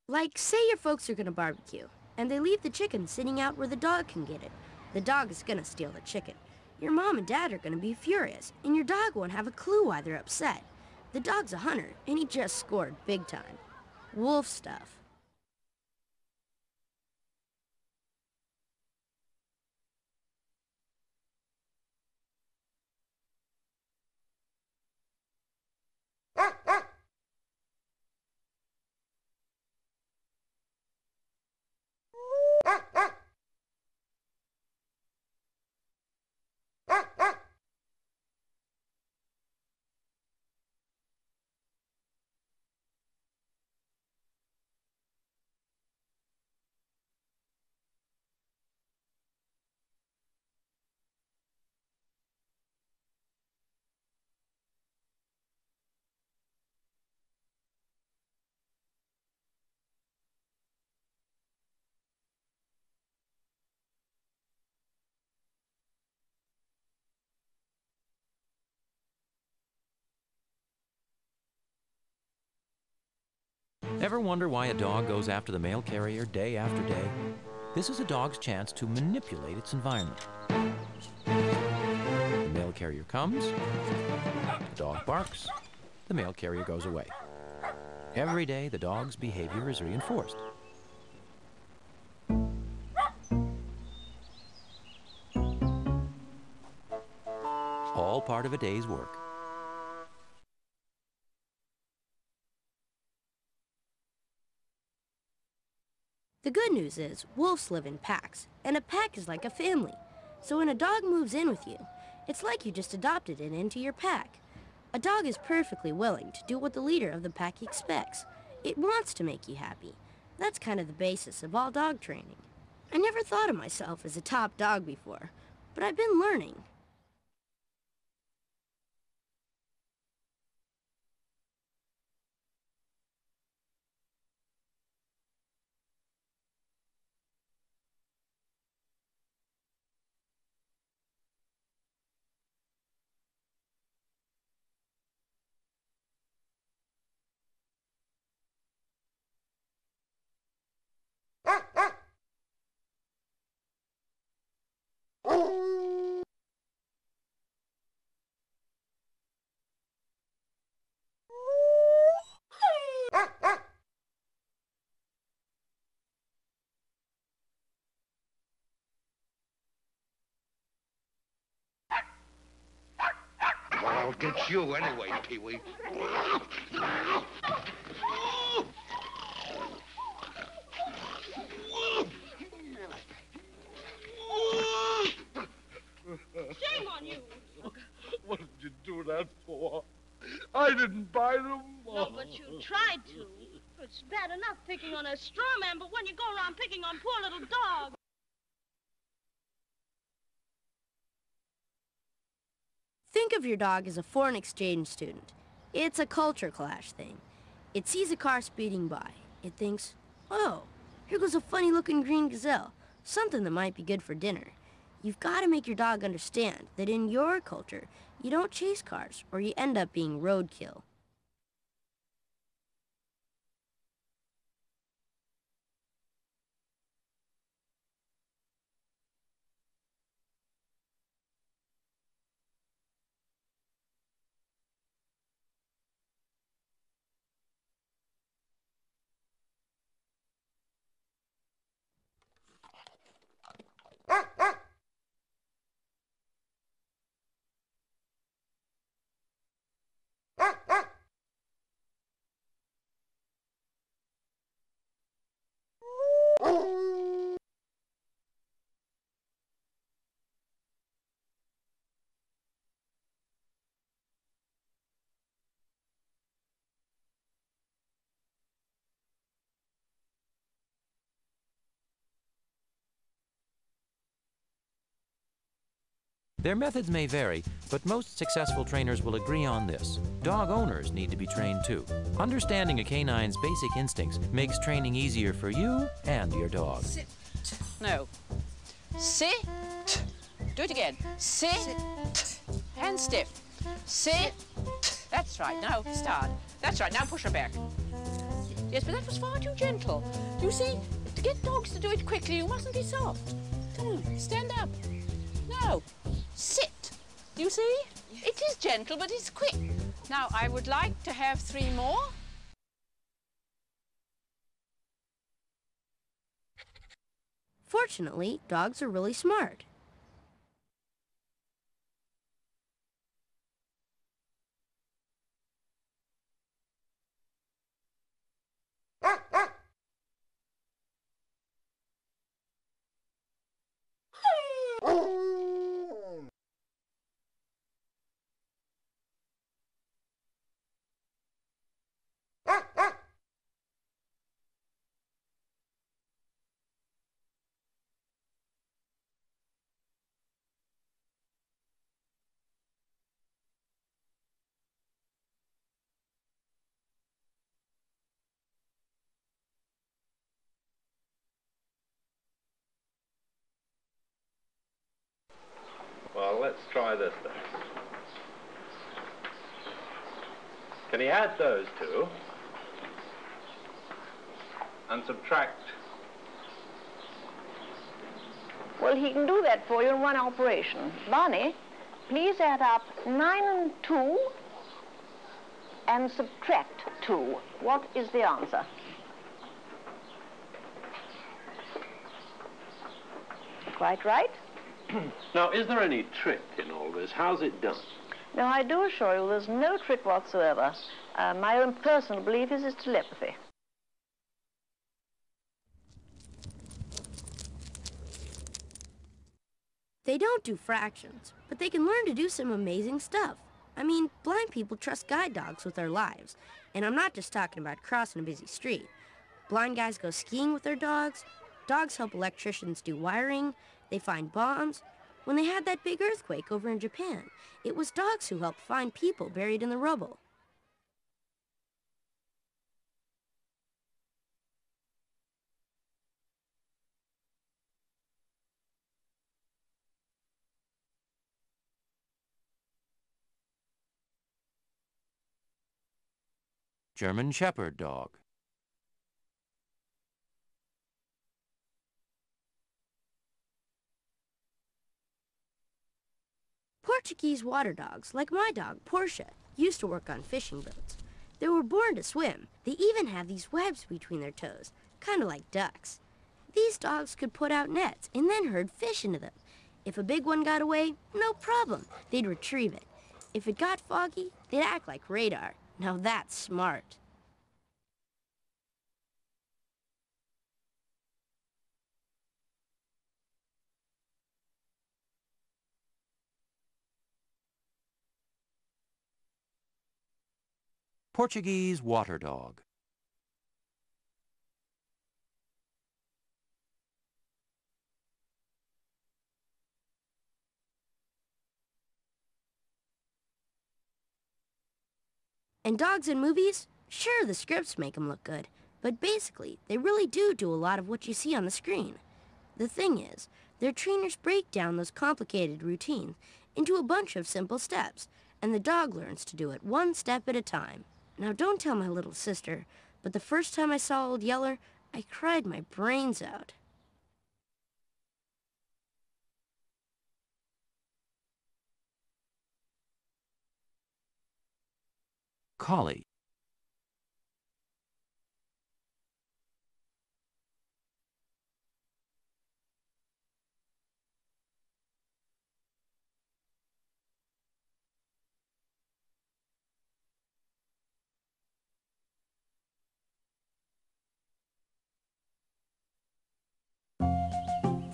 Like, say your folks are gonna barbecue, and they leave the chicken sitting out where the dog can get it. The dog is gonna steal the chicken. Your mom and dad are gonna be furious, and your dog won't have a clue why they're upset. The dog's a hunter, and he just scored big time. Wolf stuff. Uh, uh. Ever wonder why a dog goes after the mail carrier day after day? This is a dog's chance to manipulate its environment. The mail carrier comes, the dog barks, the mail carrier goes away. Every day, the dog's behavior is reinforced. All part of a day's work. The good news is, wolves live in packs, and a pack is like a family. So when a dog moves in with you, it's like you just adopted it into your pack. A dog is perfectly willing to do what the leader of the pack expects. It wants to make you happy. That's kind of the basis of all dog training. I never thought of myself as a top dog before, but I've been learning. I'll get you anyway, Pee-wee. Shame on you. What did you do that for? I didn't buy them. No, but you tried to. It's bad enough picking on a straw man, but when you go around picking on poor little dogs. Think of your dog as a foreign exchange student. It's a culture clash thing. It sees a car speeding by. It thinks, oh, here goes a funny-looking green gazelle. something that might be good for dinner. You've got to make your dog understand that in your culture, you don't chase cars or you end up being roadkill. Their methods may vary, but most successful trainers will agree on this. Dog owners need to be trained too. Understanding a canine's basic instincts makes training easier for you and your dog. Sit. No. Sit. Do it again. Sit. Sit. And stiff. Sit. That's right. Now start. That's right. Now push her back. Yes, but that was far too gentle. You see, to get dogs to do it quickly, you mustn't be soft. Come on, stand up. No. Sit. Do you see? Yes. It is gentle, but it's quick. Now, I would like to have three more. Fortunately, dogs are really smart. Oh. Well, let's try this then. Can he add those two and subtract? Well, he can do that for you in one operation. Barney, please add up 9 and 2 and subtract 2. What is the answer? Quite right. now, is there any trick in all this? How's it done? No, I do assure you there's no trick whatsoever. Uh, my own personal belief is it's telepathy. They don't do fractions, but they can learn to do some amazing stuff. I mean, blind people trust guide dogs with their lives. And I'm not just talking about crossing a busy street. Blind guys go skiing with their dogs. Dogs help electricians do wiring. They find bombs. When they had that big earthquake over in Japan, it was dogs who helped find people buried in the rubble. German Shepherd Dog. Portuguese water dogs, like my dog, Portia, used to work on fishing boats. They were born to swim. They even have these webs between their toes, kind of like ducks. These dogs could put out nets and then herd fish into them. If a big one got away, no problem. They'd retrieve it. If it got foggy, they'd act like radar. Now that's smart. Portuguese water dog. And dogs in movies? Sure, the scripts make them look good, but basically, they really do do a lot of what you see on the screen. The thing is, their trainers break down those complicated routines into a bunch of simple steps, and the dog learns to do it one step at a time. Now don't tell my little sister, but the first time I saw Old Yeller, I cried my brains out. Collie.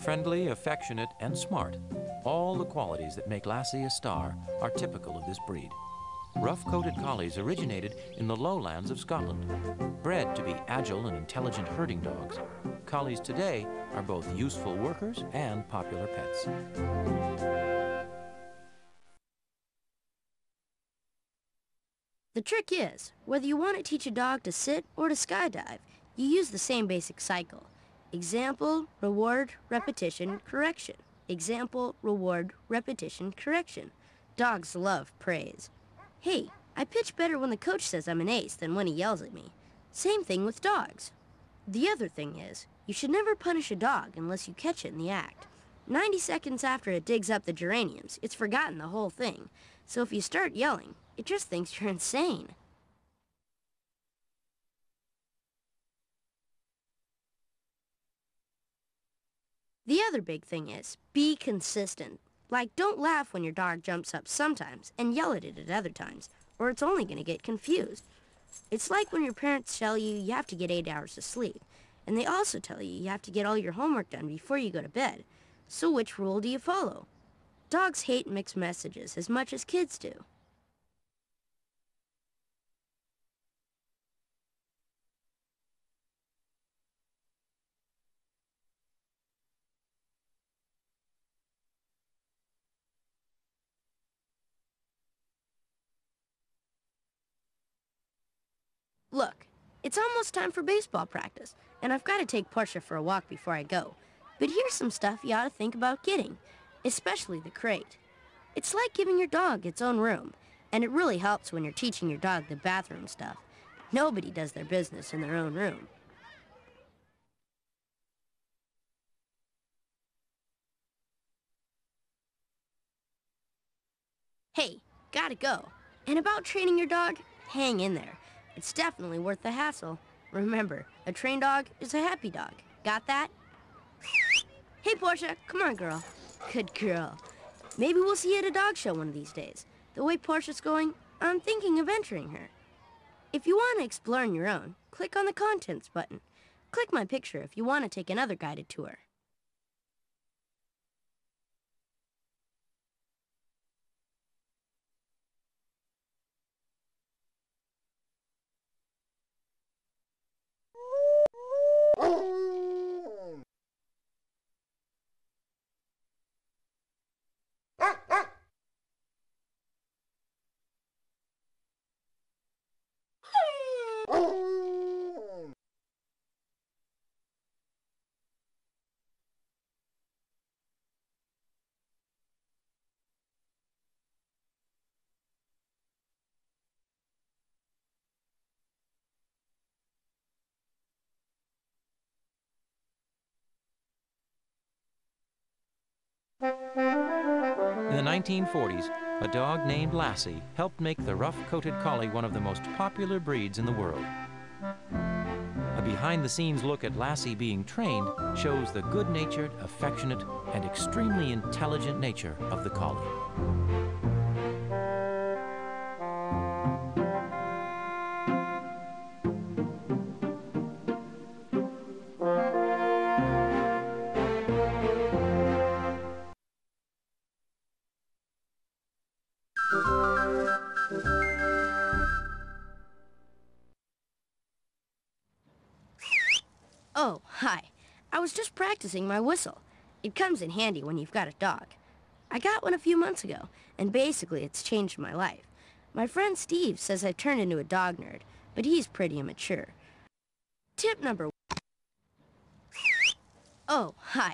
Friendly, affectionate, and smart. All the qualities that make Lassie a star are typical of this breed. Rough-coated collies originated in the lowlands of Scotland. Bred to be agile and intelligent herding dogs, collies today are both useful workers and popular pets. The trick is, whether you want to teach a dog to sit or to skydive, you use the same basic cycle. Example, reward, repetition, correction. Example, reward, repetition, correction. Dogs love praise. Hey, I pitch better when the coach says I'm an ace than when he yells at me. Same thing with dogs. The other thing is, you should never punish a dog unless you catch it in the act. 90 seconds after it digs up the geraniums, it's forgotten the whole thing. So if you start yelling, it just thinks you're insane. The other big thing is, be consistent. Like, don't laugh when your dog jumps up sometimes and yell at it at other times, or it's only going to get confused. It's like when your parents tell you you have to get eight hours of sleep, and they also tell you you have to get all your homework done before you go to bed. So which rule do you follow? Dogs hate mixed messages as much as kids do. It's almost time for baseball practice, and I've got to take Portia for a walk before I go. But here's some stuff you ought to think about getting, especially the crate. It's like giving your dog its own room, and it really helps when you're teaching your dog the bathroom stuff. Nobody does their business in their own room. Hey, gotta go. And about training your dog, hang in there. It's definitely worth the hassle. Remember, a trained dog is a happy dog. Got that? Hey, Portia, come on, girl. Good girl. Maybe we'll see you at a dog show one of these days. The way Portia's going, I'm thinking of entering her. If you want to explore on your own, click on the Contents button. Click my picture if you want to take another guided tour. The 1940s, a dog named Lassie helped make the rough-coated collie one of the most popular breeds in the world. A behind-the-scenes look at Lassie being trained shows the good-natured, affectionate, and extremely intelligent nature of the collie. Practicing my whistle. It comes in handy when you've got a dog. I got one a few months ago, and basically it's changed my life. My friend Steve says I've turned into a dog nerd, but he's pretty immature. Tip number one. Oh, hi.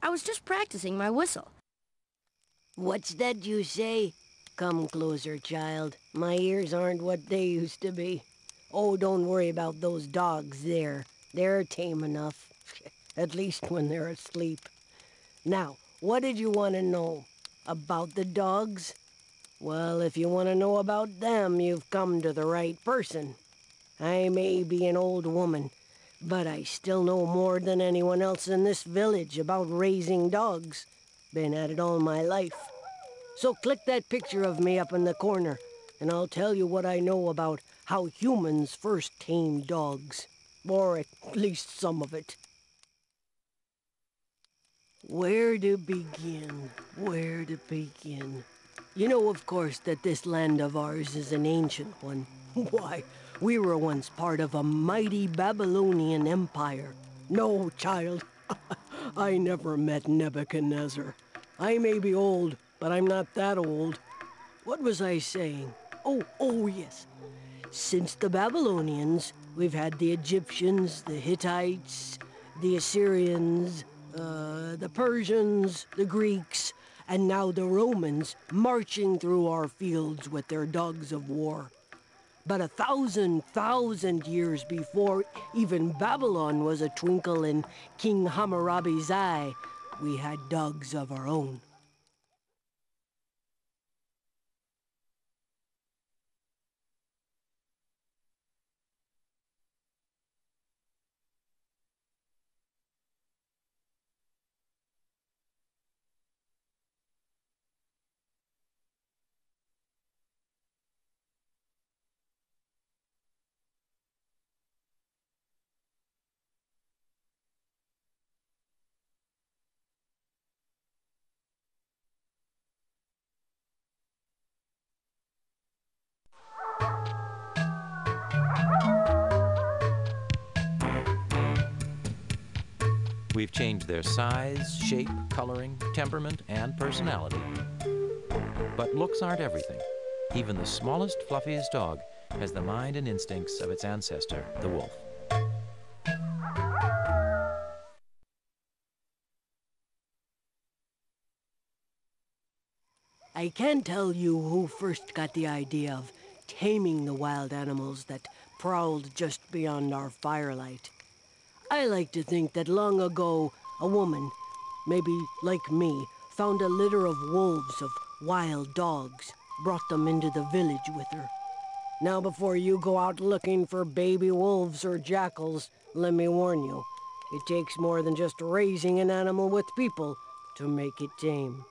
I was just practicing my whistle. What's that you say? Come closer, child. My ears aren't what they used to be. Oh, don't worry about those dogs there. They're tame enough. At least when they're asleep. Now, what did you want to know? About the dogs? Well, if you want to know about them, you've come to the right person. I may be an old woman, but I still know more than anyone else in this village about raising dogs. Been at it all my life. So click that picture of me up in the corner, and I'll tell you what I know about how humans first tamed dogs. Or at least some of it. Where to begin? Where to begin? You know, of course, that this land of ours is an ancient one. Why, we were once part of a mighty Babylonian empire. No, child, I never met Nebuchadnezzar. I may be old, but I'm not that old. What was I saying? Oh, oh, yes. Since the Babylonians, we've had the Egyptians, the Hittites, the Assyrians, uh, the Persians, the Greeks, and now the Romans marching through our fields with their dogs of war. But a thousand, thousand years before even Babylon was a twinkle in King Hammurabi's eye, we had dogs of our own. We've changed their size, shape, coloring, temperament, and personality. But looks aren't everything. Even the smallest, fluffiest dog has the mind and instincts of its ancestor, the wolf. I can't tell you who first got the idea of taming the wild animals that prowled just beyond our firelight. I like to think that long ago, a woman, maybe like me, found a litter of wolves, of wild dogs, brought them into the village with her. Now, before you go out looking for baby wolves or jackals, let me warn you, it takes more than just raising an animal with people to make it tame.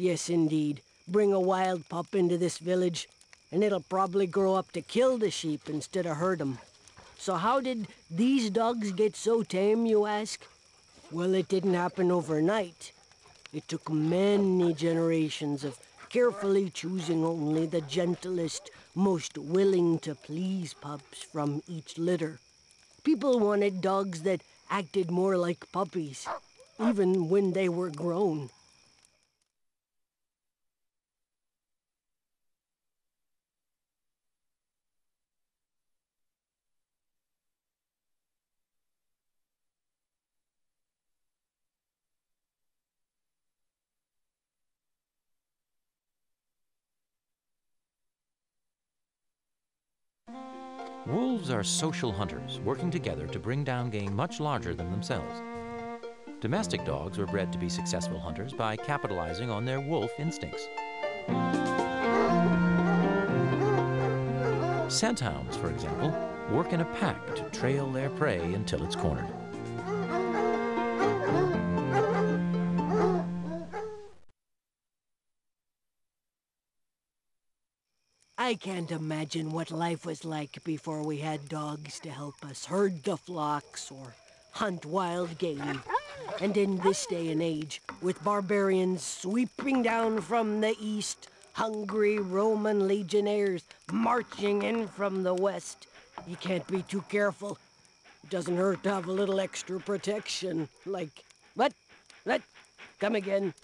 Yes, indeed. Bring a wild pup into this village, and it'll probably grow up to kill the sheep instead of herd 'em. So how did these dogs get so tame, you ask? Well, it didn't happen overnight. It took many generations of carefully choosing only the gentlest, most willing to please pups from each litter. People wanted dogs that acted more like puppies, even when they were grown. Wolves are social hunters, working together to bring down game much larger than themselves. Domestic dogs were bred to be successful hunters by capitalizing on their wolf instincts. Scent hounds, for example, work in a pack to trail their prey until it's cornered. I can't imagine what life was like before we had dogs to help us herd the flocks or hunt wild game. And in this day and age, with barbarians sweeping down from the east, hungry Roman legionnaires marching in from the west, you can't be too careful. It doesn't hurt to have a little extra protection. Like, what? What? Come again.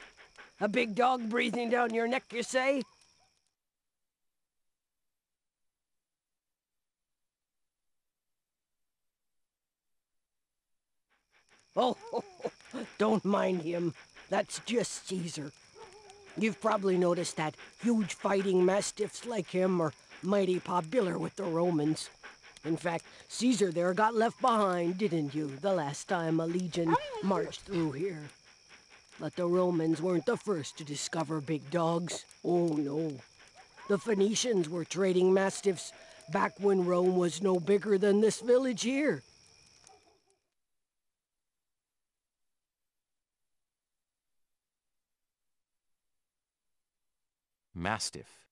A big dog breathing down your neck, you say? Oh, don't mind him. That's just Caesar. You've probably noticed that huge fighting mastiffs like him are mighty popular with the Romans. In fact, Caesar there got left behind, didn't you, the last time a legion marched through here? But the Romans weren't the first to discover big dogs. Oh, no. The Phoenicians were trading mastiffs back when Rome was no bigger than this village here. Mastiff.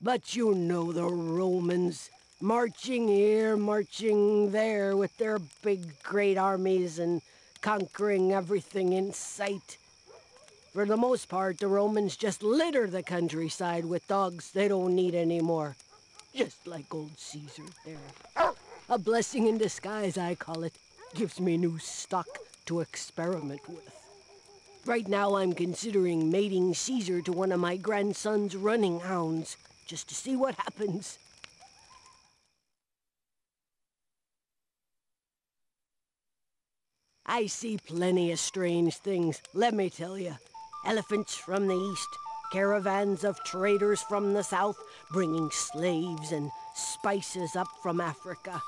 But you know the Romans, marching here, marching there with their big, great armies and conquering everything in sight. For the most part, the Romans just litter the countryside with dogs they don't need anymore. Just like old Caesar there. A blessing in disguise, I call it. Gives me new stock to experiment with. Right now, I'm considering mating Caesar to one of my grandson's running hounds, just to see what happens. I see plenty of strange things, let me tell you. Elephants from the east, caravans of traders from the south, bringing slaves and spices up from Africa.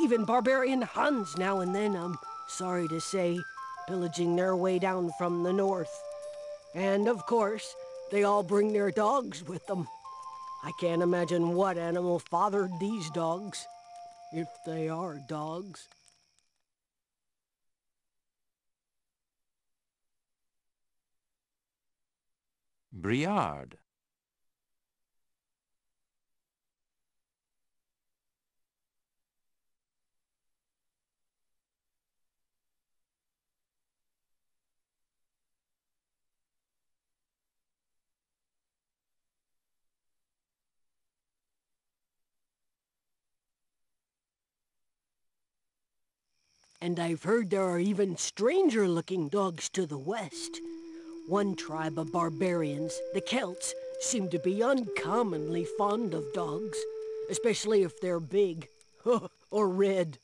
Even barbarian Huns now and then, I'm sorry to say, pillaging their way down from the north. And of course, they all bring their dogs with them. I can't imagine what animal fathered these dogs, if they are dogs. Briard. And I've heard there are even stranger-looking dogs to the west. One tribe of barbarians, the Celts, seem to be uncommonly fond of dogs, especially if they're big or red.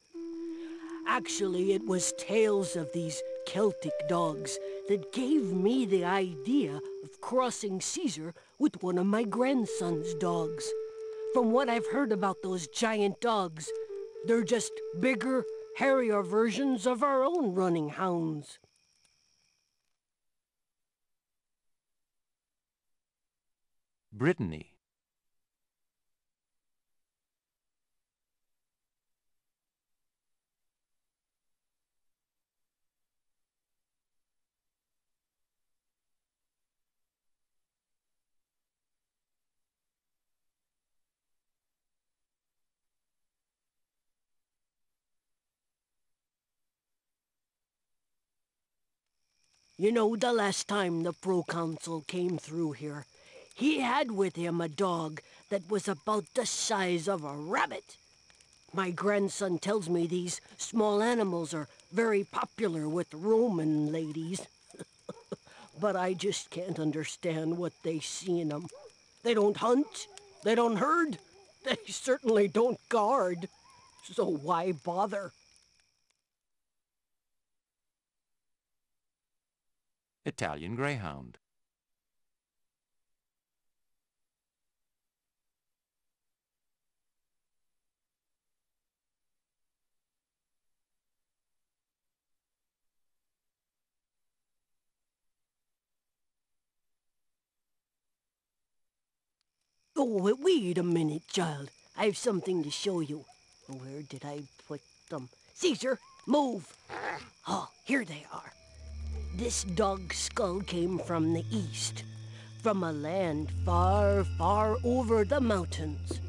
Actually, it was tales of these Celtic dogs that gave me the idea of crossing Caesar with one of my grandson's dogs. From what I've heard about those giant dogs, they're just bigger, hairier versions of our own running hounds. Brittany. You know, the last time the proconsul came through here, he had with him a dog that was about the size of a rabbit. My grandson tells me these small animals are very popular with Roman ladies. but I just can't understand what they see in them. They don't hunt, they don't herd, they certainly don't guard. So why bother? Italian Greyhound. Oh, wait, a minute, child. I have something to show you. Where did I put them? Caesar, move! Oh, here they are. This dog's skull came from the east, from a land far, far over the mountains.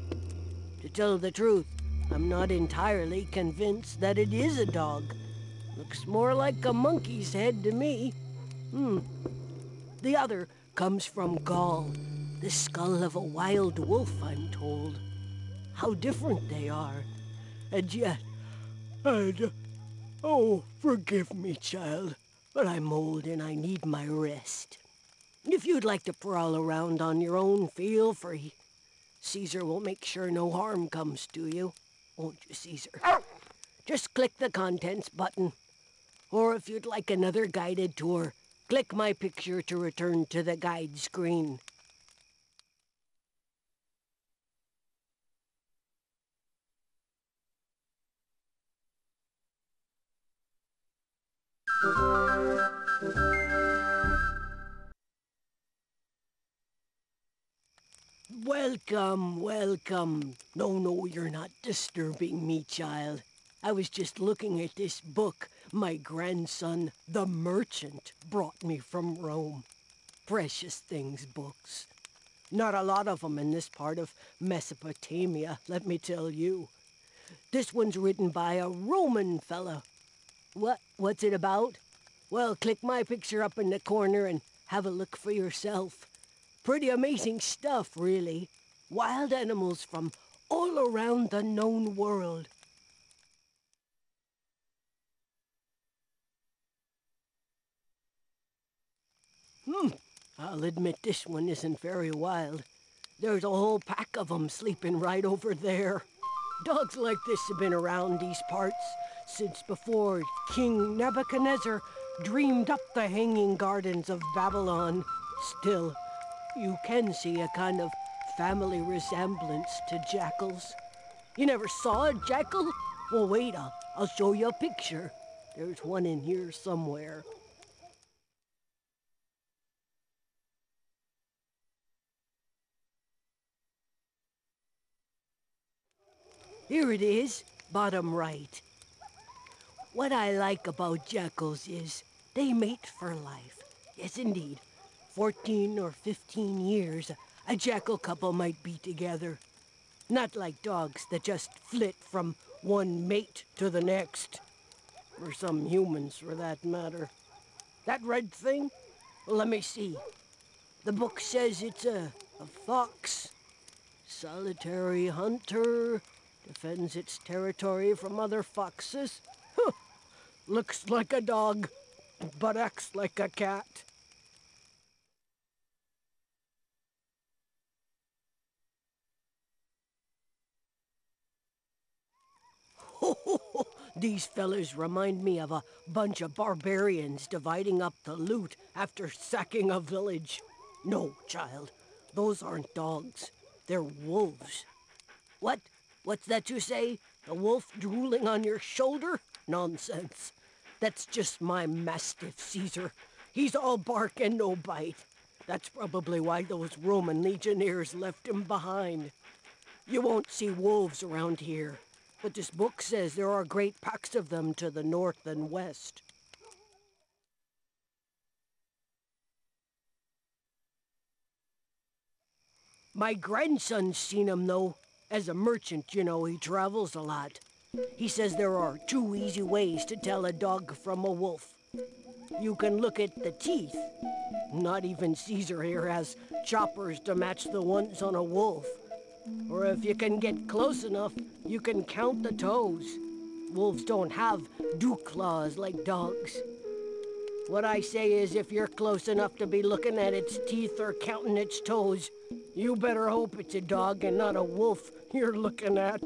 To tell the truth, I'm not entirely convinced that it is a dog. Looks more like a monkey's head to me. Hmm. The other comes from Gaul, the skull of a wild wolf, I'm told. How different they are. And yet, and, oh, forgive me, child, but I'm old and I need my rest. If you'd like to prowl around on your own, feel free. Caesar will make sure no harm comes to you. Won't you, Caesar? Just click the contents button. Or if you'd like another guided tour, click my picture to return to the guide screen. Welcome, welcome. No, no, you're not disturbing me, child. I was just looking at this book my grandson, the merchant, brought me from Rome. Precious things, books. Not a lot of 'em in this part of Mesopotamia, let me tell you. This one's written by a Roman fella. What, what's it about? Well, click my picture up in the corner and have a look for yourself. Pretty amazing stuff, really. Wild animals from all around the known world. Hmm, I'll admit this one isn't very wild. There's a whole pack of 'em sleeping right over there. Dogs like this have been around these parts since before King Nebuchadnezzar dreamed up the hanging gardens of Babylon. Still, you can see a kind of family resemblance to jackals. You never saw a jackal? Well, wait, I'll, I'll show you a picture. There's one in here somewhere. Here it is, bottom right. What I like about jackals is they mate for life. Yes, indeed. 14 or 15 years, a jackal couple might be together. Not like dogs that just flit from one mate to the next. Or some humans, for that matter. That red thing? Let me see. The book says it's a, a fox. Solitary hunter, defends its territory from other foxes. Looks like a dog, but acts like a cat. These fellas remind me of a bunch of barbarians dividing up the loot after sacking a village. No, child, those aren't dogs. They're wolves. What? What's that you say? A wolf drooling on your shoulder? Nonsense. That's just my mastiff, Caesar. He's all bark and no bite. That's probably why those Roman legionnaires left him behind. You won't see wolves around here, but this book says there are great packs of them to the north and west. My grandson's seen 'em, though. As a merchant, you know, he travels a lot. He says there are two easy ways to tell a dog from a wolf. You can look at the teeth. Not even Caesar here has choppers to match the ones on a wolf. Or if you can get close enough, you can count the toes. Wolves don't have dew claws like dogs. What I say is if you're close enough to be looking at its teeth or counting its toes, you better hope it's a dog and not a wolf you're looking at.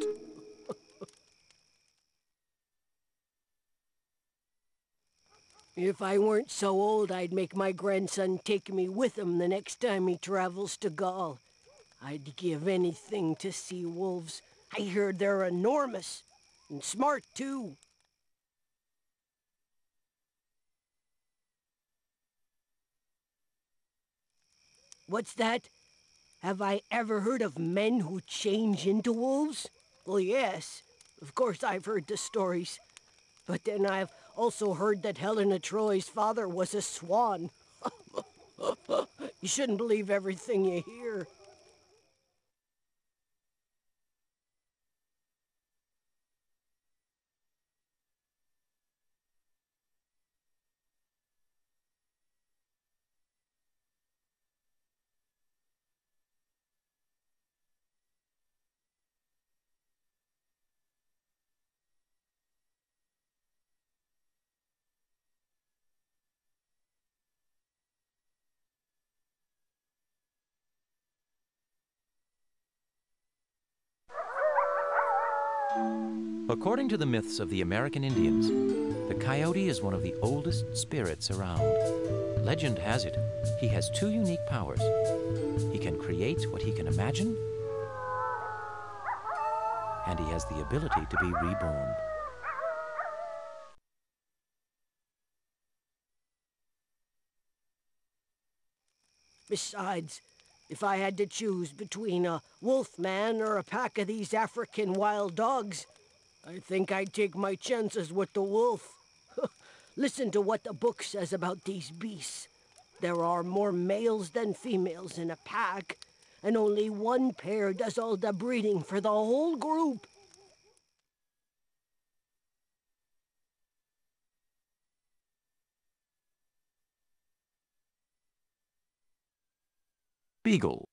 If I weren't so old, I'd make my grandson take me with him the next time he travels to Gaul. I'd give anything to see wolves. I hear they're enormous and smart, too. What's that? Have I ever heard of men who change into wolves? Well, yes. Of course, I've heard the stories. But then I've also heard that Helen of Troy's father was a swan. you shouldn't believe everything you hear. According to the myths of the American Indians, the coyote is one of the oldest spirits around. Legend has it, he has two unique powers. He can create what he can imagine, and he has the ability to be reborn. Besides, if I had to choose between a wolf man or a pack of these African wild dogs, I think I'd take my chances with the wolf. Listen to what the book says about these beasts. There are more males than females in a pack, and only one pair does all the breeding for the whole group. Beagle.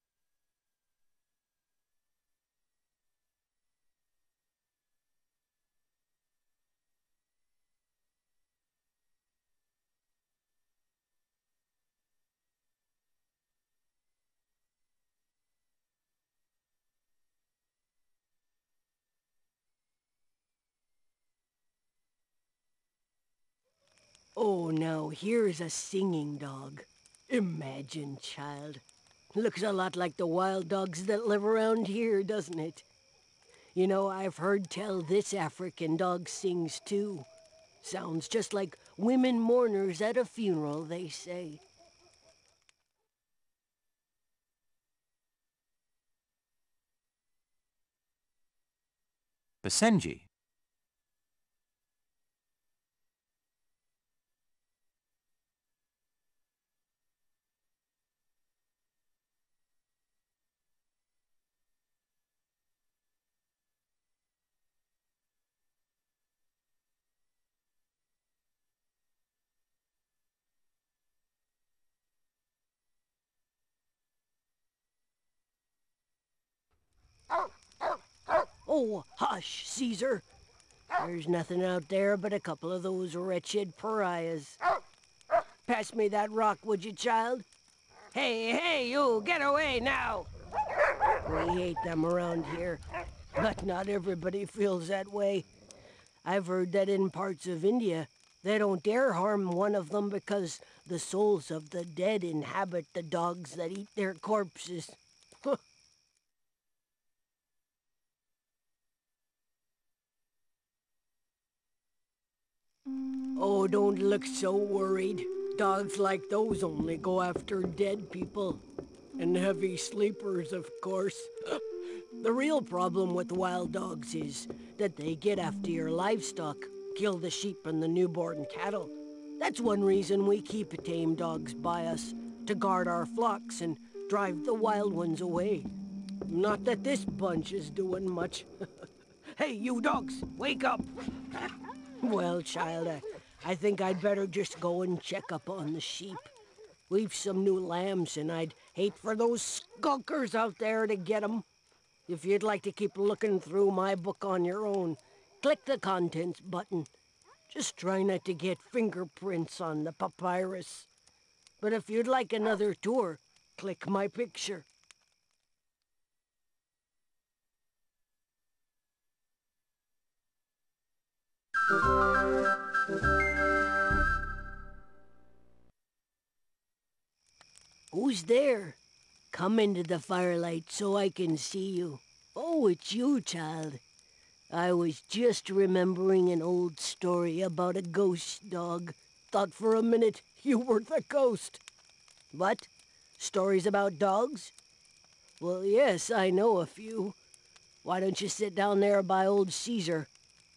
Oh, now here's a singing dog. Imagine, child. Looks a lot like the wild dogs that live around here, doesn't it? You know, I've heard tell this African dog sings too. Sounds just like women mourners at a funeral, they say. Basenji. Oh, hush, Caesar. There's nothing out there but a couple of those wretched pariahs. Pass me that rock, would you, child? Hey, hey, you, get away now! We hate them around here, but not everybody feels that way. I've heard that in parts of India, they don't dare harm one of them because the souls of the dead inhabit the dogs that eat their corpses. Oh, don't look so worried. Dogs like those only go after dead people. And heavy sleepers, of course. the real problem with wild dogs is that they get after your livestock, kill the sheep and the newborn cattle. That's one reason we keep tame dogs by us, to guard our flocks and drive the wild ones away. Not that this bunch is doing much. hey, you dogs, wake up! Well, child, I, I think I'd better just go and check up on the sheep. We've some new lambs, and I'd hate for those skunkers out there to get 'em. If you'd like to keep looking through my book on your own, click the contents button. Just try not to get fingerprints on the papyrus. But if you'd like another tour, click my picture. Who's there? Come into the firelight so I can see you. Oh, it's you, child. I was just remembering an old story about a ghost dog. Thought for a minute you were the ghost. What? Stories about dogs? Well, yes, I know a few. Why don't you sit down there by old Caesar?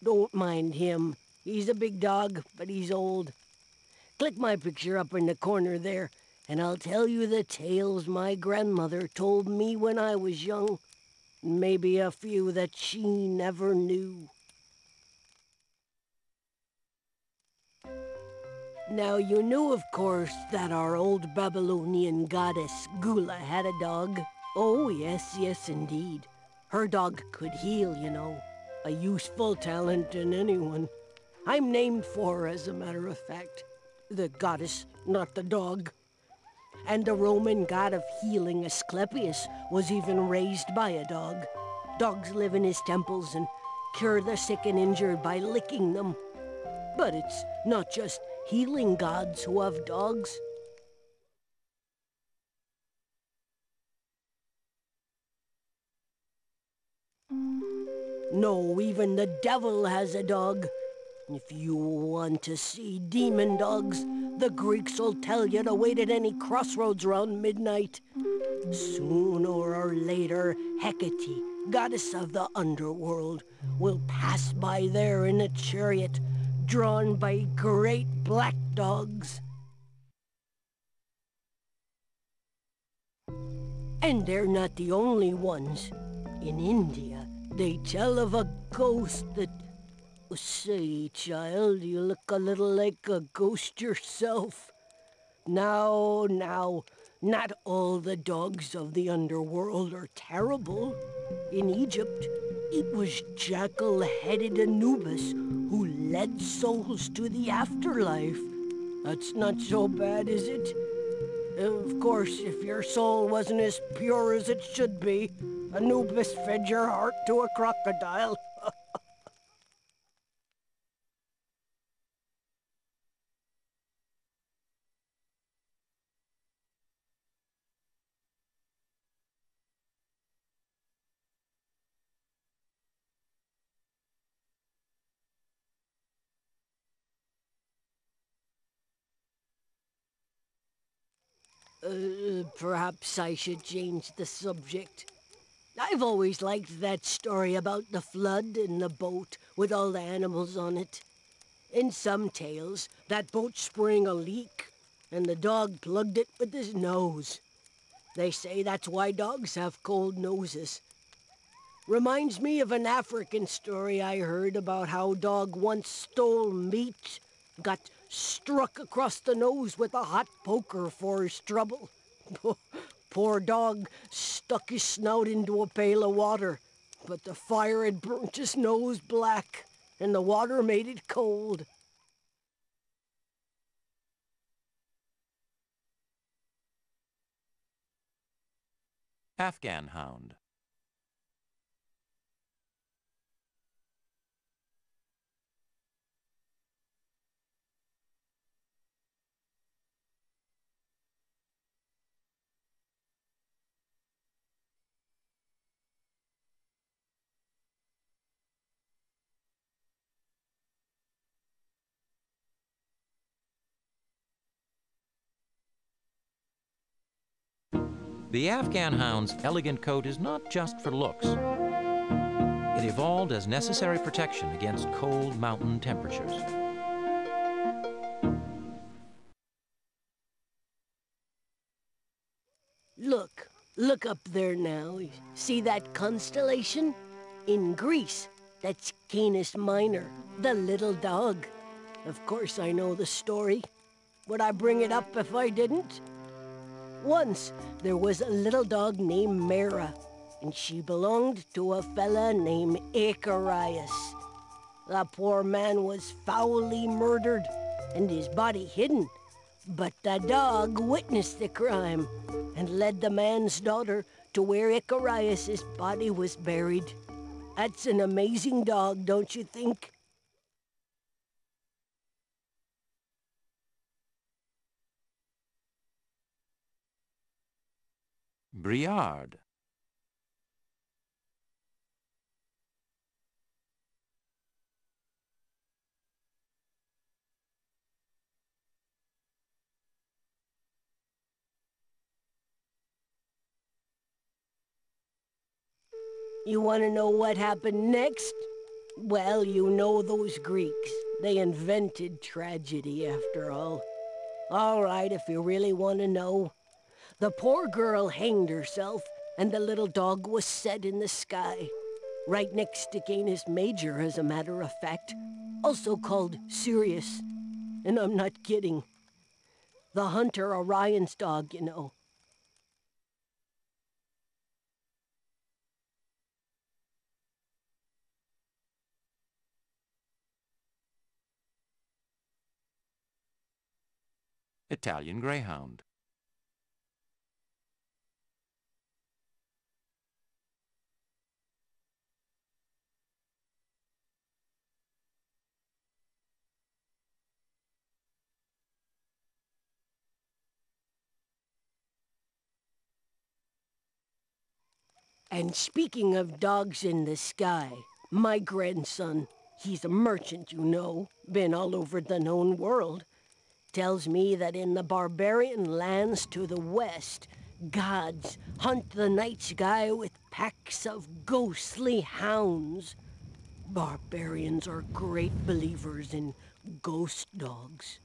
Don't mind him. He's a big dog, but he's old. Click my picture up in the corner there, and I'll tell you the tales my grandmother told me when I was young. Maybe a few that she never knew. Now, you knew, of course, that our old Babylonian goddess Gula had a dog. Oh, yes, yes, indeed. Her dog could heal, you know. A useful talent in anyone. I'm named for her, as a matter of fact. The goddess, not the dog. And the Roman god of healing, Asclepius, was even raised by a dog. Dogs live in his temples and cure the sick and injured by licking them. But it's not just healing gods who have dogs. No, even the devil has a dog. If you want to see demon dogs, the Greeks will tell you to wait at any crossroads around midnight. Sooner or later, Hecate, goddess of the underworld, will pass by there in a chariot drawn by great black dogs. And they're not the only ones. In India, they tell of a ghost that... Say, child, you look a little like a ghost yourself. Now, now, not all the dogs of the underworld are terrible. In Egypt, it was jackal-headed Anubis who led souls to the afterlife. That's not so bad, is it? Of course, if your soul wasn't as pure as it should be, Anubis fed your heart to a crocodile. Uh, perhaps I should change the subject. I've always liked that story about the flood and the boat with all the animals on it. In some tales, that boat sprang a leak, and the dog plugged it with his nose. They say that's why dogs have cold noses. Reminds me of an African story I heard about how dog once stole meat, got struck across the nose with a hot poker for his trouble. Poor dog stuck his snout into a pail of water, but the fire had burnt his nose black, and the water made it cold. Afghan hound. The Afghan hound's elegant coat is not just for looks. It evolved as necessary protection against cold mountain temperatures. Look, look up there now. See that constellation? In Greece, that's Canis Minor, the little dog. Of course I know the story. Would I bring it up if I didn't? Once, there was a little dog named Mara, and she belonged to a fella named Icarius. The poor man was foully murdered and his body hidden. But the dog witnessed the crime and led the man's daughter to where Icarius's body was buried. That's an amazing dog, don't you think? Briard. You want to know what happened next? Well, you know those Greeks. They invented tragedy, after all. All right, if you really want to know. The poor girl hanged herself, and the little dog was set in the sky. Right next to Canis Major, as a matter of fact. Also called Sirius. And I'm not kidding. The hunter Orion's dog, you know. Italian Greyhound. And speaking of dogs in the sky, my grandson, he's a merchant, you know, been all over the known world, tells me that in the barbarian lands to the west, gods hunt the night sky with packs of ghostly hounds. Barbarians are great believers in ghost dogs.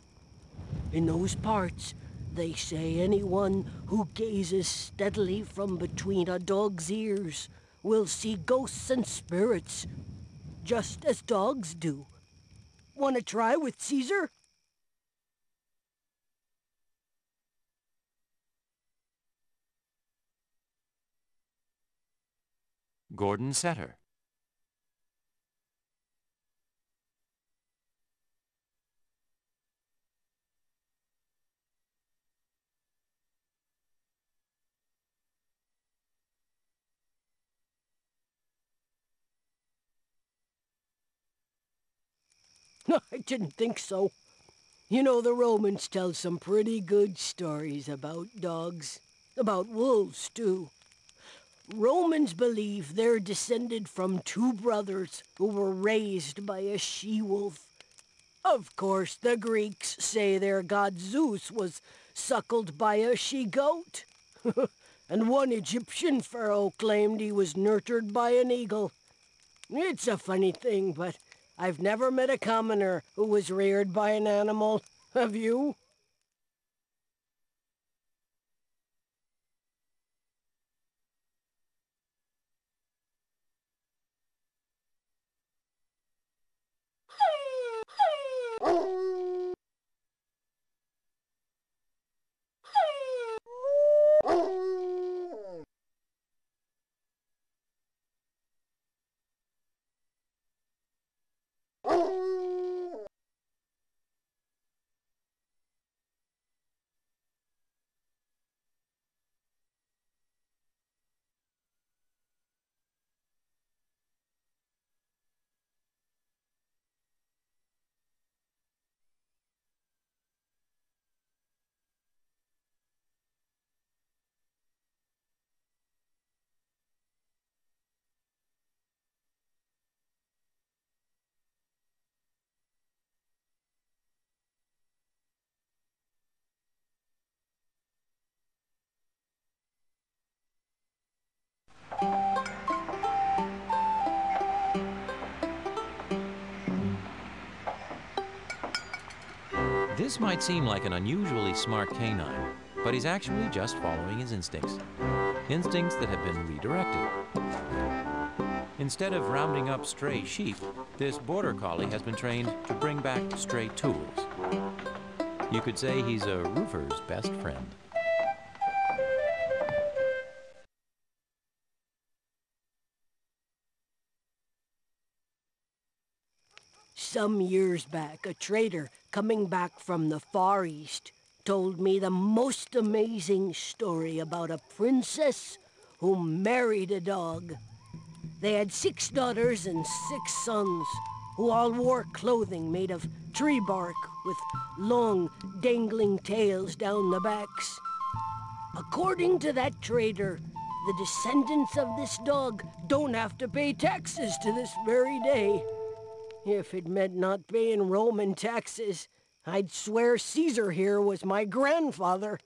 In those parts, they say anyone who gazes steadily from between a dog's ears will see ghosts and spirits, just as dogs do. Want to try with Caesar? Gordon Setter. I didn't think so. You know, the Romans tell some pretty good stories about dogs. About wolves, too. Romans believe they're descended from two brothers who were raised by a she-wolf. Of course, the Greeks say their god Zeus was suckled by a she-goat. and one Egyptian pharaoh claimed he was nurtured by an eagle. It's a funny thing, but I've never met a commoner who was reared by an animal. Have you? This might seem like an unusually smart canine, but he's actually just following his instincts. Instincts that have been redirected. Instead of rounding up stray sheep, this border collie has been trained to bring back stray tools. You could say he's a roofer's best friend. Some years back, a trader coming back from the Far East told me the most amazing story about a princess who married a dog. They had six daughters and six sons who all wore clothing made of tree bark with long, dangling tails down the backs. According to that trader, the descendants of this dog don't have to pay taxes to this very day. If it meant not paying Roman taxes, I'd swear Caesar here was my grandfather.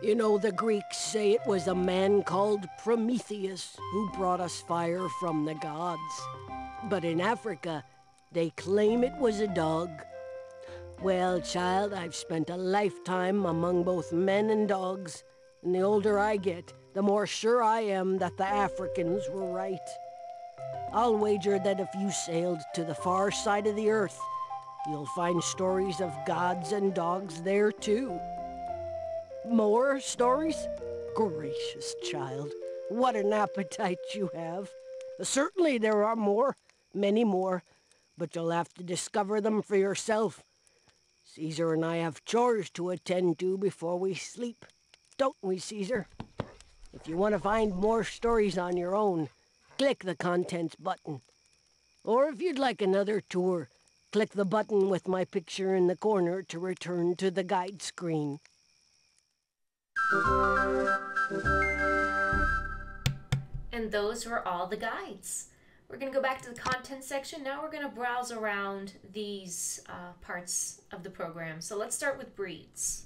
You know, the Greeks say it was a man called Prometheus who brought us fire from the gods. But in Africa, they claim it was a dog. Well, child, I've spent a lifetime among both men and dogs, and the older I get, the more sure I am that the Africans were right. I'll wager that if you sailed to the far side of the earth, you'll find stories of gods and dogs there too. More stories? Gracious child, what an appetite you have. Certainly there are more, many more, but you'll have to discover them for yourself. Caesar and I have chores to attend to before we sleep. Don't we, Caesar? If you want to find more stories on your own, click the Contents button. Or if you'd like another tour, click the button with my picture in the corner to return to the guide screen. And those were all the guides. We're going to go back to the content section. Now we're going to browse around these uh, parts of the program. So let's start with breeds.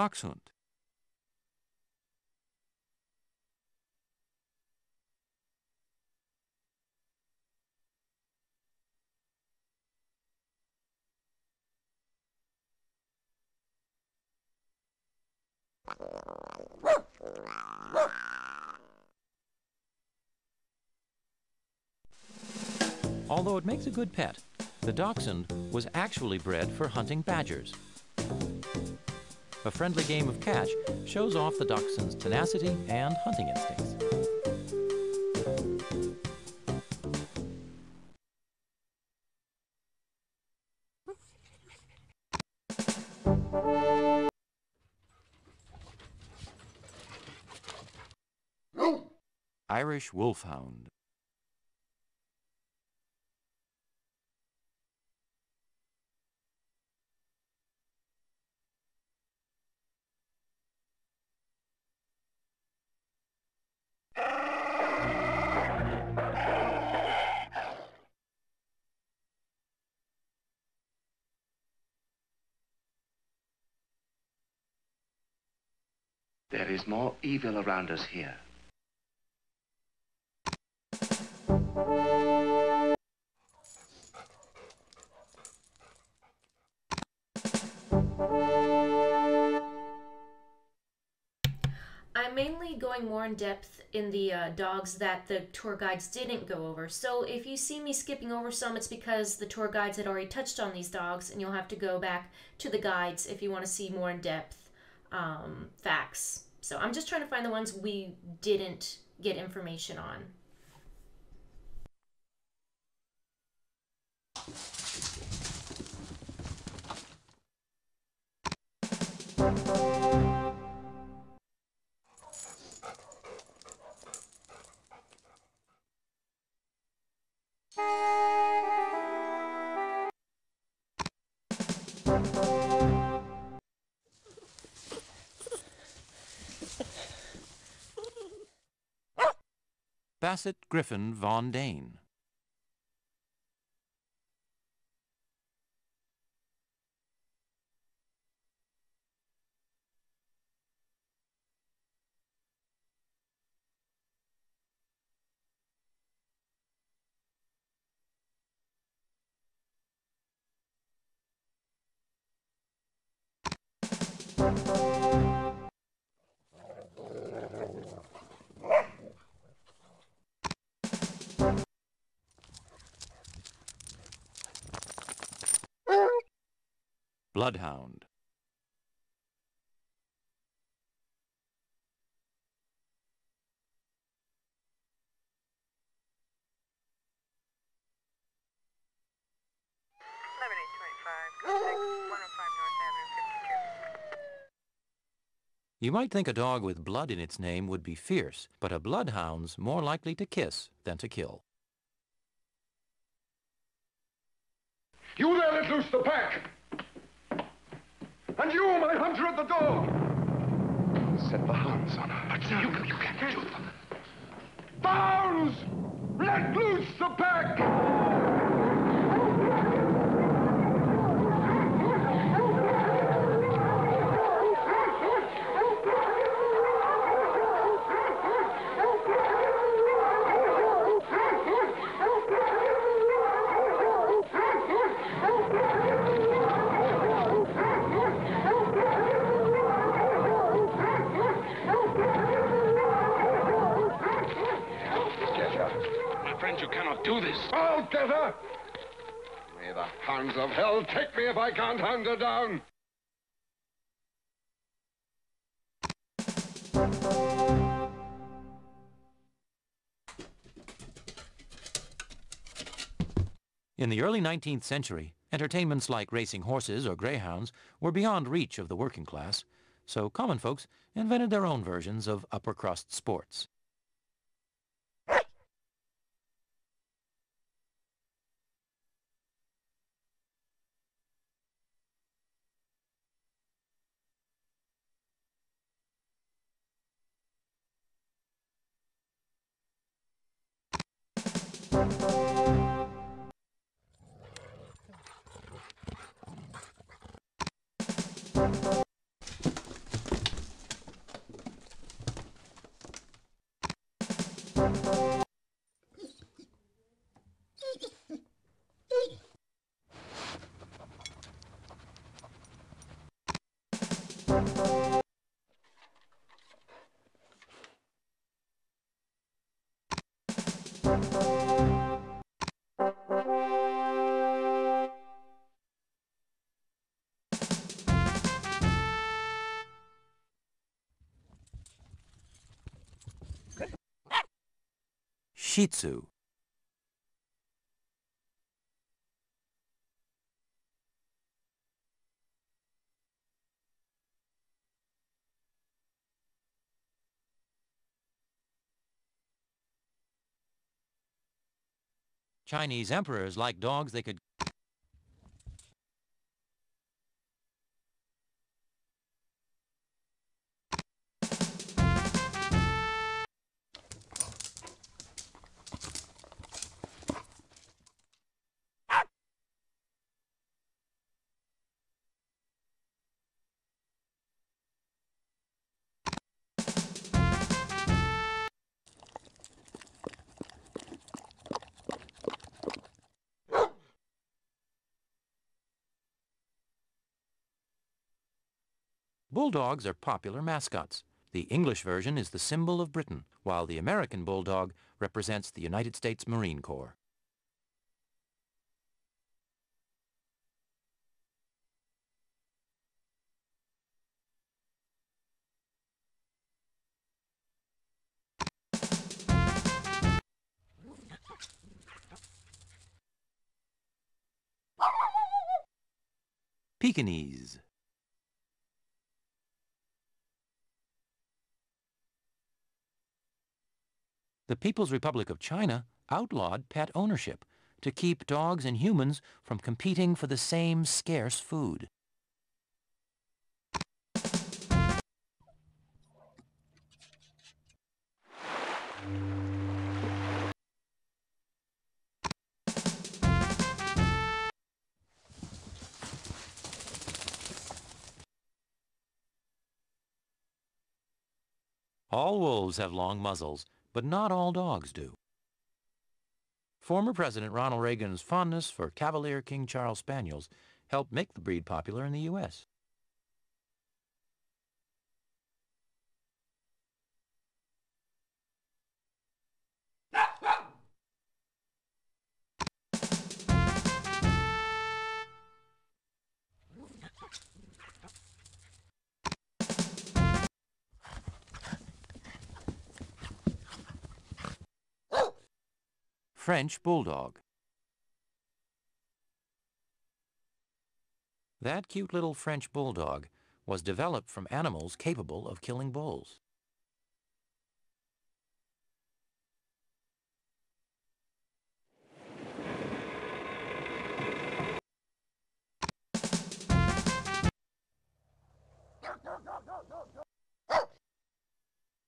Dachshund. Although it makes a good pet, the dachshund was actually bred for hunting badgers. A friendly game of catch shows off the dachshund's tenacity and hunting instincts. Irish Wolfhound There is more evil around us here. I'm mainly going more in depth in the uh, dogs that the tour guides didn't go over. So if you see me skipping over some, it's because the tour guides had already touched on these dogs, and you'll have to go back to the guides if you want to see more in depth um, facts. So I'm just trying to find the ones we didn't get information on. Basset Griffon Vendéen. Bloodhound. You might think a dog with blood in its name would be fierce, but a bloodhound's more likely to kiss than to kill. You there, let loose the pack! And you, my hunter at the door! Set the hounds on her. But you, you can't do them. Bounds! Let loose the pack! Get her. My friend, you cannot do this. Get her! May the hounds of hell take me if I can't hunt her down! In the early 19th century, entertainments like racing horses or greyhounds were beyond reach of the working class, so common folks invented their own versions of upper crust sports. Shih. Chinese emperors like dogs they could Bulldogs are popular mascots. The English version is the symbol of Britain, while the American Bulldog represents the United States Marine Corps. Pekingese. the People's Republic of China outlawed pet ownership to keep dogs and humans from competing for the same scarce food. All wolves have long muzzles, but not all dogs do. Former President Ronald Reagan's fondness for Cavalier King Charles Spaniels helped make the breed popular in the U.S. French Bulldog. That cute little French Bulldog was developed from animals capable of killing bulls.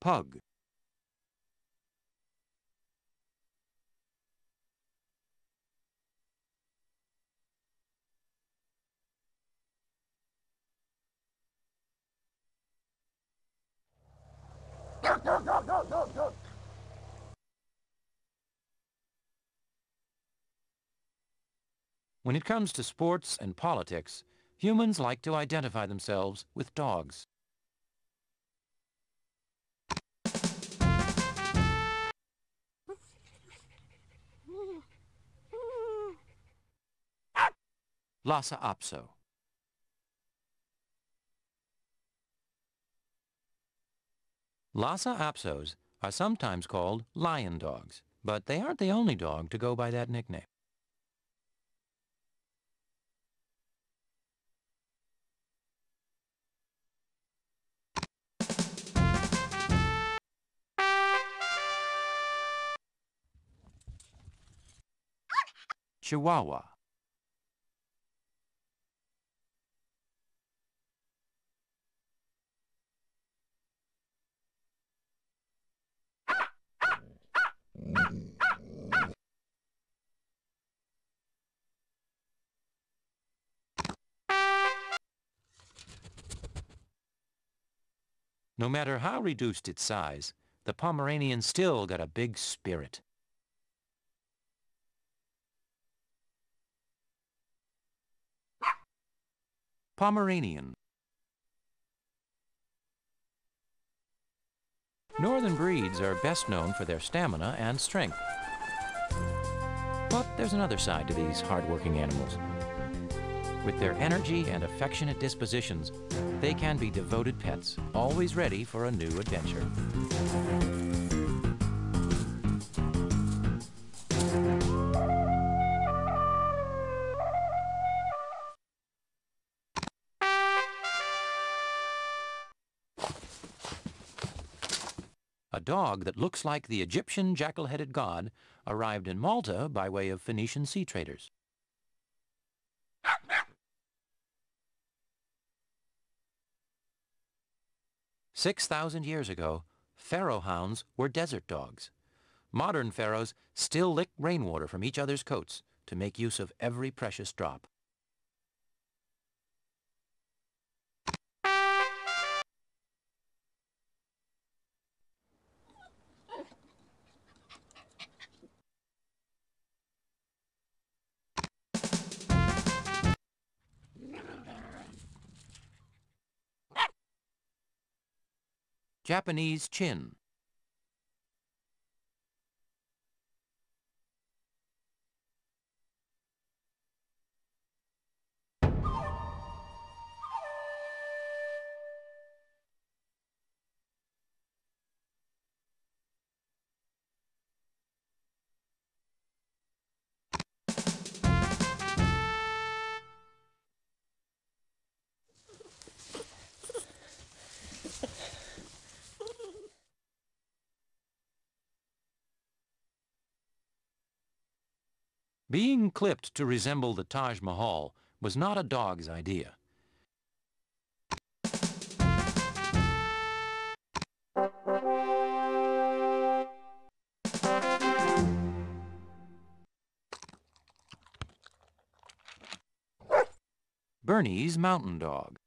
Pug. When it comes to sports and politics, humans like to identify themselves with dogs. Lhasa Apso. Lhasa Apsos are sometimes called lion dogs, but they aren't the only dog to go by that nickname. Chihuahua. No matter how reduced its size, the Pomeranian still got a big spirit. Pomeranian. Northern breeds are best known for their stamina and strength. But there's another side to these hard-working animals. With their energy and affectionate dispositions, they can be devoted pets, always ready for a new adventure. Dog that looks like the Egyptian jackal-headed god arrived in Malta by way of Phoenician sea traders. Six thousand years ago, pharaoh hounds were desert dogs. Modern pharaohs still lick rainwater from each other's coats to make use of every precious drop. Japanese chin. Being clipped to resemble the Taj Mahal was not a dog's idea. Bernese Mountain Dog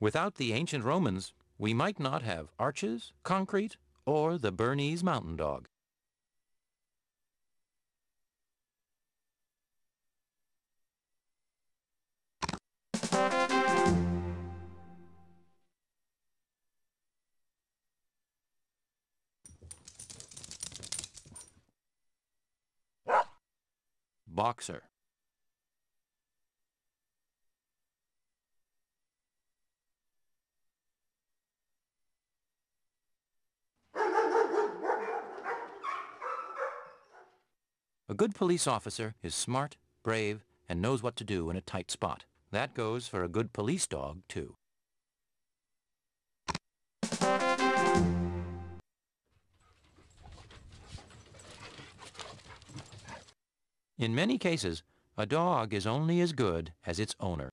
Without the ancient Romans, we might not have arches, concrete, or the Bernese mountain dog. Boxer. A good police officer is smart, brave, and knows what to do in a tight spot. That goes for a good police dog, too. In many cases, a dog is only as good as its owner.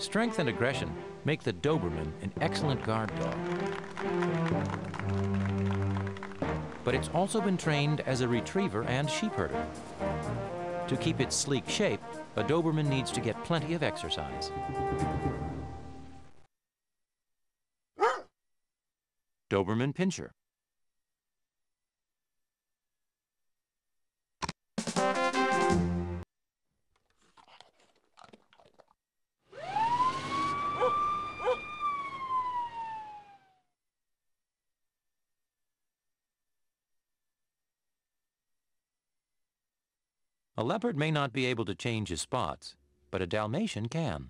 Strength and aggression make the Doberman an excellent guard dog. But it's also been trained as a retriever and sheep herder. To keep its sleek shape, a Doberman needs to get plenty of exercise. Doberman Pinscher. A leopard may not be able to change his spots, but a Dalmatian can.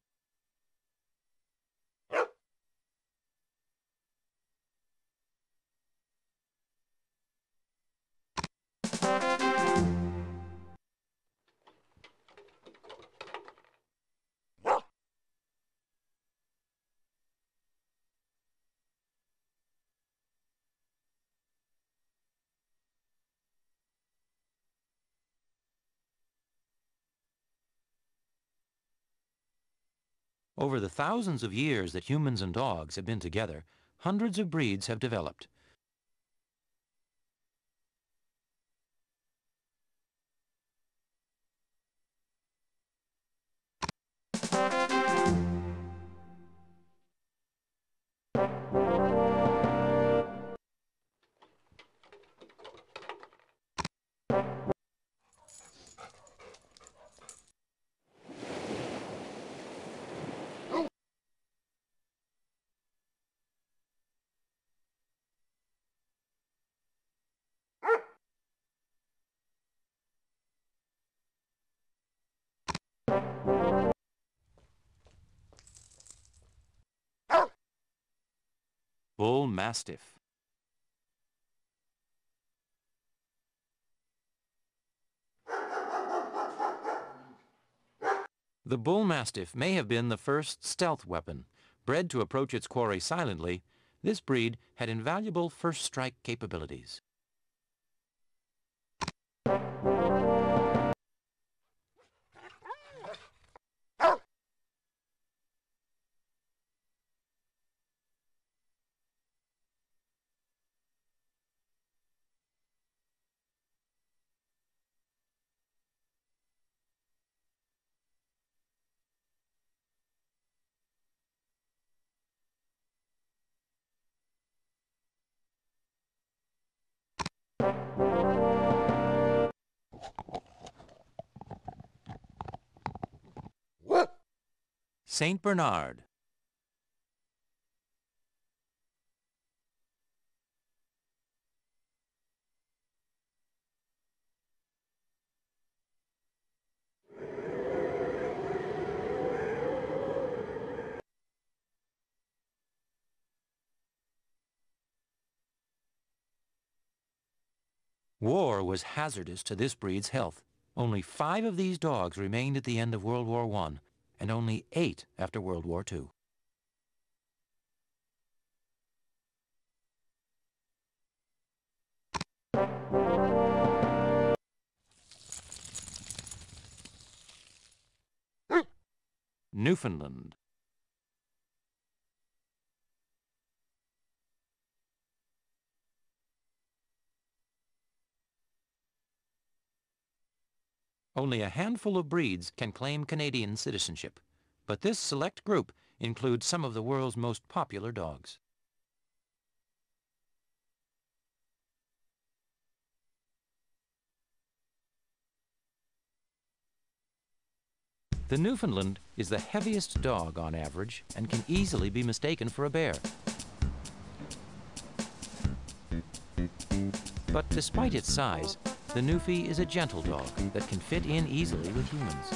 Over the thousands of years that humans and dogs have been together, hundreds of breeds have developed. Bull Mastiff. The Bull Mastiff may have been the first stealth weapon. Bred to approach its quarry silently, this breed had invaluable first strike capabilities. Saint Bernard. War was hazardous to this breed's health. Only five of these dogs remained at the end of World War I, and only eight after World War II. Newfoundland. Only a handful of breeds can claim Canadian citizenship, but this select group includes some of the world's most popular dogs. The Newfoundland is the heaviest dog on average and can easily be mistaken for a bear. But despite its size, the Newfie is a gentle dog that can fit in easily with humans.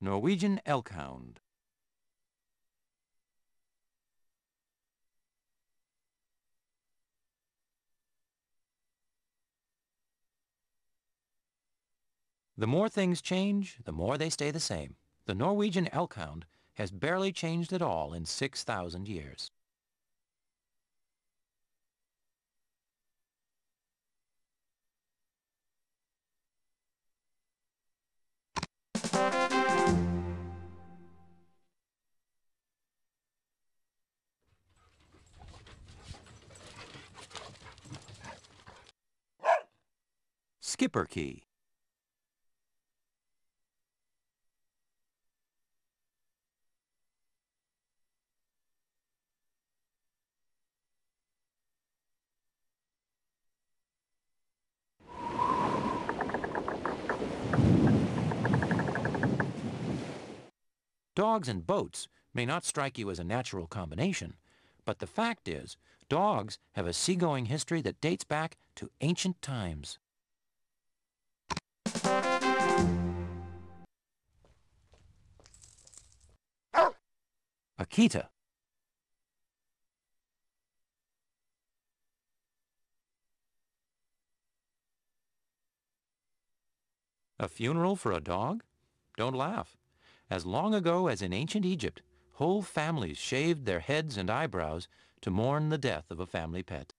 Norwegian Elkhound. The more things change, the more they stay the same. The Norwegian Elkhound has barely changed at all in 6,000 years. Schipperke. Dogs and boats may not strike you as a natural combination, but the fact is, dogs have a seagoing history that dates back to ancient times. Akita. A funeral for a dog? Don't laugh. As long ago as in ancient Egypt, whole families shaved their heads and eyebrows to mourn the death of a family pet.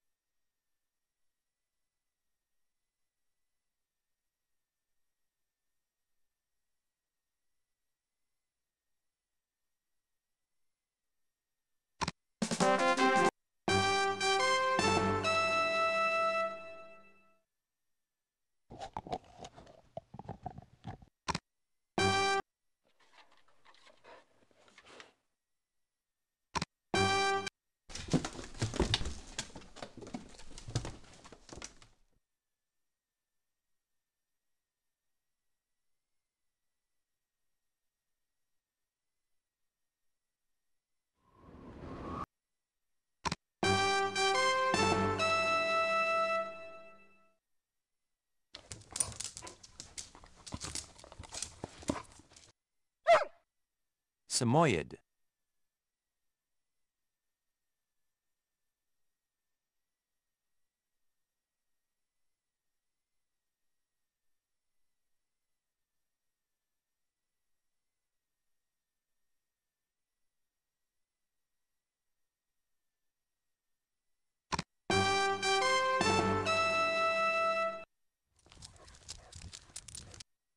Samoyed.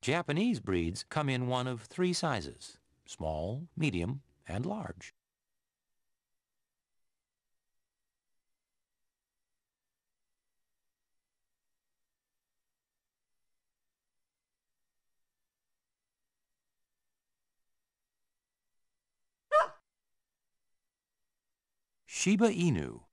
Japanese breeds come in one of three sizes small, medium, and large. Shiba Inu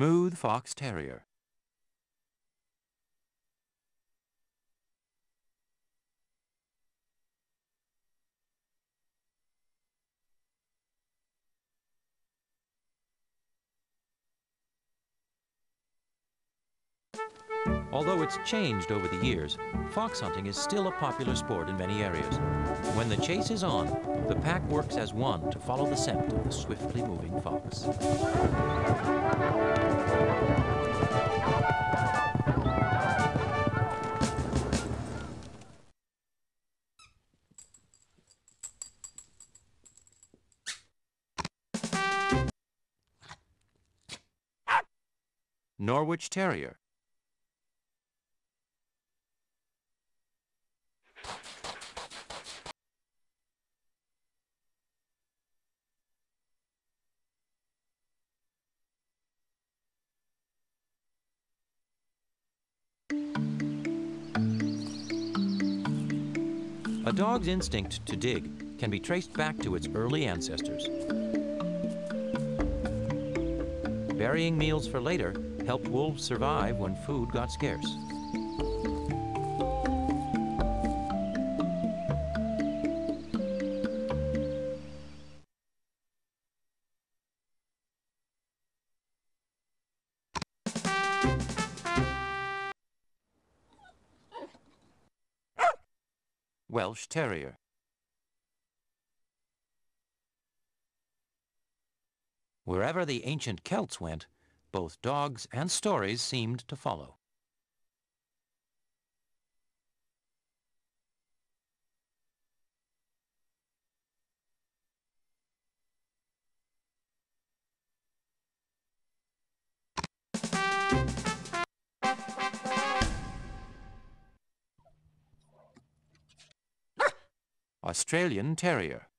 Smooth Fox Terrier. Although it's changed over the years, fox hunting is still a popular sport in many areas. When the chase is on, the pack works as one to follow the scent of the swiftly moving fox. Norwich Terrier. A dog's instinct to dig can be traced back to its early ancestors. Burying meals for later helped wolves survive when food got scarce. Welsh Terrier. Wherever the ancient Celts went, both dogs and stories seemed to follow. Australian Terrier.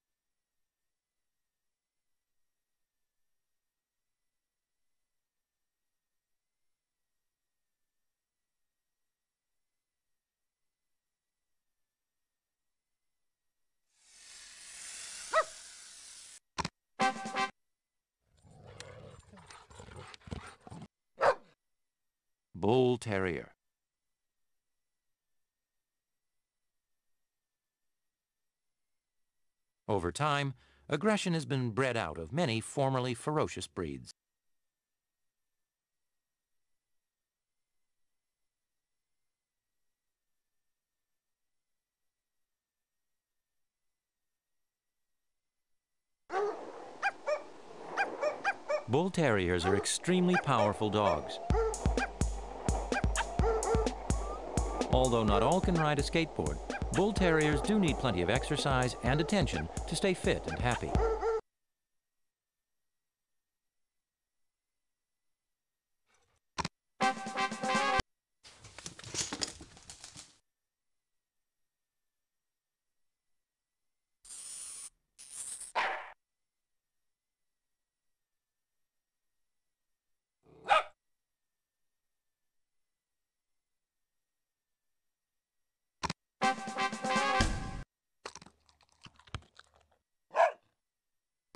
Terrier. Over time, aggression has been bred out of many formerly ferocious breeds. Bull Terriers are extremely powerful dogs. Although not all can ride a skateboard, Bull Terriers do need plenty of exercise and attention to stay fit and happy.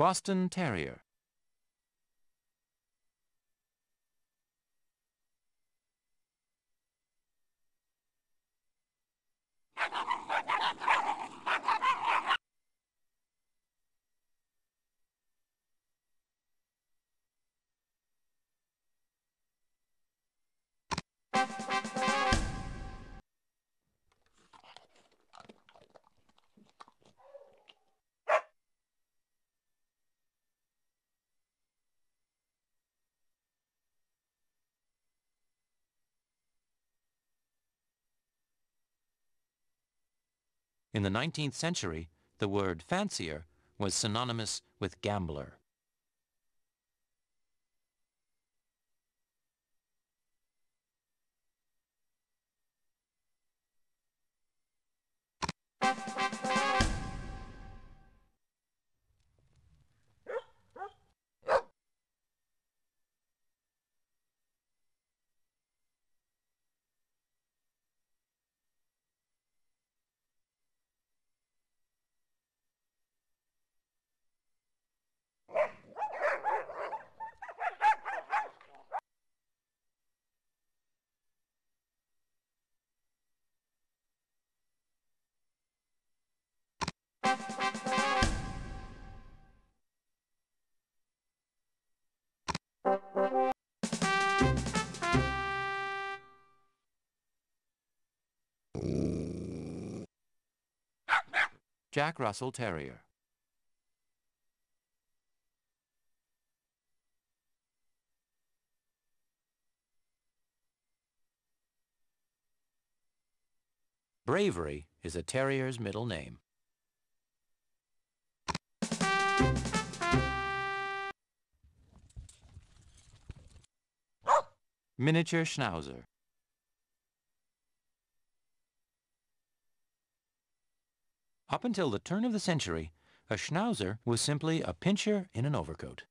Boston Terrier. In the 19th century, the word fancier was synonymous with gambler. Jack Russell Terrier. Bravery is a terrier's middle name. Miniature Schnauzer. Up until the turn of the century, a Schnauzer was simply a pinscher in an overcoat.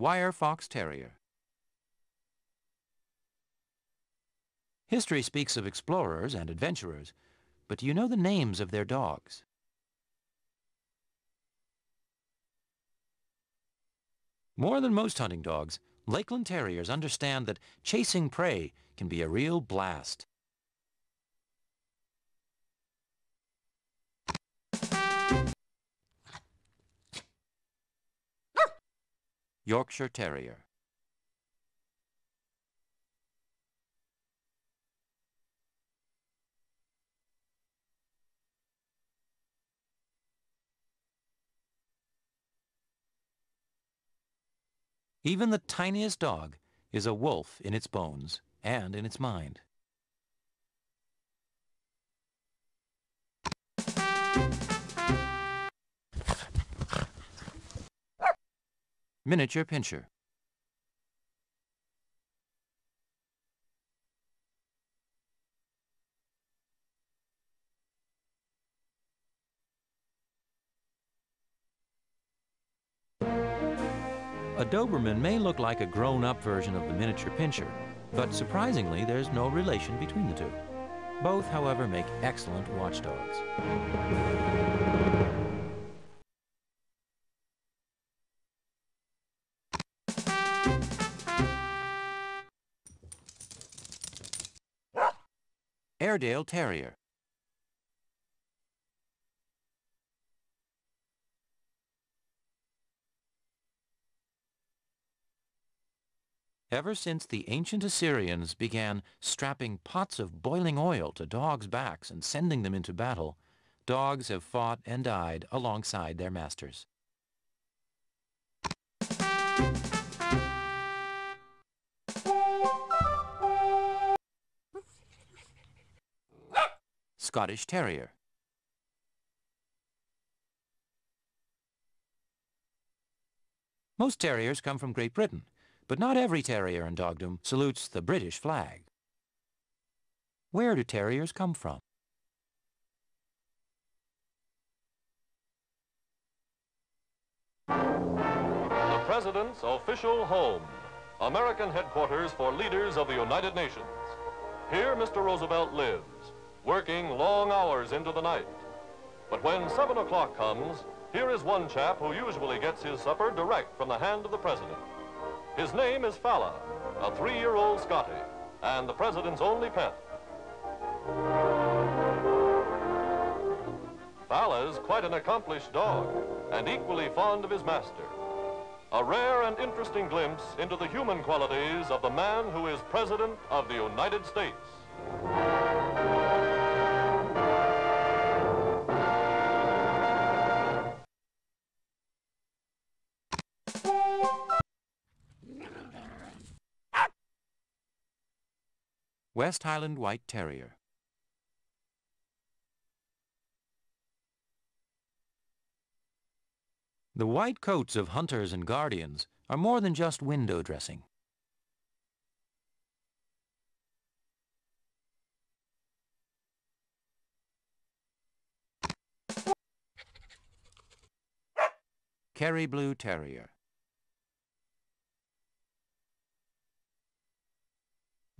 Wire Fox Terrier. History speaks of explorers and adventurers, but do you know the names of their dogs? More than most hunting dogs, Lakeland Terriers understand that chasing prey can be a real blast. Yorkshire Terrier. Even the tiniest dog is a wolf in its bones and in its mind. Miniature Pinscher. A Doberman may look like a grown-up version of the miniature pinscher, but surprisingly there's no relation between the two. Both, however, make excellent watchdogs. Airedale Terrier. Ever since the ancient Assyrians began strapping pots of boiling oil to dogs' backs and sending them into battle, dogs have fought and died alongside their masters. Scottish Terrier. Most terriers come from Great Britain, but not every terrier in dogdom salutes the British flag. Where do terriers come from? The President's official home, American headquarters for leaders of the United Nations. Here Mr. Roosevelt lives, working long hours into the night. But when 7 o'clock comes, here is one chap who usually gets his supper direct from the hand of the President. His name is Fala, a three-year-old Scottie, and the President's only pet. Fala's quite an accomplished dog, and equally fond of his master. A rare and interesting glimpse into the human qualities of the man who is President of the United States. West Highland White Terrier. The white coats of hunters and guardians are more than just window dressing. Kerry Blue Terrier.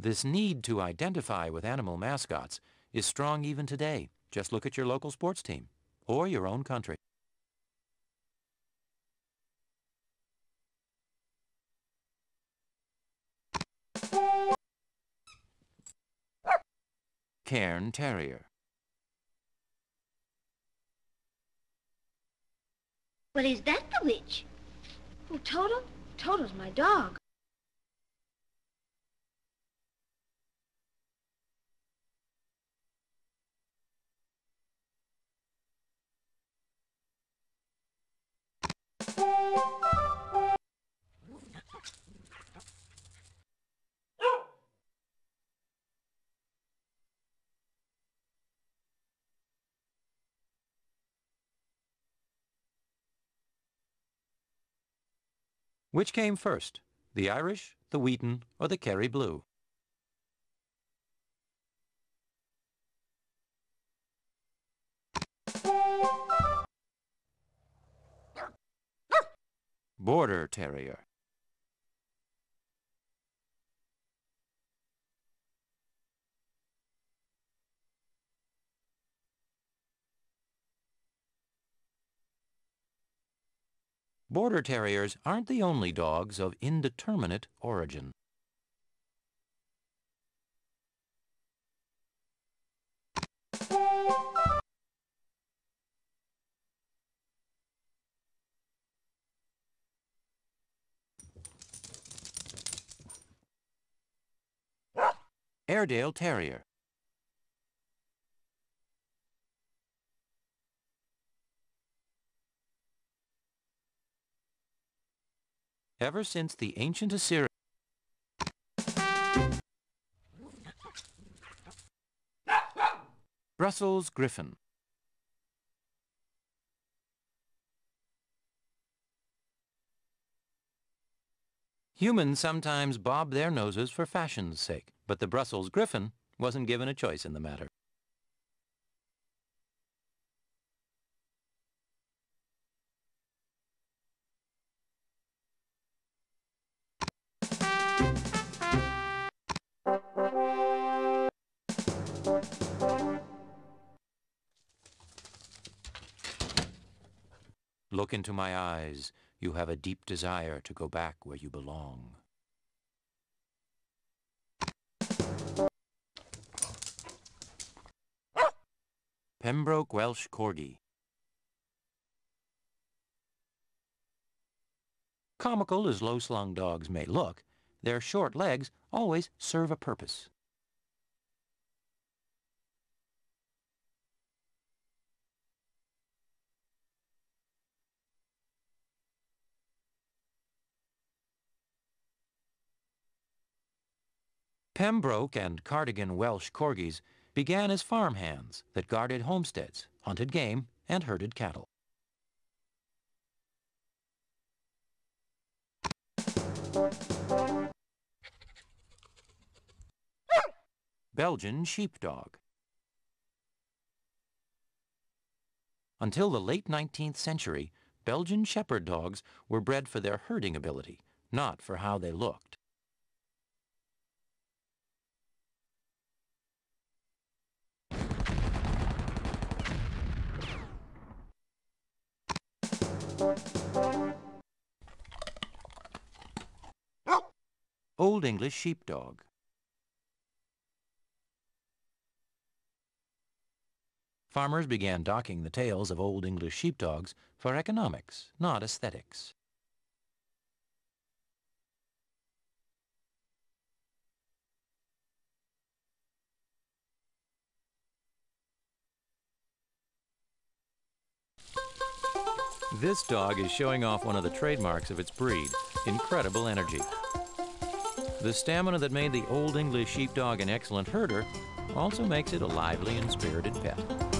This need to identify with animal mascots is strong even today. Just look at your local sports team or your own country. Cairn Terrier. Well, is that the witch? Oh, Toto? Toto's my dog. Which came first, the Irish, the Wheaten, or the Kerry Blue? Border Terrier. Border Terriers aren't the only dogs of indeterminate origin. Airedale Terrier. Ever since the ancient Assyrians Brussels Griffon. Humans sometimes bob their noses for fashion's sake, but the Brussels Griffon wasn't given a choice in the matter. Look into my eyes. You have a deep desire to go back where you belong. Pembroke Welsh Corgi. Comical as low-slung dogs may look, their short legs always serve a purpose. Pembroke and Cardigan Welsh Corgis began as farmhands that guarded homesteads, hunted game, and herded cattle. Belgian Sheepdog Until the late 19th century, Belgian Shepherd dogs were bred for their herding ability, not for how they looked. Old English Sheepdog Farmers began docking the tails of Old English sheepdogs for economics, not aesthetics. This dog is showing off one of the trademarks of its breed, incredible energy. The stamina that made the Old English Sheepdog an excellent herder also makes it a lively and spirited pet.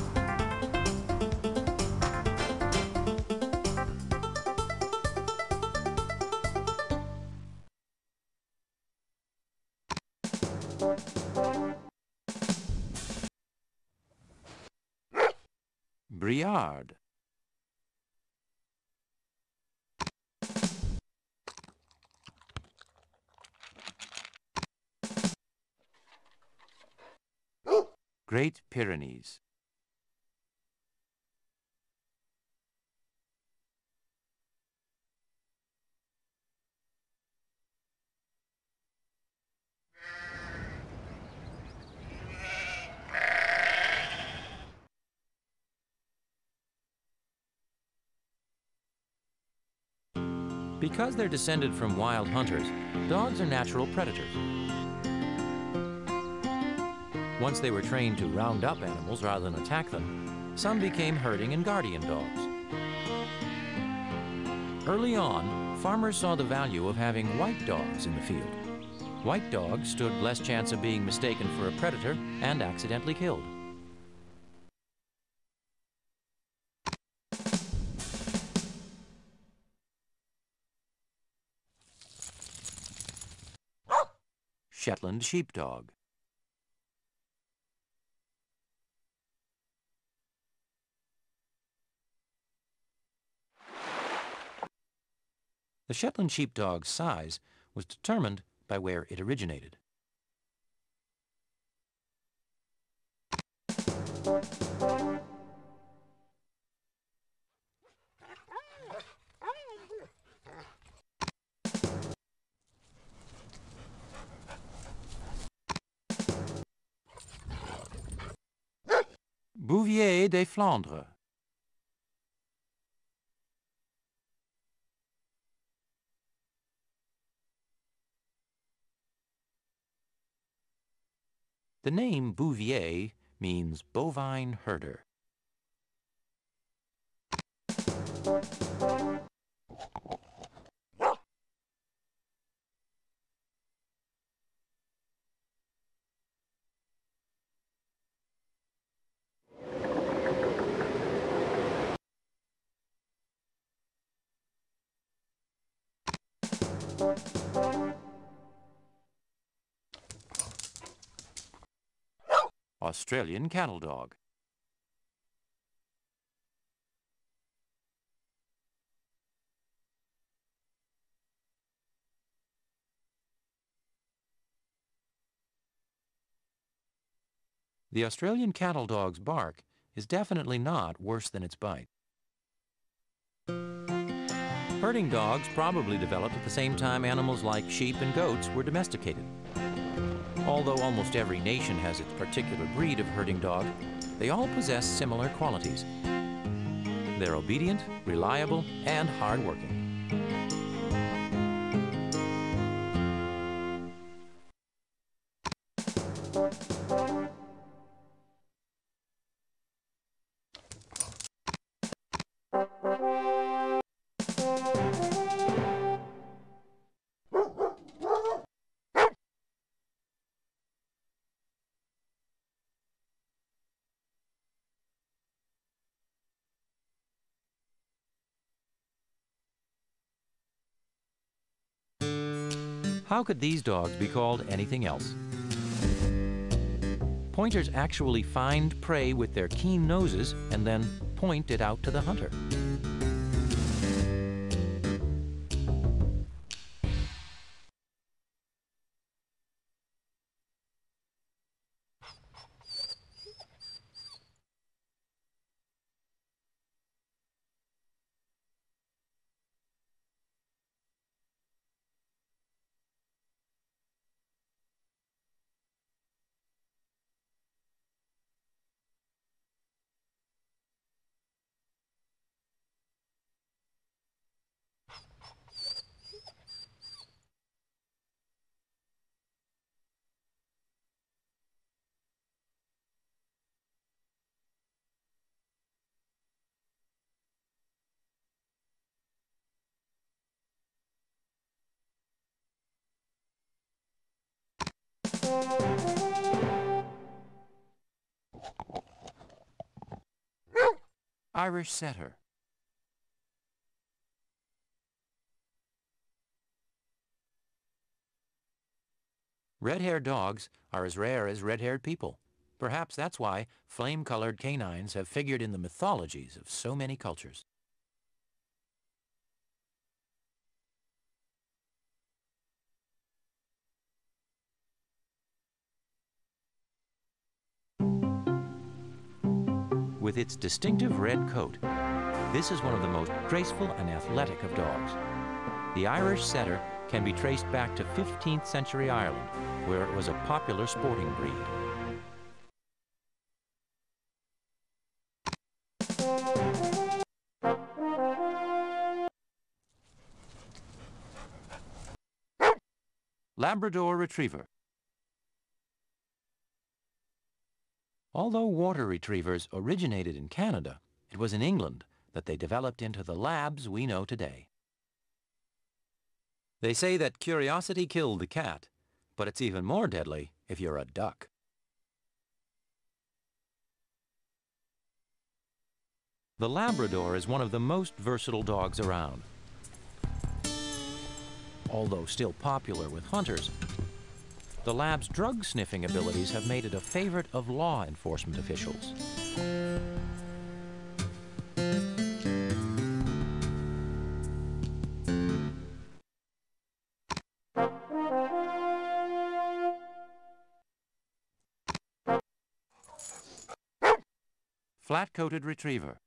Great Pyrenees. Because they're descended from wild hunters, dogs are natural predators. Once they were trained to round up animals rather than attack them, some became herding and guardian dogs. Early on, farmers saw the value of having white dogs in the field. White dogs stood less chance of being mistaken for a predator and accidentally killed. Shetland Sheepdog. The Shetland Sheepdog's size was determined by where it originated. Bouvier des Flandres. The name Bouvier means bovine herder. Australian cattle dog. The Australian cattle dog's bark is definitely not worse than its bite. Herding dogs probably developed at the same time animals like sheep and goats were domesticated. Although almost every nation has its particular breed of herding dog, they all possess similar qualities. They're obedient, reliable, and hardworking. How could these dogs be called anything else? Pointers actually find prey with their keen noses and then point it out to the hunter. Irish Setter. Red-haired dogs are as rare as red-haired people. Perhaps that's why flame-colored canines have figured in the mythologies of so many cultures. With its distinctive red coat, this is one of the most graceful and athletic of dogs. The Irish setter can be traced back to 15th century Ireland, where it was a popular sporting breed. Labrador Retriever Although water retrievers originated in Canada, it was in England that they developed into the labs we know today. They say that curiosity killed the cat, but it's even more deadly if you're a duck. The Labrador is one of the most versatile dogs around. Although still popular with hunters, the lab's drug-sniffing abilities have made it a favorite of law enforcement officials. Flat-coated retriever.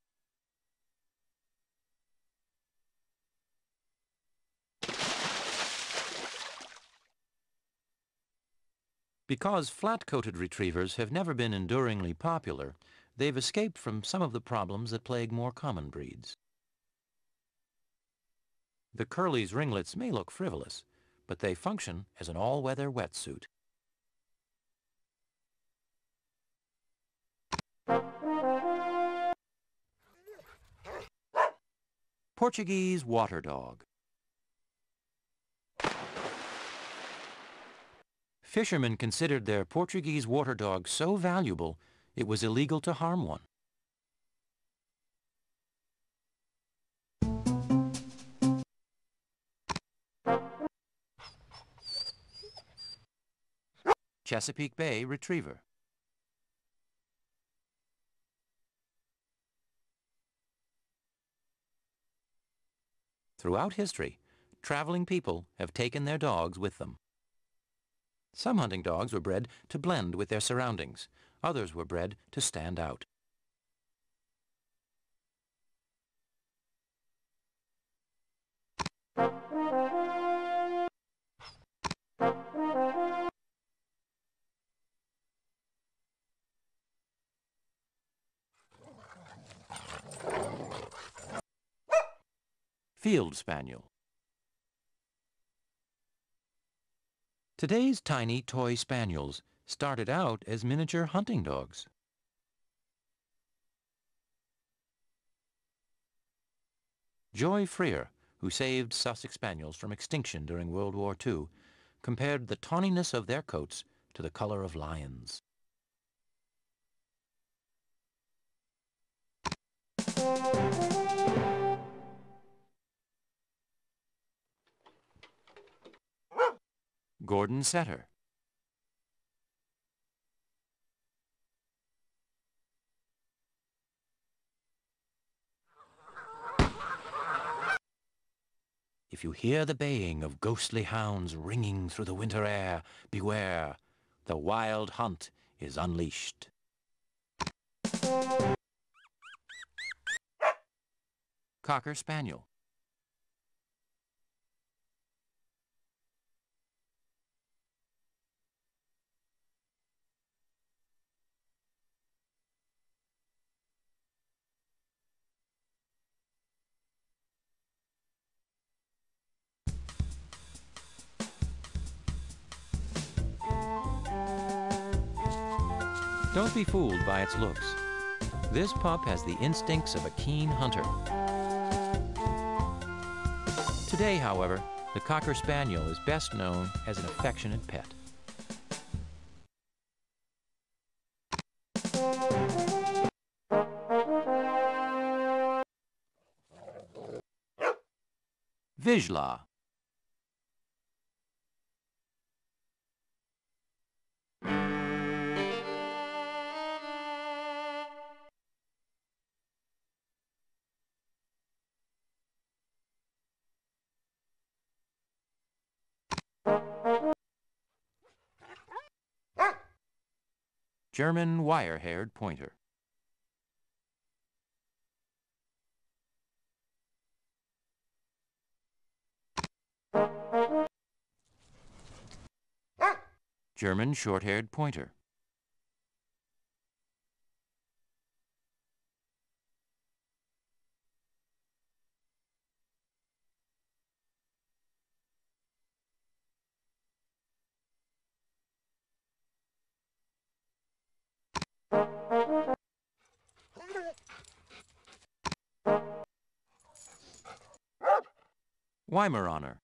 Because flat-coated retrievers have never been enduringly popular, they've escaped from some of the problems that plague more common breeds. The curly's ringlets may look frivolous, but they function as an all-weather wetsuit. Portuguese water dog. Fishermen considered their Portuguese water dog so valuable it was illegal to harm one. Chesapeake Bay Retriever. Throughout history, traveling people have taken their dogs with them. Some hunting dogs were bred to blend with their surroundings. Others were bred to stand out. Field Spaniel. Today's tiny toy spaniels started out as miniature hunting dogs. Joy Freer, who saved Sussex Spaniels from extinction during World War II, compared the tawniness of their coats to the color of lions. Gordon Setter. If you hear the baying of ghostly hounds ringing through the winter air, beware, the wild hunt is unleashed. Cocker Spaniel. Don't be fooled by its looks. This pup has the instincts of a keen hunter. Today, however, the Cocker Spaniel is best known as an affectionate pet. Vizsla. German wire-haired pointer. Ah! German short-haired pointer. Weimaraner.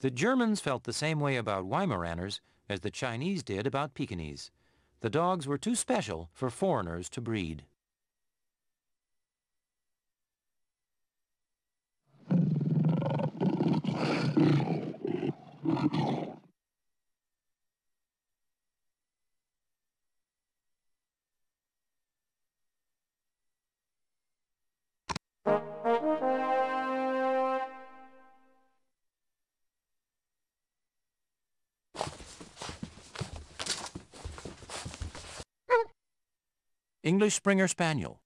The Germans felt the same way about Weimaraners as the Chinese did about Pekingese. The dogs were too special for foreigners to breed. English Springer Spaniel.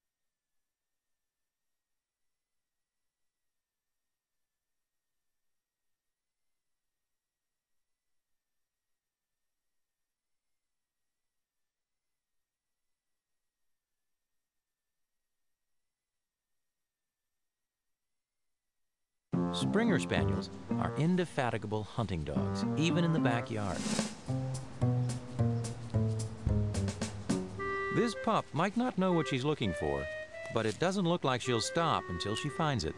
Springer Spaniels are indefatigable hunting dogs, even in the backyard. This pup might not know what she's looking for, but it doesn't look like she'll stop until she finds it.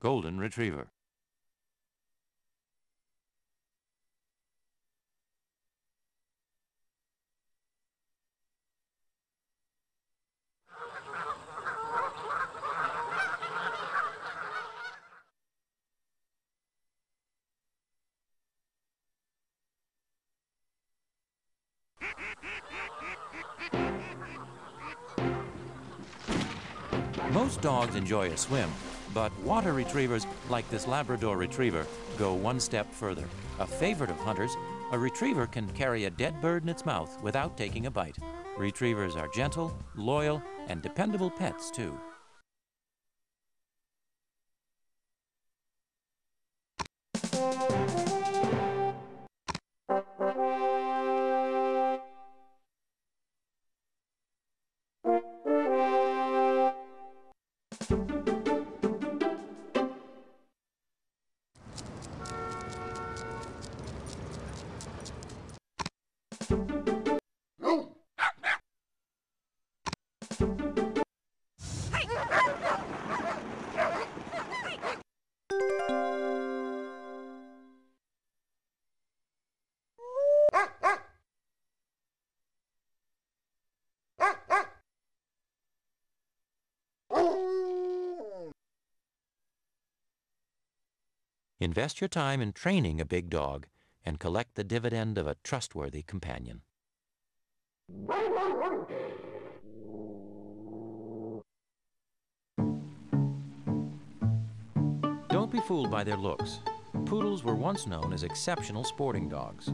Golden Retriever. Enjoy a swim, but water retrievers, like this Labrador retriever, go one step further. A favorite of hunters, a retriever can carry a dead bird in its mouth without taking a bite. Retrievers are gentle, loyal, and dependable pets, too. Invest your time in training a big dog and collect the dividend of a trustworthy companion. Don't be fooled by their looks. Poodles were once known as exceptional sporting dogs.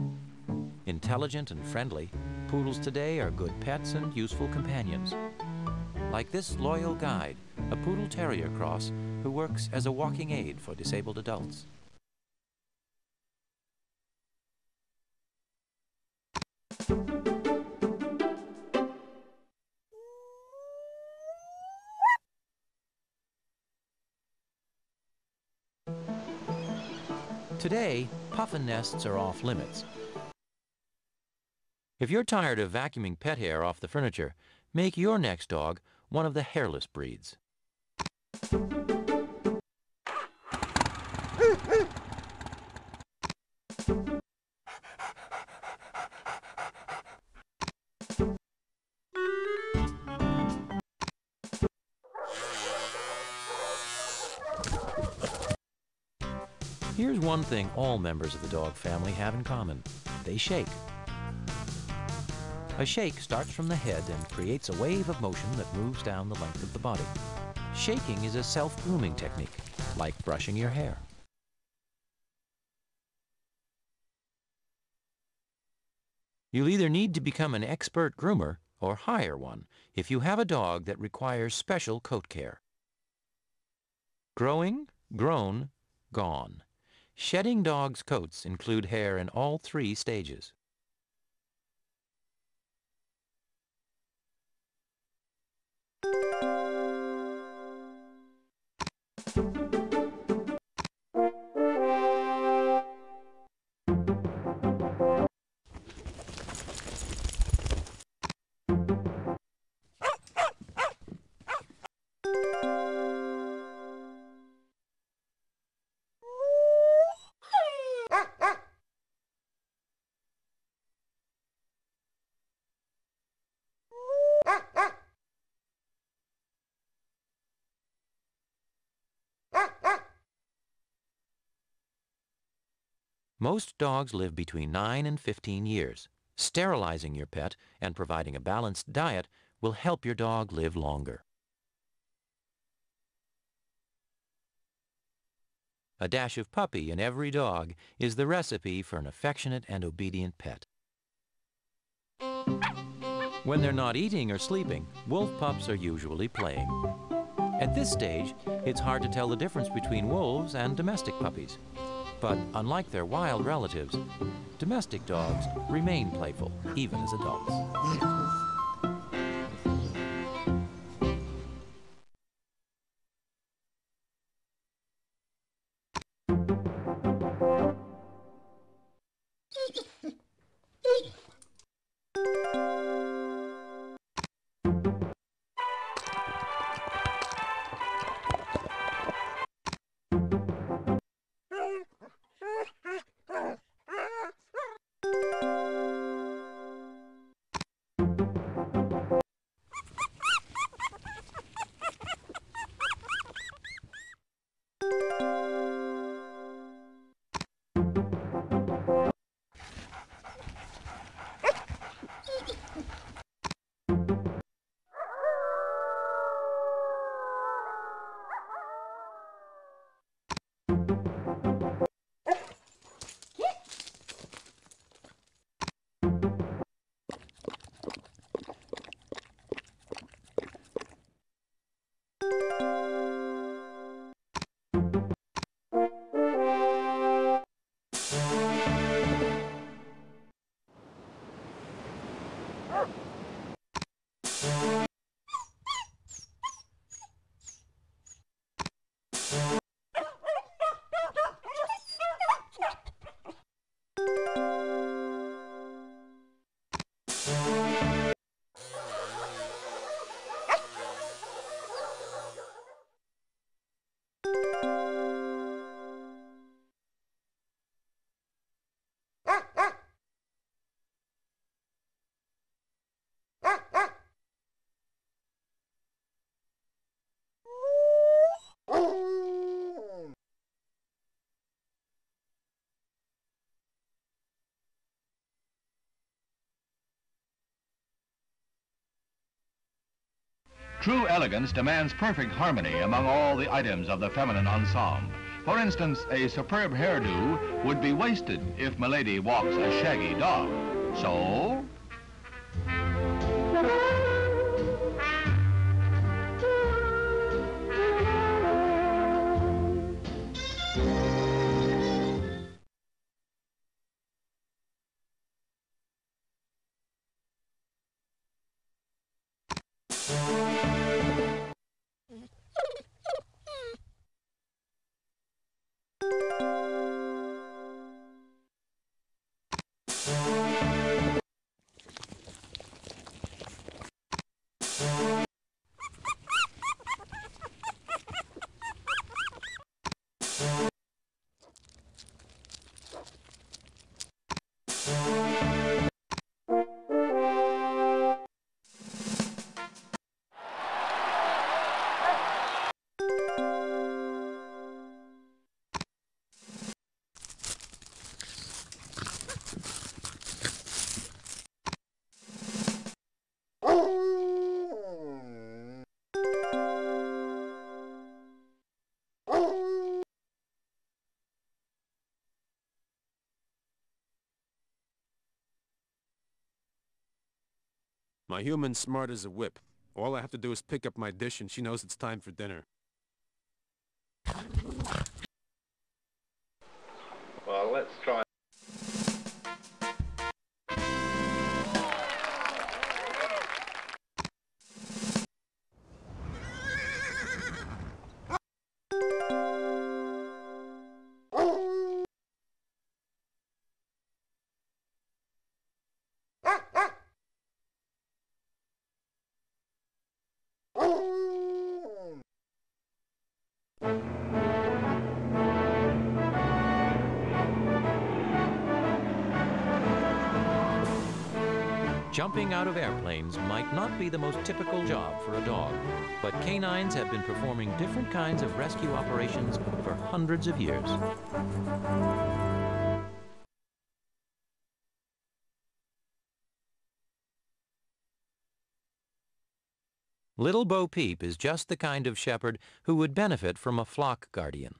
Intelligent and friendly, poodles today are good pets and useful companions. Like this loyal guide, a poodle terrier cross who works as a walking aid for disabled adults. Today, puffin nests are off limits. If you're tired of vacuuming pet hair off the furniture, make your next dog one of the hairless breeds. One thing all members of the dog family have in common. They shake. A shake starts from the head and creates a wave of motion that moves down the length of the body. Shaking is a self-grooming technique, like brushing your hair. You'll either need to become an expert groomer or hire one if you have a dog that requires special coat care. Growing, grown, gone. Shedding dogs' coats include hair in all three stages. Most dogs live between 9 and 15 years. Sterilizing your pet and providing a balanced diet will help your dog live longer. A dash of puppy in every dog is the recipe for an affectionate and obedient pet. When they're not eating or sleeping, wolf pups are usually playing. At this stage, it's hard to tell the difference between wolves and domestic puppies. But unlike their wild relatives, domestic dogs remain playful, even as adults. True elegance demands perfect harmony among all the items of the feminine ensemble. For instance, a superb hairdo would be wasted if Milady walks a shaggy dog. So, human's smart as a whip. All I have to do is pick up my dish and she knows it's time for dinner. Jumping out of airplanes might not be the most typical job for a dog, but canines have been performing different kinds of rescue operations for hundreds of years. Little Bo Peep is just the kind of shepherd who would benefit from a flock guardian.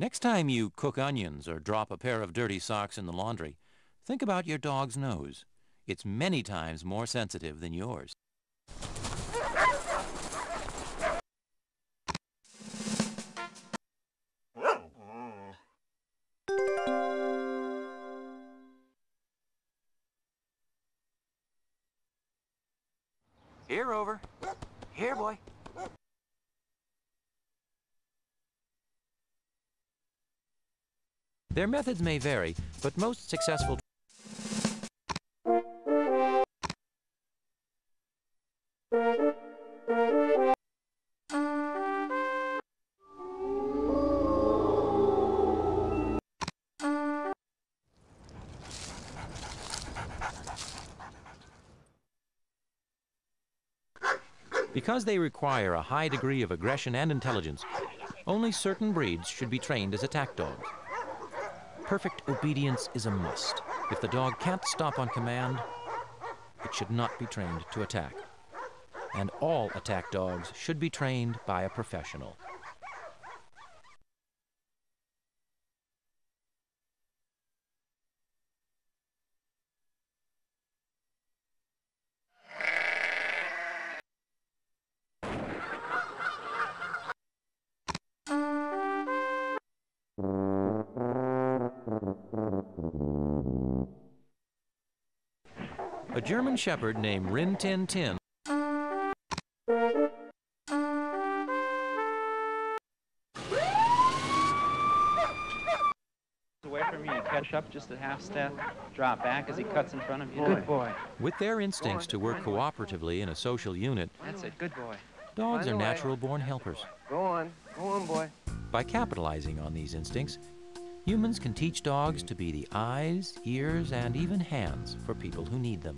Next time you cook onions or drop a pair of dirty socks in the laundry, think about your dog's nose. It's many times more sensitive than yours. Here, over. Here, boy. Their methods may vary, but most successful Because they require a high degree of aggression and intelligence, only certain breeds should be trained as attack dogs. Perfect obedience is a must. If the dog can't stop on command, it should not be trained to attack. And all attack dogs should be trained by a professional. German shepherd named Rin Tin Tin away from you, you catch up just a half step, drop back as he cuts in front of you. Good boy. With their instincts to work cooperatively in a social unit, That's it, good boy. dogs are natural born helpers. Go on, go on, boy. By capitalizing on these instincts, humans can teach dogs to be the eyes, ears, and even hands for people who need them.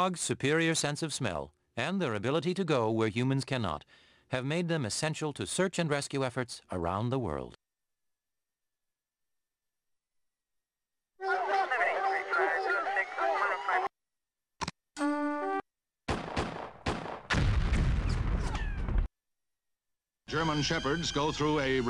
Dogs' superior sense of smell and their ability to go where humans cannot have made them essential to search and rescue efforts around the world. German shepherds go through a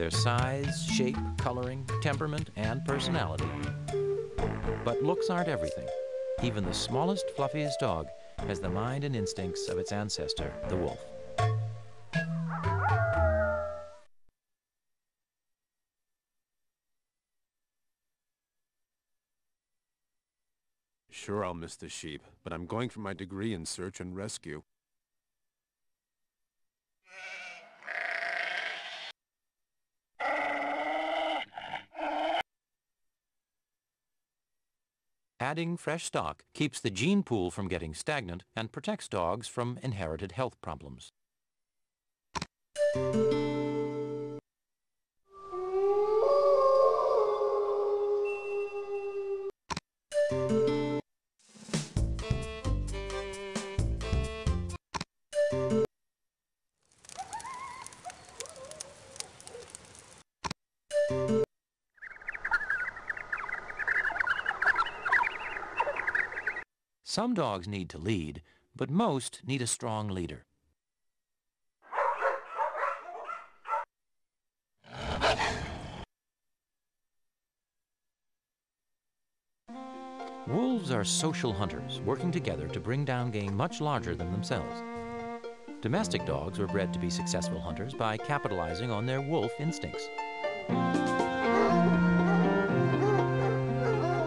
their size, shape, coloring, temperament, and personality. But looks aren't everything. Even the smallest, fluffiest dog has the mind and instincts of its ancestor, the wolf. Sure, I'll miss the sheep, but I'm going for my degree in search and rescue. Adding fresh stock keeps the gene pool from getting stagnant and protects dogs from inherited health problems. Some dogs need to lead, but most need a strong leader. Wolves are social hunters, working together to bring down game much larger than themselves. Domestic dogs were bred to be successful hunters by capitalizing on their wolf instincts.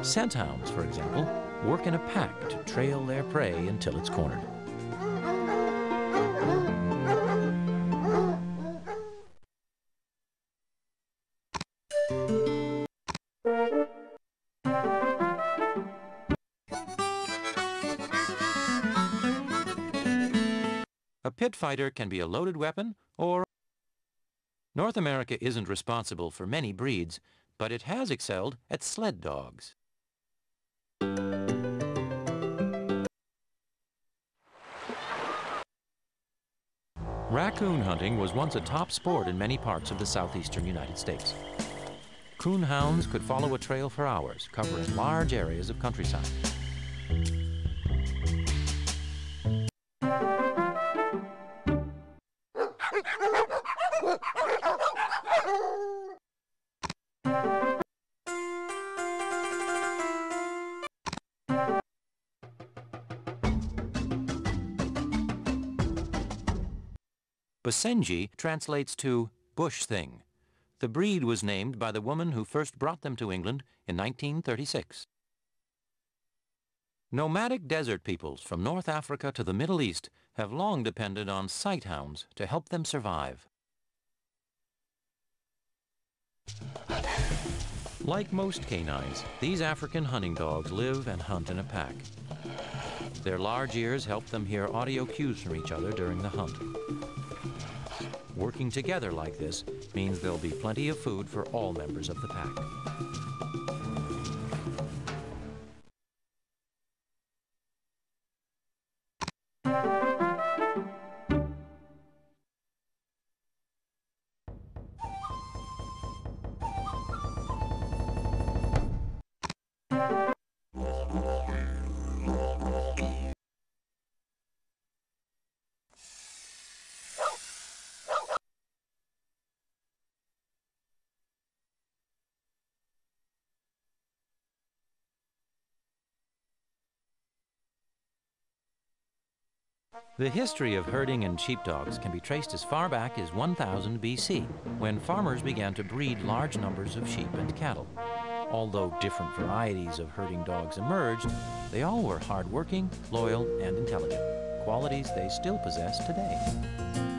Scent hounds, for example, work in a pack to trail their prey until it's cornered. A pit fighter can be a loaded weapon or North America isn't responsible for many breeds, but it has excelled at sled dogs. Raccoon hunting was once a top sport in many parts of the southeastern United States. Coon hounds could follow a trail for hours, covering large areas of countryside. Basenji translates to bush thing. The breed was named by the woman who first brought them to England in 1936. Nomadic desert peoples from North Africa to the Middle East have long depended on sight hounds to help them survive. Like most canines, these African hunting dogs live and hunt in a pack. Their large ears help them hear audio cues from each other during the hunt. Working together like this means there'll be plenty of food for all members of the pack. The history of herding and sheepdogs can be traced as far back as 1000 BC, when farmers began to breed large numbers of sheep and cattle. Although different varieties of herding dogs emerged, they all were hardworking, loyal, and intelligent, qualities they still possess today.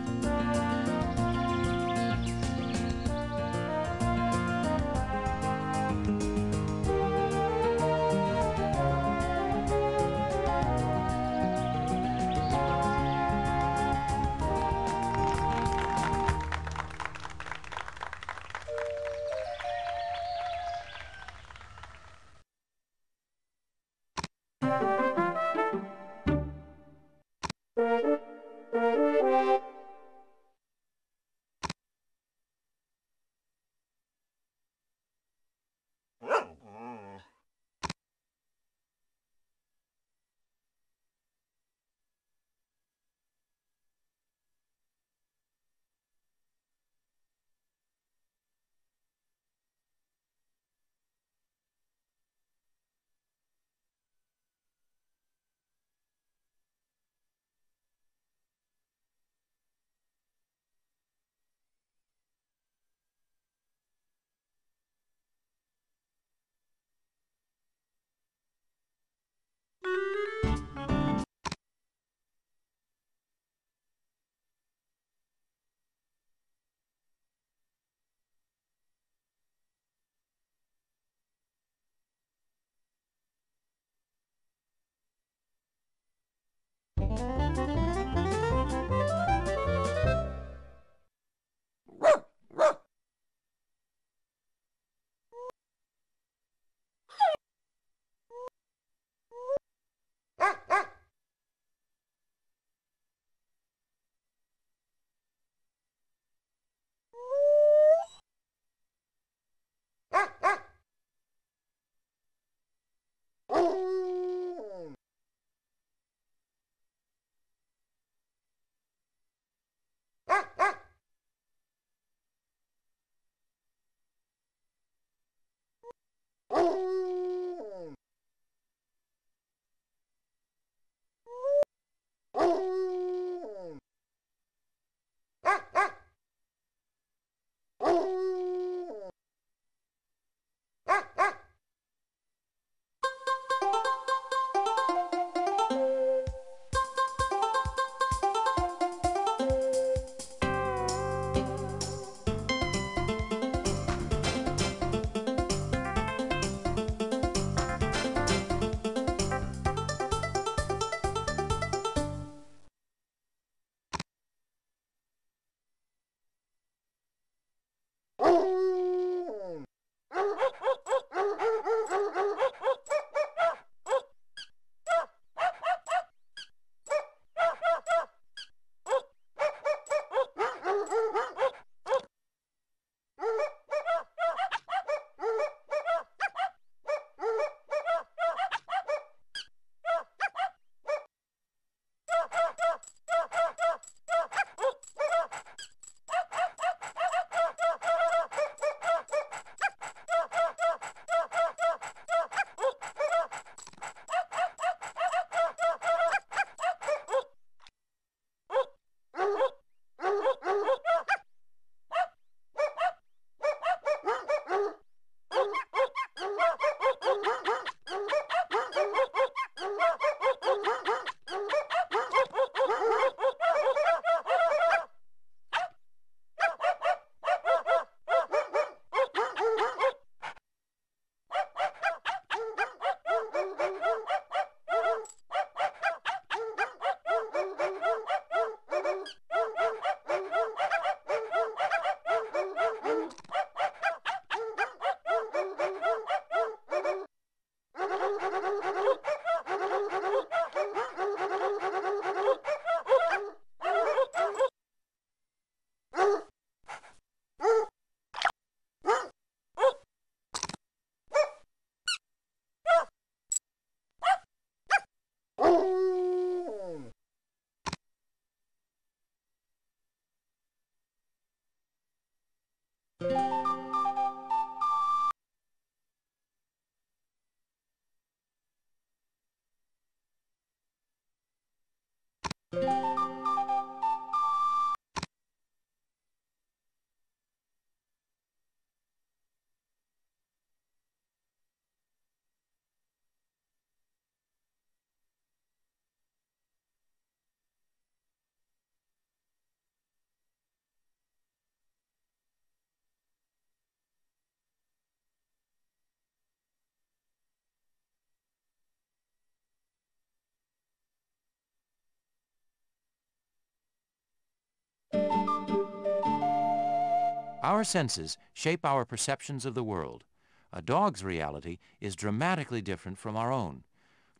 Our senses shape our perceptions of the world. A dog's reality is dramatically different from our own.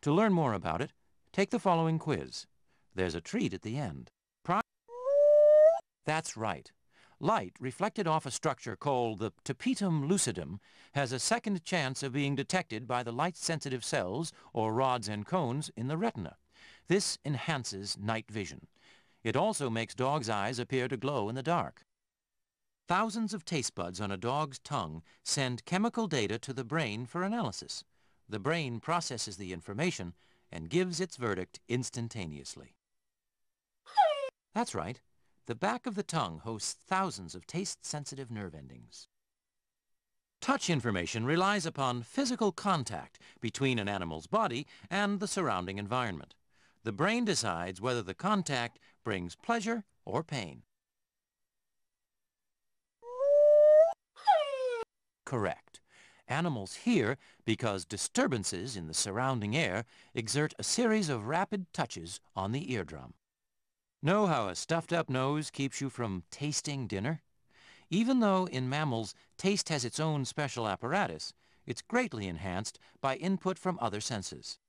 To learn more about it, take the following quiz. There's a treat at the end. Pri That's right. Light reflected off a structure called the tapetum lucidum has a second chance of being detected by the light-sensitive cells, or rods and cones, in the retina. This enhances night vision. It also makes dogs' eyes appear to glow in the dark. Thousands of taste buds on a dog's tongue send chemical data to the brain for analysis. The brain processes the information and gives its verdict instantaneously. That's right. The back of the tongue hosts thousands of taste-sensitive nerve endings. Touch information relies upon physical contact between an animal's body and the surrounding environment. The brain decides whether the contact brings pleasure or pain. Correct. Animals hear because disturbances in the surrounding air exert a series of rapid touches on the eardrum. Know how a stuffed-up nose keeps you from tasting dinner? Even though in mammals taste has its own special apparatus, it's greatly enhanced by input from other senses.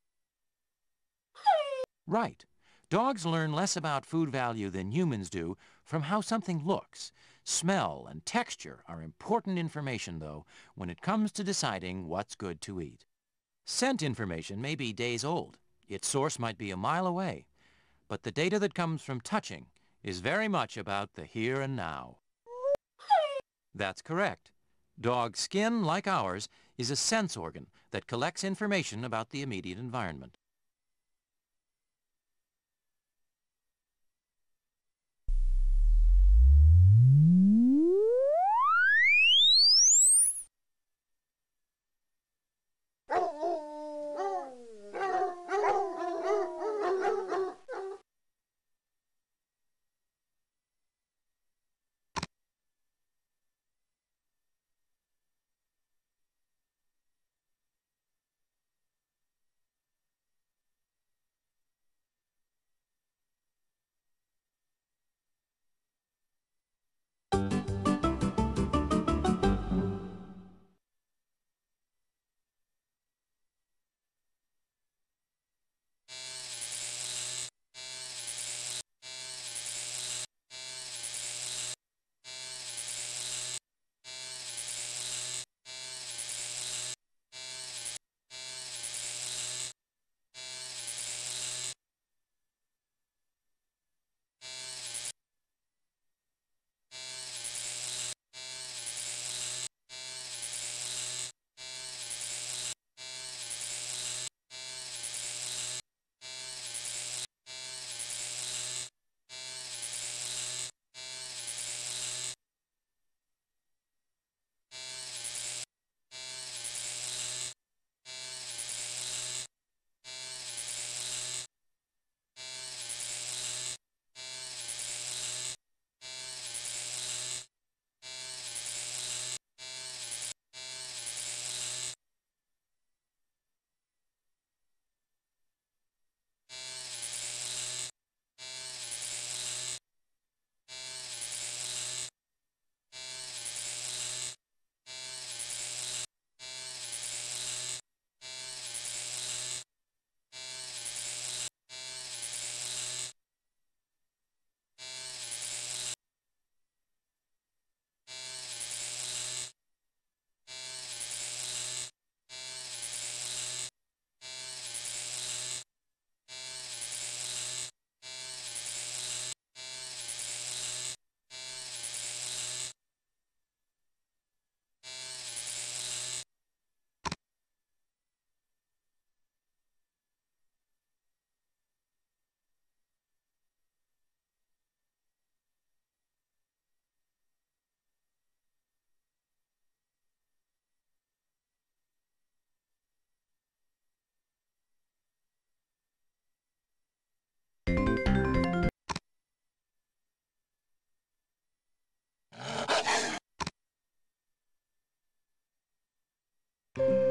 Right. Dogs learn less about food value than humans do from how something looks. Smell and texture are important information, though, when it comes to deciding what's good to eat. Scent information may be days old. Its source might be a mile away. But the data that comes from touching is very much about the here and now. That's correct. Dog skin, like ours, is a sense organ that collects information about the immediate environment.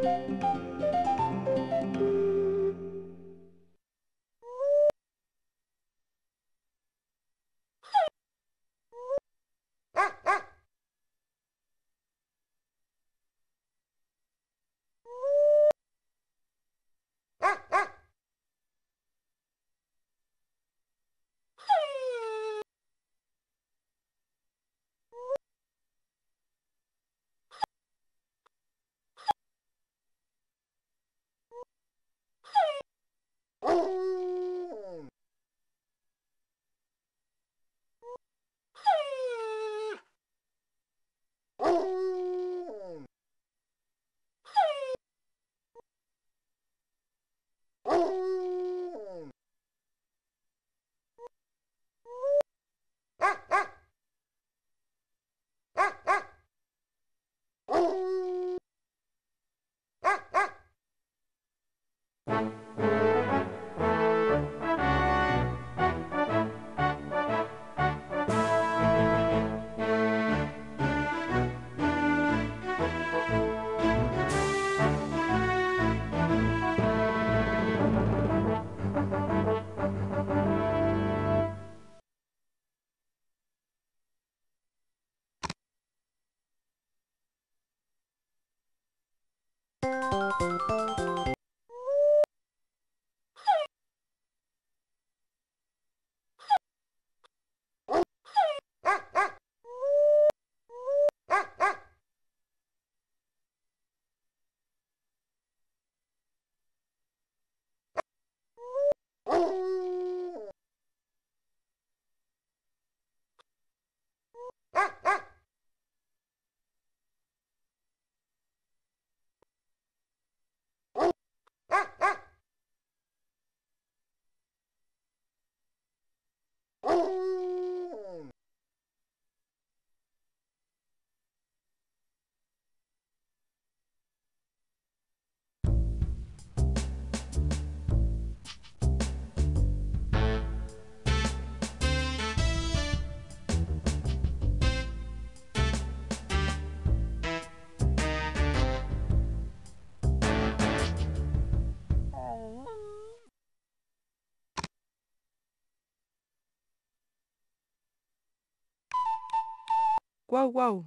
thank you Whoa, whoa.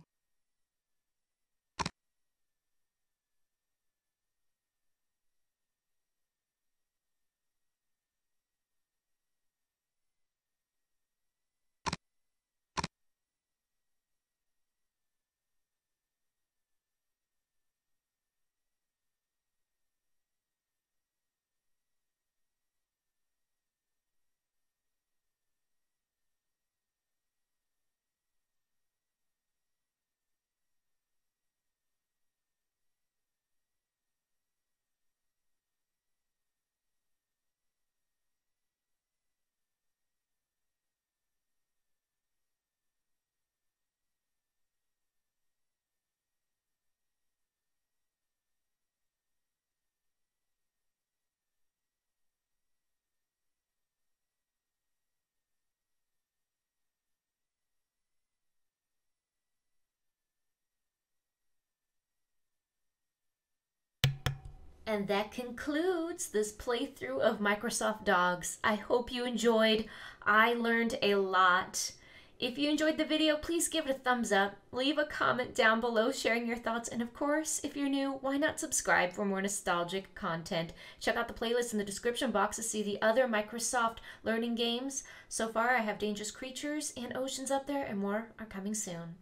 And that concludes this playthrough of Microsoft Dogs. I hope you enjoyed. I learned a lot. If you enjoyed the video, please give it a thumbs up. Leave a comment down below sharing your thoughts. And of course, if you're new, why not subscribe for more nostalgic content? Check out the playlist in the description box to see the other Microsoft learning games. So far, I have Dangerous Creatures and Oceans up there, and more are coming soon.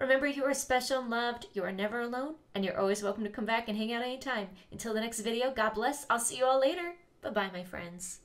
Remember, you are special and loved, you are never alone, and you're always welcome to come back and hang out anytime. Until the next video, God bless. I'll see you all later. Bye bye, my friends.